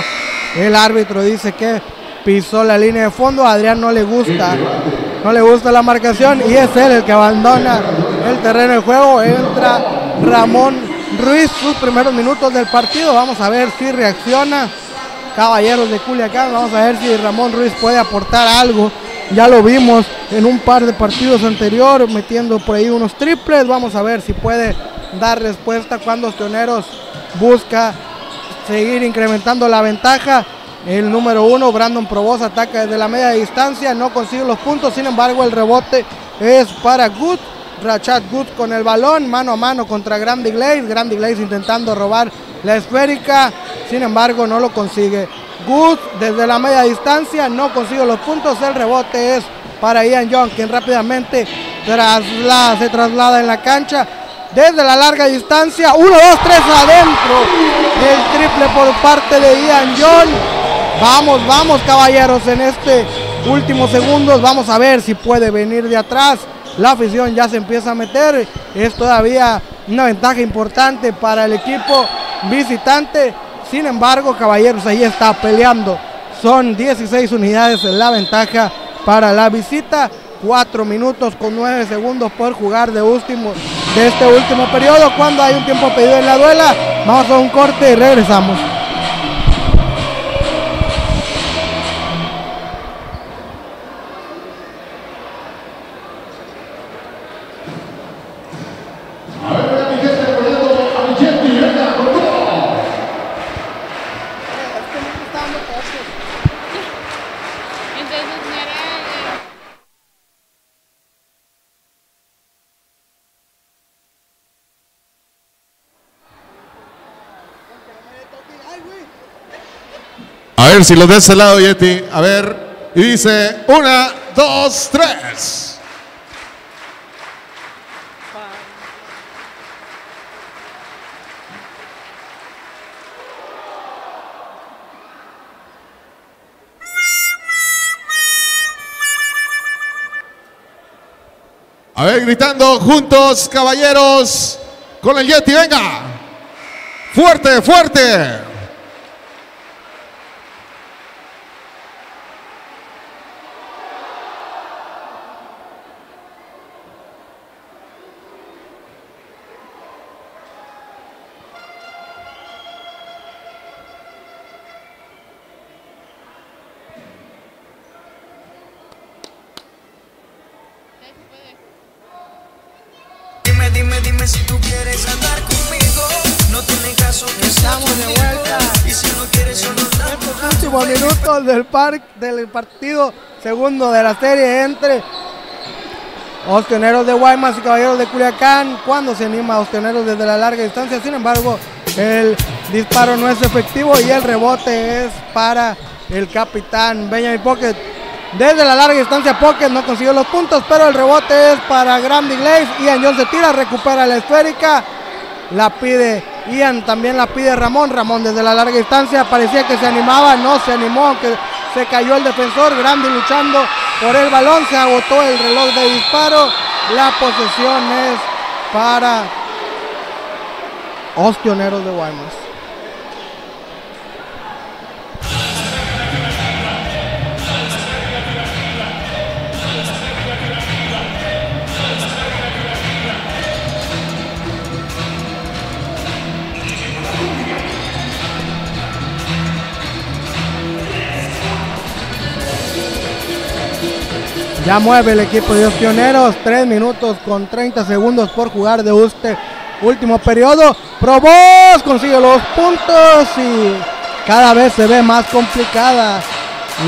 el árbitro dice que pisó la línea de fondo. Adrián no le gusta. No le gusta la marcación. Y es él el que abandona el terreno de juego. Entra Ramón Ruiz. Sus primeros minutos del partido. Vamos a ver si reacciona. Caballeros de Culiacán. Vamos a ver si Ramón Ruiz puede aportar algo. Ya lo vimos en un par de partidos anteriores metiendo por ahí unos triples. Vamos a ver si puede dar respuesta cuando Ostioneros busca seguir incrementando la ventaja. El número uno, Brandon Provost, ataca desde la media distancia, no consigue los puntos, sin embargo el rebote es para Good. Rachat Good con el balón, mano a mano contra Grande Glaze. Grande Glaze intentando robar la esférica, sin embargo no lo consigue. Good desde la media distancia, no consigue los puntos. El rebote es para Ian Young, quien rápidamente traslada, se traslada en la cancha. Desde la larga distancia, 1, 2, 3 adentro del triple por parte de Ian Young. Vamos, vamos caballeros en este último segundos. Vamos a ver si puede venir de atrás. La afición ya se empieza a meter. Es todavía una ventaja importante para el equipo visitante. Sin embargo, caballeros, ahí está peleando. Son 16 unidades en la ventaja para la visita. 4 minutos con 9 segundos por jugar de, último, de este último periodo. Cuando hay un tiempo pedido en la duela, vamos a un corte y regresamos. A ver si lo de ese lado, Yeti. A ver. Y dice, una, dos, tres. A ver, gritando juntos, caballeros, con el Yeti, venga. Fuerte, fuerte. Estamos de vuelta. Y si no quieres, Últimos minutos del, par- del partido segundo de la serie entre Ostioneros de Guaymas y Caballeros de Culiacán. Cuando se anima a Ostioneros desde la larga distancia, sin embargo, el disparo no es efectivo y el rebote es para el capitán Benjamin Pocket. Desde la larga distancia, Pocket no consiguió los puntos, pero el rebote es para Grande Glaze. Ian John se tira, recupera la esférica. La pide Ian, también la pide Ramón. Ramón desde la larga distancia parecía que se animaba, no se animó, aunque se cayó el defensor. Grande luchando por el balón, se agotó el reloj de disparo. La posesión es para Ostioneros de Guaymas. Ya mueve el equipo de los pioneros. 3 minutos con 30 segundos por jugar de este último periodo. Probos consigue los puntos y cada vez se ve más complicada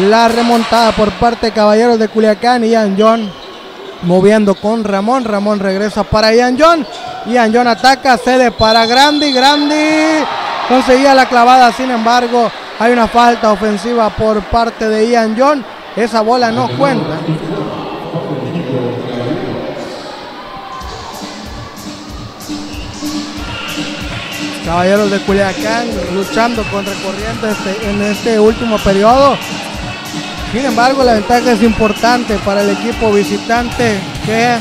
la remontada por parte de Caballeros de Culiacán. Ian John moviendo con Ramón. Ramón regresa para Ian John. Ian John ataca, cede para Grandi. Grandi conseguía la clavada, sin embargo, hay una falta ofensiva por parte de Ian John. Esa bola no cuenta. Caballeros de Culiacán luchando contra corrientes este- en este último periodo. Sin embargo, la ventaja es importante para el equipo visitante que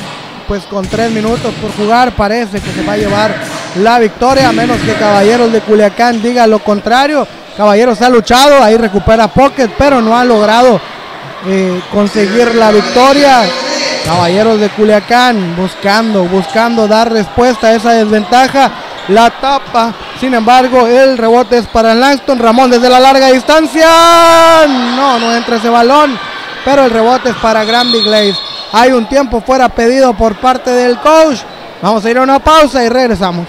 pues con tres minutos por jugar parece que se va a llevar la victoria, a menos que Caballeros de Culiacán diga lo contrario. Caballeros ha luchado, ahí recupera Pocket, pero no ha logrado eh, conseguir la victoria. Caballeros de Culiacán buscando, buscando dar respuesta a esa desventaja. La tapa, sin embargo, el rebote es para Langston. Ramón desde la larga distancia. No, no entra ese balón, pero el rebote es para Granby Glaze. Hay un tiempo fuera pedido por parte del coach. Vamos a ir a una pausa y regresamos.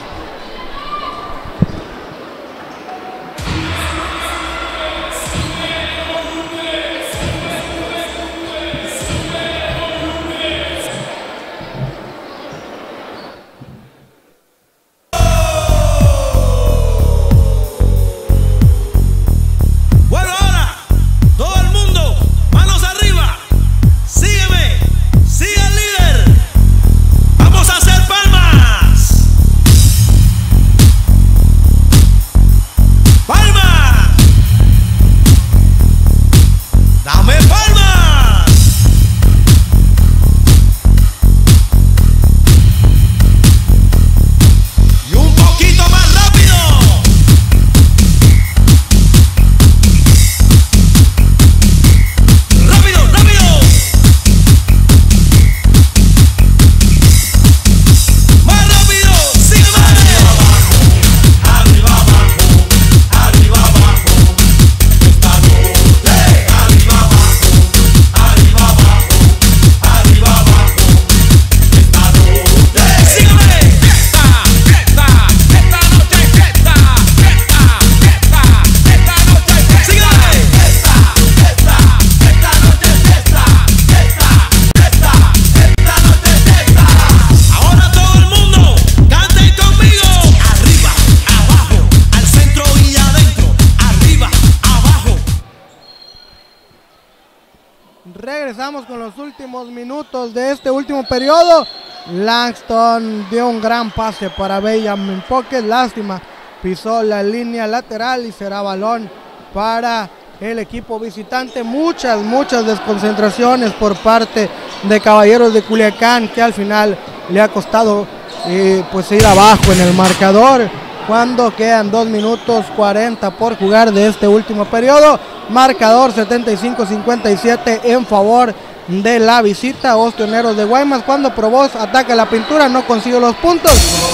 Langston dio un gran pase para Benjamin Pocket. Lástima, pisó la línea lateral y será balón para el equipo visitante. Muchas, muchas desconcentraciones por parte de Caballeros de Culiacán que al final le ha costado eh, pues ir abajo en el marcador cuando quedan 2 minutos 40 por jugar de este último periodo. Marcador 75-57 en favor la visita. Ostioneros de Guaymas cuando Provoz ataca la pintura, no consigue los puntos.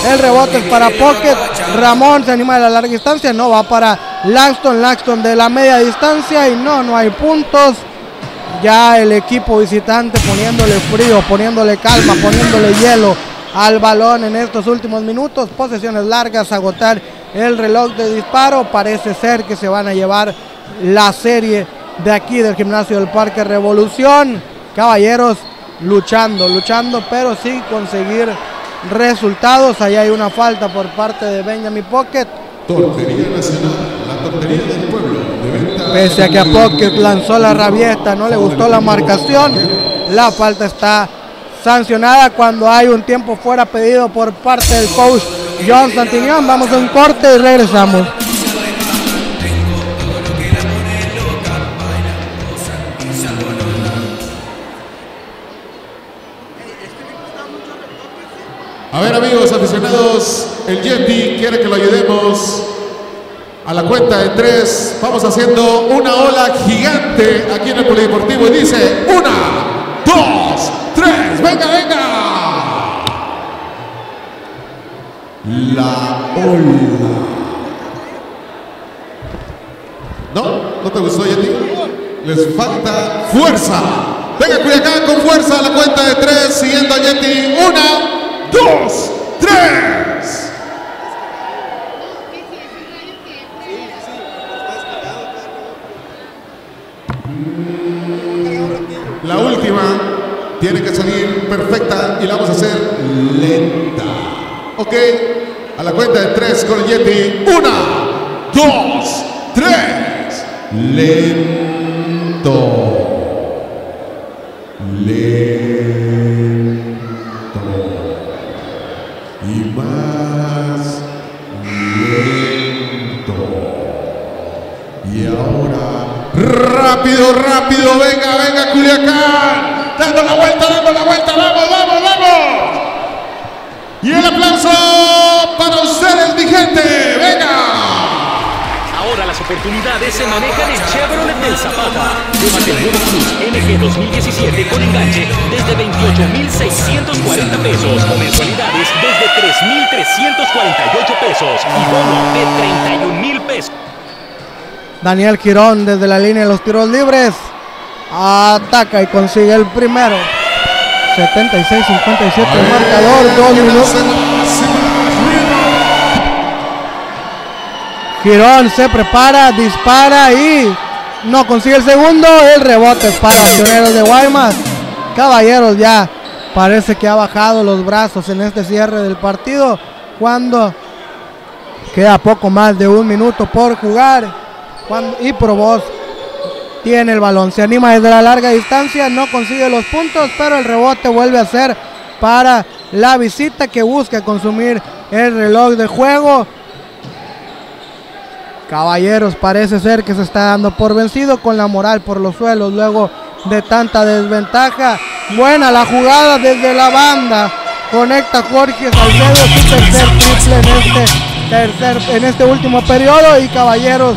El rebote es para Pocket. Ramón se anima de la larga distancia, no va para Langston. Langston de la media distancia y no, no hay puntos. Ya el equipo visitante poniéndole frío, poniéndole calma, poniéndole hielo al balón en estos últimos minutos. Posesiones largas, agotar el reloj de disparo. Parece ser que se van a llevar la serie de aquí del gimnasio del Parque Revolución. Caballeros luchando, luchando, pero sin conseguir resultados. Ahí hay una falta por parte de Benjamin Pocket. Tortería Nacional, la tortería del pueblo. De Pese a que a Pocket lanzó la rabieta, no le gustó la marcación. La falta está sancionada cuando hay un tiempo fuera pedido por parte del coach John Santillán. Vamos a un corte y regresamos. A ver amigos aficionados, el Yeti quiere que lo ayudemos a la cuenta de tres. Vamos haciendo una ola gigante aquí en el Polideportivo y dice una, dos, tres, venga, venga. La ola. ¿No? ¿No te gustó Yeti? Les falta fuerza. Venga Culiacán con fuerza a la cuenta de tres, siguiendo a Yeti. Una, dos, tres. La última. tiene que salir perfecta y la vamos a hacer lenta. Ok, a la cuenta de tres con el Yeti. Una, dos, tres. Lento. Lento. Rápido, rápido, venga, venga, Culiacán. Dando la vuelta, dando la vuelta, vamos, vamos, vamos. Y el aplauso para ustedes, mi gente. Venga. Ahora las oportunidades se manejan en Chevrolet del Zapata. Llévate el nuevo MG 2017 con enganche desde 28,640 pesos o mensualidades desde 3,348 pesos y bono de 31,000 pesos. Daniel Girón desde la línea de los tiros libres. Ataca y consigue el primero. 76-57 el marcador. Dos minutos. Girón se prepara, dispara y no consigue el segundo. El rebote para Pioneros de Guaymas. Caballeros ya parece que ha bajado los brazos en este cierre del partido. Cuando queda poco más de un minuto por jugar. Cuando, y Provost tiene el balón. Se anima desde la larga distancia. No consigue los puntos, pero el rebote vuelve a ser para la visita que busca consumir el reloj de juego. Caballeros parece ser que se está dando por vencido con la moral por los suelos luego de tanta desventaja. Buena la jugada desde la banda. Conecta Jorge Salcedo su tercer triple en este, tercer, en este último periodo y Caballeros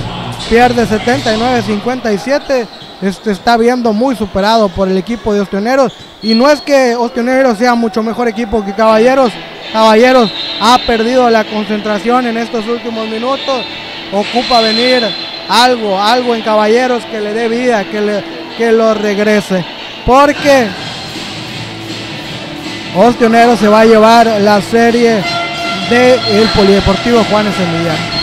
pierde 79-57. Este está viendo muy superado por el equipo de Ostioneros. Y no es que Ostioneros sea mucho mejor equipo que Caballeros. Caballeros ha perdido la concentración en estos últimos minutos. Ocupa venir algo, algo en Caballeros que le dé vida, que, le, que lo regrese. Porque Ostioneros se va a llevar la serie del Polideportivo Juanes Emiliano.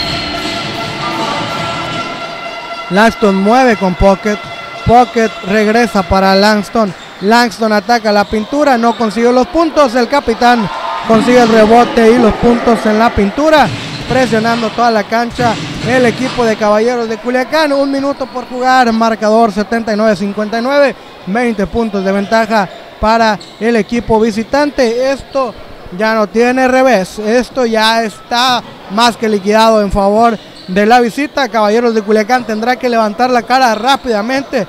Langston mueve con Pocket. Pocket regresa para Langston. Langston ataca la pintura, no consigue los puntos. El capitán consigue el rebote y los puntos en la pintura. Presionando toda la cancha el equipo de Caballeros de Culiacán. Un minuto por jugar. Marcador 79-59. 20 puntos de ventaja para el equipo visitante. Esto ya no tiene revés. Esto ya está más que liquidado en favor de la visita. Caballeros de Culiacán tendrá que levantar la cara rápidamente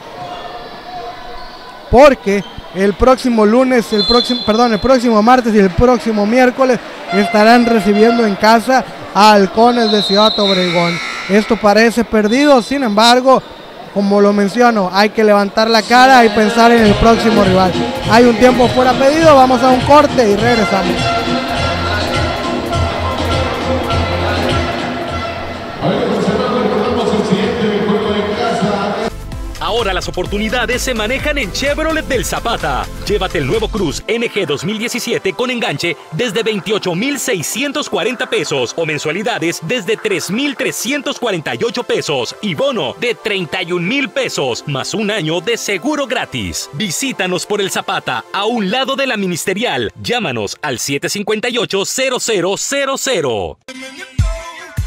porque el próximo lunes, el próximo, perdón, el próximo martes y el próximo miércoles estarán recibiendo en casa a Halcones de Ciudad Obregón. Esto parece perdido, sin embargo, como lo menciono, hay que levantar la cara y pensar en el próximo rival. Hay un tiempo fuera pedido, vamos a un corte y regresamos. Ahora las oportunidades se manejan en Chevrolet del Zapata. Llévate el nuevo Cruz NG 2017 con enganche desde 28,640 pesos o mensualidades desde 3,348 pesos y bono de 31,000 pesos más un año de seguro gratis. Visítanos por el Zapata a un lado de la Ministerial. Llámanos al 758-0000.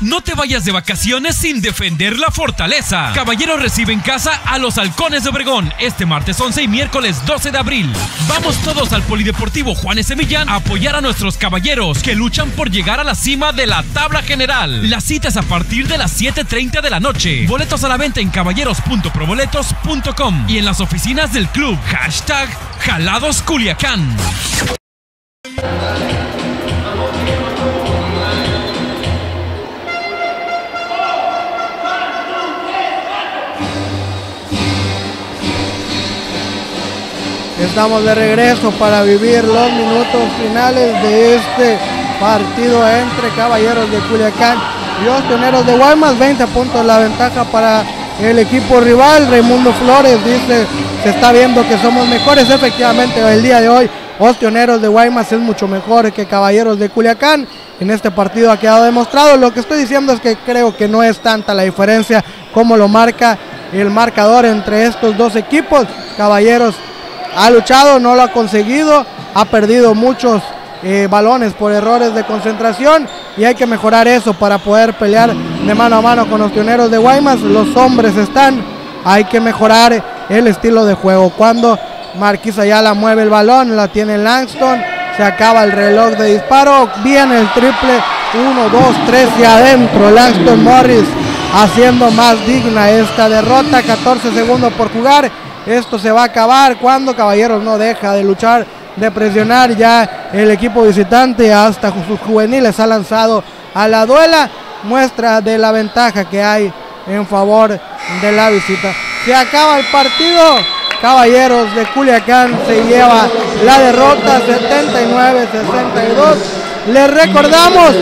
No te vayas de vacaciones sin defender la fortaleza. Caballeros recibe en casa a los Halcones de Obregón este martes 11 y miércoles 12 de abril. Vamos todos al Polideportivo Juanes Semillán a apoyar a nuestros caballeros que luchan por llegar a la cima de la tabla general. La cita es a partir de las 7:30 de la noche. Boletos a la venta en caballeros.proboletos.com y en las oficinas del club. Hashtag Jalados Culiacán. Estamos de regreso para vivir los minutos finales de este partido entre Caballeros de Culiacán y Ostioneros de Guaymas. 20 puntos la ventaja para el equipo rival. Raimundo Flores dice, se está viendo que somos mejores. Efectivamente, el día de hoy Ostioneros de Guaymas es mucho mejor que Caballeros de Culiacán. En este partido ha quedado demostrado. Lo que estoy diciendo es que creo que no es tanta la diferencia como lo marca el marcador entre estos dos equipos. Caballeros ha luchado, no lo ha conseguido, ha perdido muchos eh, balones por errores de concentración y hay que mejorar eso para poder pelear de mano a mano con los pioneros de Guaymas. Los hombres están, hay que mejorar el estilo de juego. Cuando Marquis Ayala mueve el balón, la tiene Langston, se acaba el reloj de disparo, viene el triple, 1, 2, 3 y adentro Langston Morris haciendo más digna esta derrota, 14 segundos por jugar, esto se va a acabar cuando Caballeros no deja de luchar, de presionar ya el equipo visitante hasta sus juveniles ha lanzado a la duela, muestra de la ventaja que hay en favor de la visita. Se acaba el partido, Caballeros de Culiacán se lleva la derrota 79-62. Les recordamos,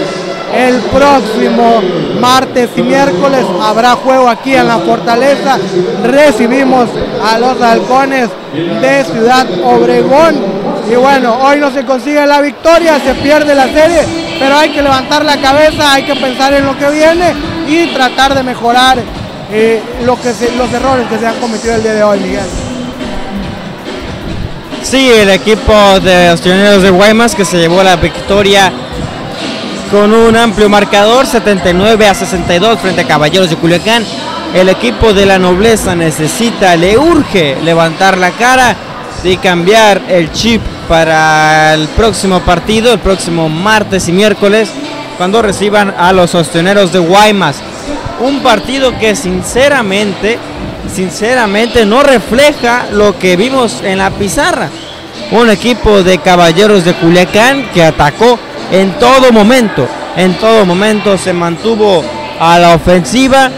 el próximo martes y miércoles habrá juego aquí en la Fortaleza. Recibimos a los halcones de Ciudad Obregón. Y bueno, hoy no se consigue la victoria, se pierde la serie, pero hay que levantar la cabeza, hay que pensar en lo que viene y tratar de mejorar eh, los errores que se han cometido el día de hoy, Miguel. Sí, el equipo de los de Guaymas que se llevó la victoria con un amplio marcador, 79 a 62 frente a Caballeros de Culiacán. El equipo de la nobleza necesita, le urge levantar la cara y cambiar el chip para el próximo partido, el próximo martes y miércoles, cuando reciban a los Ostioneros de Guaymas. Un partido que sinceramente, sinceramente no refleja lo que vimos en la pizarra. Un equipo de Caballeros de Culiacán que atacó en todo momento, en todo momento se mantuvo a la ofensiva.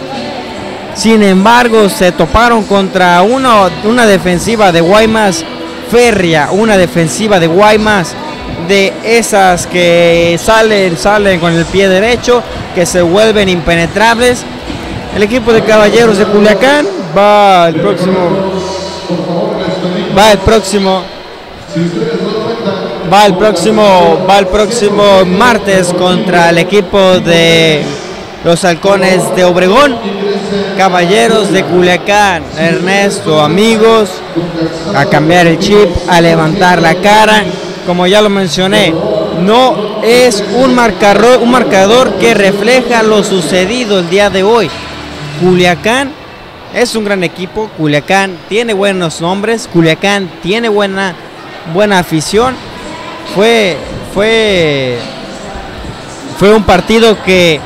Sin embargo, se toparon contra una, una defensiva de Guaymas férrea, una defensiva de Guaymas de esas que salen, salen con el pie derecho, que se vuelven impenetrables. El equipo de Caballeros de Culiacán va el próximo, va el próximo, va el próximo, va el próximo martes contra el equipo de los halcones de Obregón. Caballeros de Culiacán, Ernesto, amigos, a cambiar el chip, a levantar la cara. Como ya lo mencioné, no es un marcador, un marcador que refleja lo sucedido el día de hoy. Culiacán es un gran equipo, Culiacán tiene buenos nombres, Culiacán tiene buena, buena afición. Fue, fue, fue un partido que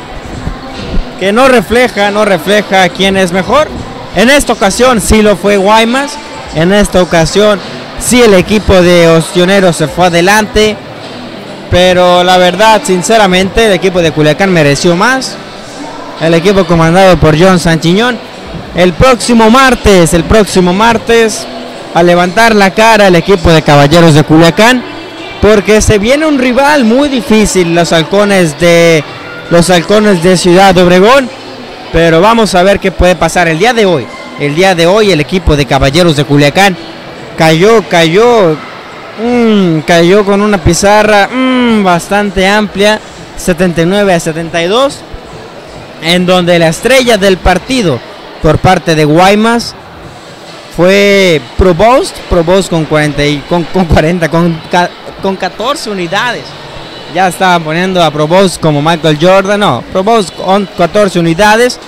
que no refleja, no refleja quién es mejor. En esta ocasión sí lo fue Guaymas. En esta ocasión sí el equipo de Ostioneros se fue adelante. Pero la verdad, sinceramente, el equipo de Culiacán mereció más. El equipo comandado por John Sanchiñón. El próximo martes, el próximo martes, a levantar la cara el equipo de Caballeros de Culiacán. Porque se viene un rival muy difícil, los halcones de los halcones de Ciudad Obregón. Pero vamos a ver qué puede pasar el día de hoy. El día de hoy el equipo de Caballeros de Culiacán cayó, cayó, mm, cayó con una pizarra mm, bastante amplia, 79 a 72, en donde la estrella del partido por parte de Guaymas fue Provost, Provost con 40, y- con, con 40, con, con 14 unidades ya estaban poniendo a Provost como Michael Jordan, no, Provost con 14 unidades,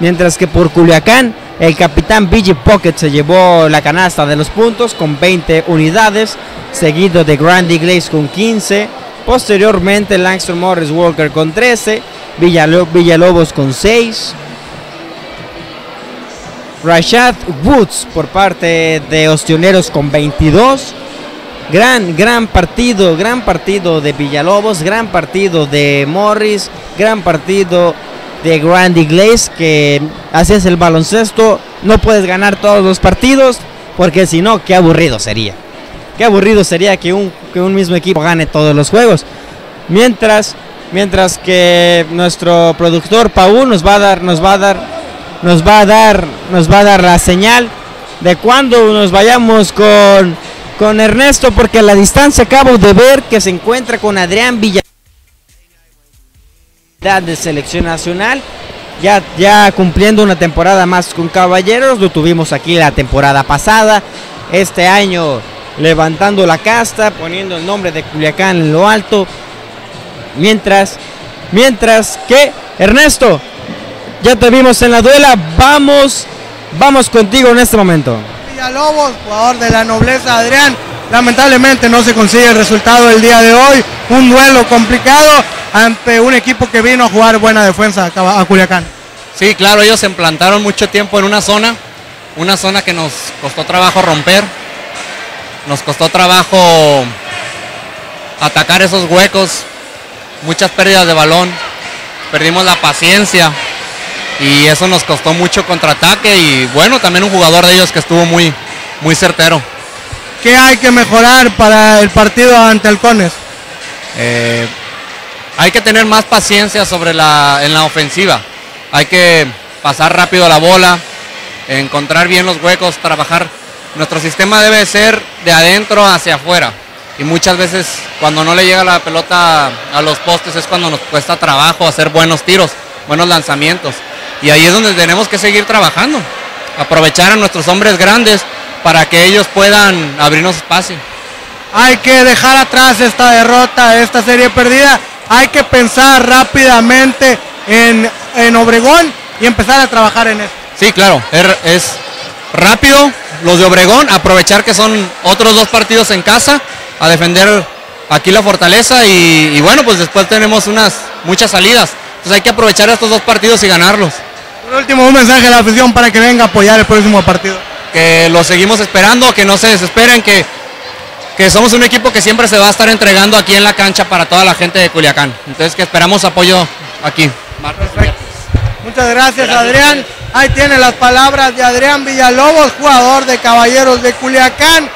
mientras que por Culiacán el capitán BG Pocket se llevó la canasta de los puntos con 20 unidades, seguido de Grandy Glaze con 15, posteriormente Langston Morris Walker con 13, Villalo- Villalobos con 6, Rashad Woods por parte de Ostioneros con 22. Gran, gran partido, gran partido de Villalobos, gran partido de Morris, gran partido de Grandy Glaze, que así es el baloncesto. No puedes ganar todos los partidos, porque si no, qué aburrido sería. Qué aburrido sería que un, que un mismo equipo gane todos los juegos. Mientras, mientras que nuestro productor Paul nos va a dar, nos va a dar, nos va a dar, nos va a dar la señal de cuando nos vayamos con, con Ernesto, porque a la distancia acabo de ver que se encuentra con Adrián Villa de selección nacional. Ya, ya cumpliendo una temporada más con Caballeros, lo tuvimos aquí la temporada pasada. Este año levantando la casta, poniendo el nombre de Culiacán en lo alto. Mientras, mientras que Ernesto, ya te vimos en la duela, vamos, vamos contigo en este momento. Villalobos, jugador de la nobleza Adrián. Lamentablemente no se consigue el resultado del día de hoy. Un duelo complicado ante un equipo que vino a jugar buena defensa a Culiacán. Sí, claro, ellos se implantaron mucho tiempo en una zona, una zona que nos costó trabajo romper, nos costó trabajo atacar esos huecos, muchas pérdidas de balón, perdimos la paciencia y eso nos costó mucho contraataque y bueno, también un jugador de ellos que estuvo muy, muy certero. ¿Qué hay que mejorar para el partido ante Halcones? Eh, hay que tener más paciencia sobre la, en la ofensiva. Hay que pasar rápido la bola, encontrar bien los huecos, trabajar. Nuestro sistema debe ser de adentro hacia afuera. Y muchas veces cuando no le llega la pelota a los postes es cuando nos cuesta trabajo hacer buenos tiros, buenos lanzamientos. Y ahí es donde tenemos que seguir trabajando. Aprovechar a nuestros hombres grandes para que ellos puedan abrirnos espacio. Hay que dejar atrás esta derrota, esta serie perdida. Hay que pensar rápidamente en, en Obregón y empezar a trabajar en eso. Sí, claro, er- es rápido los de Obregón, aprovechar que son otros dos partidos en casa, a defender aquí la fortaleza y, y bueno, pues después tenemos unas muchas salidas. Entonces hay que aprovechar estos dos partidos y ganarlos. Por último, un mensaje a la afición para que venga a apoyar el próximo partido. Que los seguimos esperando, que no se desesperen, que, que somos un equipo que siempre se va a estar entregando aquí en la cancha para toda la gente de Culiacán. Entonces que esperamos apoyo aquí. Muchas gracias, Adrián. Ahí tiene las palabras de Adrián Villalobos, jugador de Caballeros de Culiacán.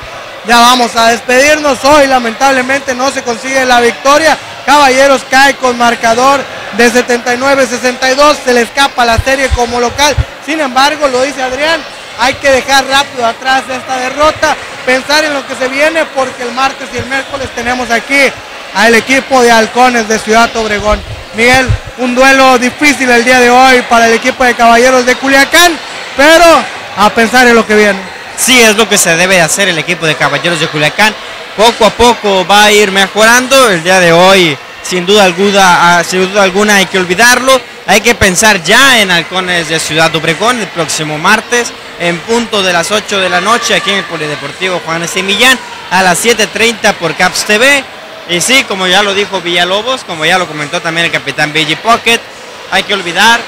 Ya vamos a despedirnos hoy. Lamentablemente no se consigue la victoria. Caballeros cae con marcador de 79-62. Se le escapa la serie como local. Sin embargo, lo dice Adrián, hay que dejar rápido atrás esta derrota. Pensar en lo que se viene porque el martes y el miércoles tenemos aquí al equipo de Halcones de Ciudad Obregón. Miguel, un duelo difícil el día de hoy para el equipo de Caballeros de Culiacán, pero a pensar en lo que viene. Sí, es lo que se debe hacer el equipo de Caballeros de Culiacán. Poco a poco va a ir mejorando. El día de hoy, sin duda alguna, ah, sin duda alguna hay que olvidarlo. Hay que pensar ya en Halcones de Ciudad Obregón el próximo martes en punto de las 8 de la noche aquí en el Polideportivo Juan S. Millán a las 7.30 por Caps TV. Y sí, como ya lo dijo Villalobos, como ya lo comentó también el capitán BG Pocket, hay que olvidar,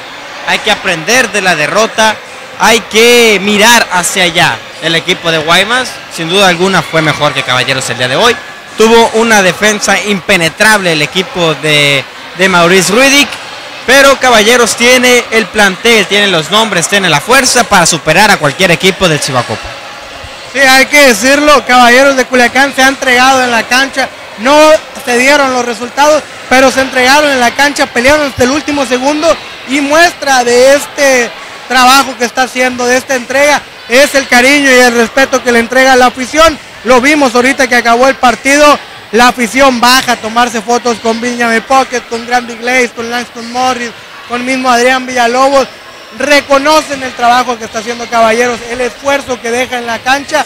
hay que aprender de la derrota, hay que mirar hacia allá. El equipo de Guaymas, sin duda alguna, fue mejor que Caballeros el día de hoy. Tuvo una defensa impenetrable el equipo de, de Maurice Ruidic, pero Caballeros tiene el plantel, tiene los nombres, tiene la fuerza para superar a cualquier equipo del Chivacopa. Sí, hay que decirlo, Caballeros de Culiacán se han entregado en la cancha, no se dieron los resultados, pero se entregaron en la cancha, pelearon hasta el último segundo y muestra de este trabajo que está haciendo, de esta entrega, es el cariño y el respeto que le entrega a la afición. Lo vimos ahorita que acabó el partido, la afición baja a tomarse fotos con Benjamin Pocket, con Grandy Glaze, con Langston Morris, con mismo Adrián Villalobos. Reconocen el trabajo que está haciendo Caballeros, el esfuerzo que deja en la cancha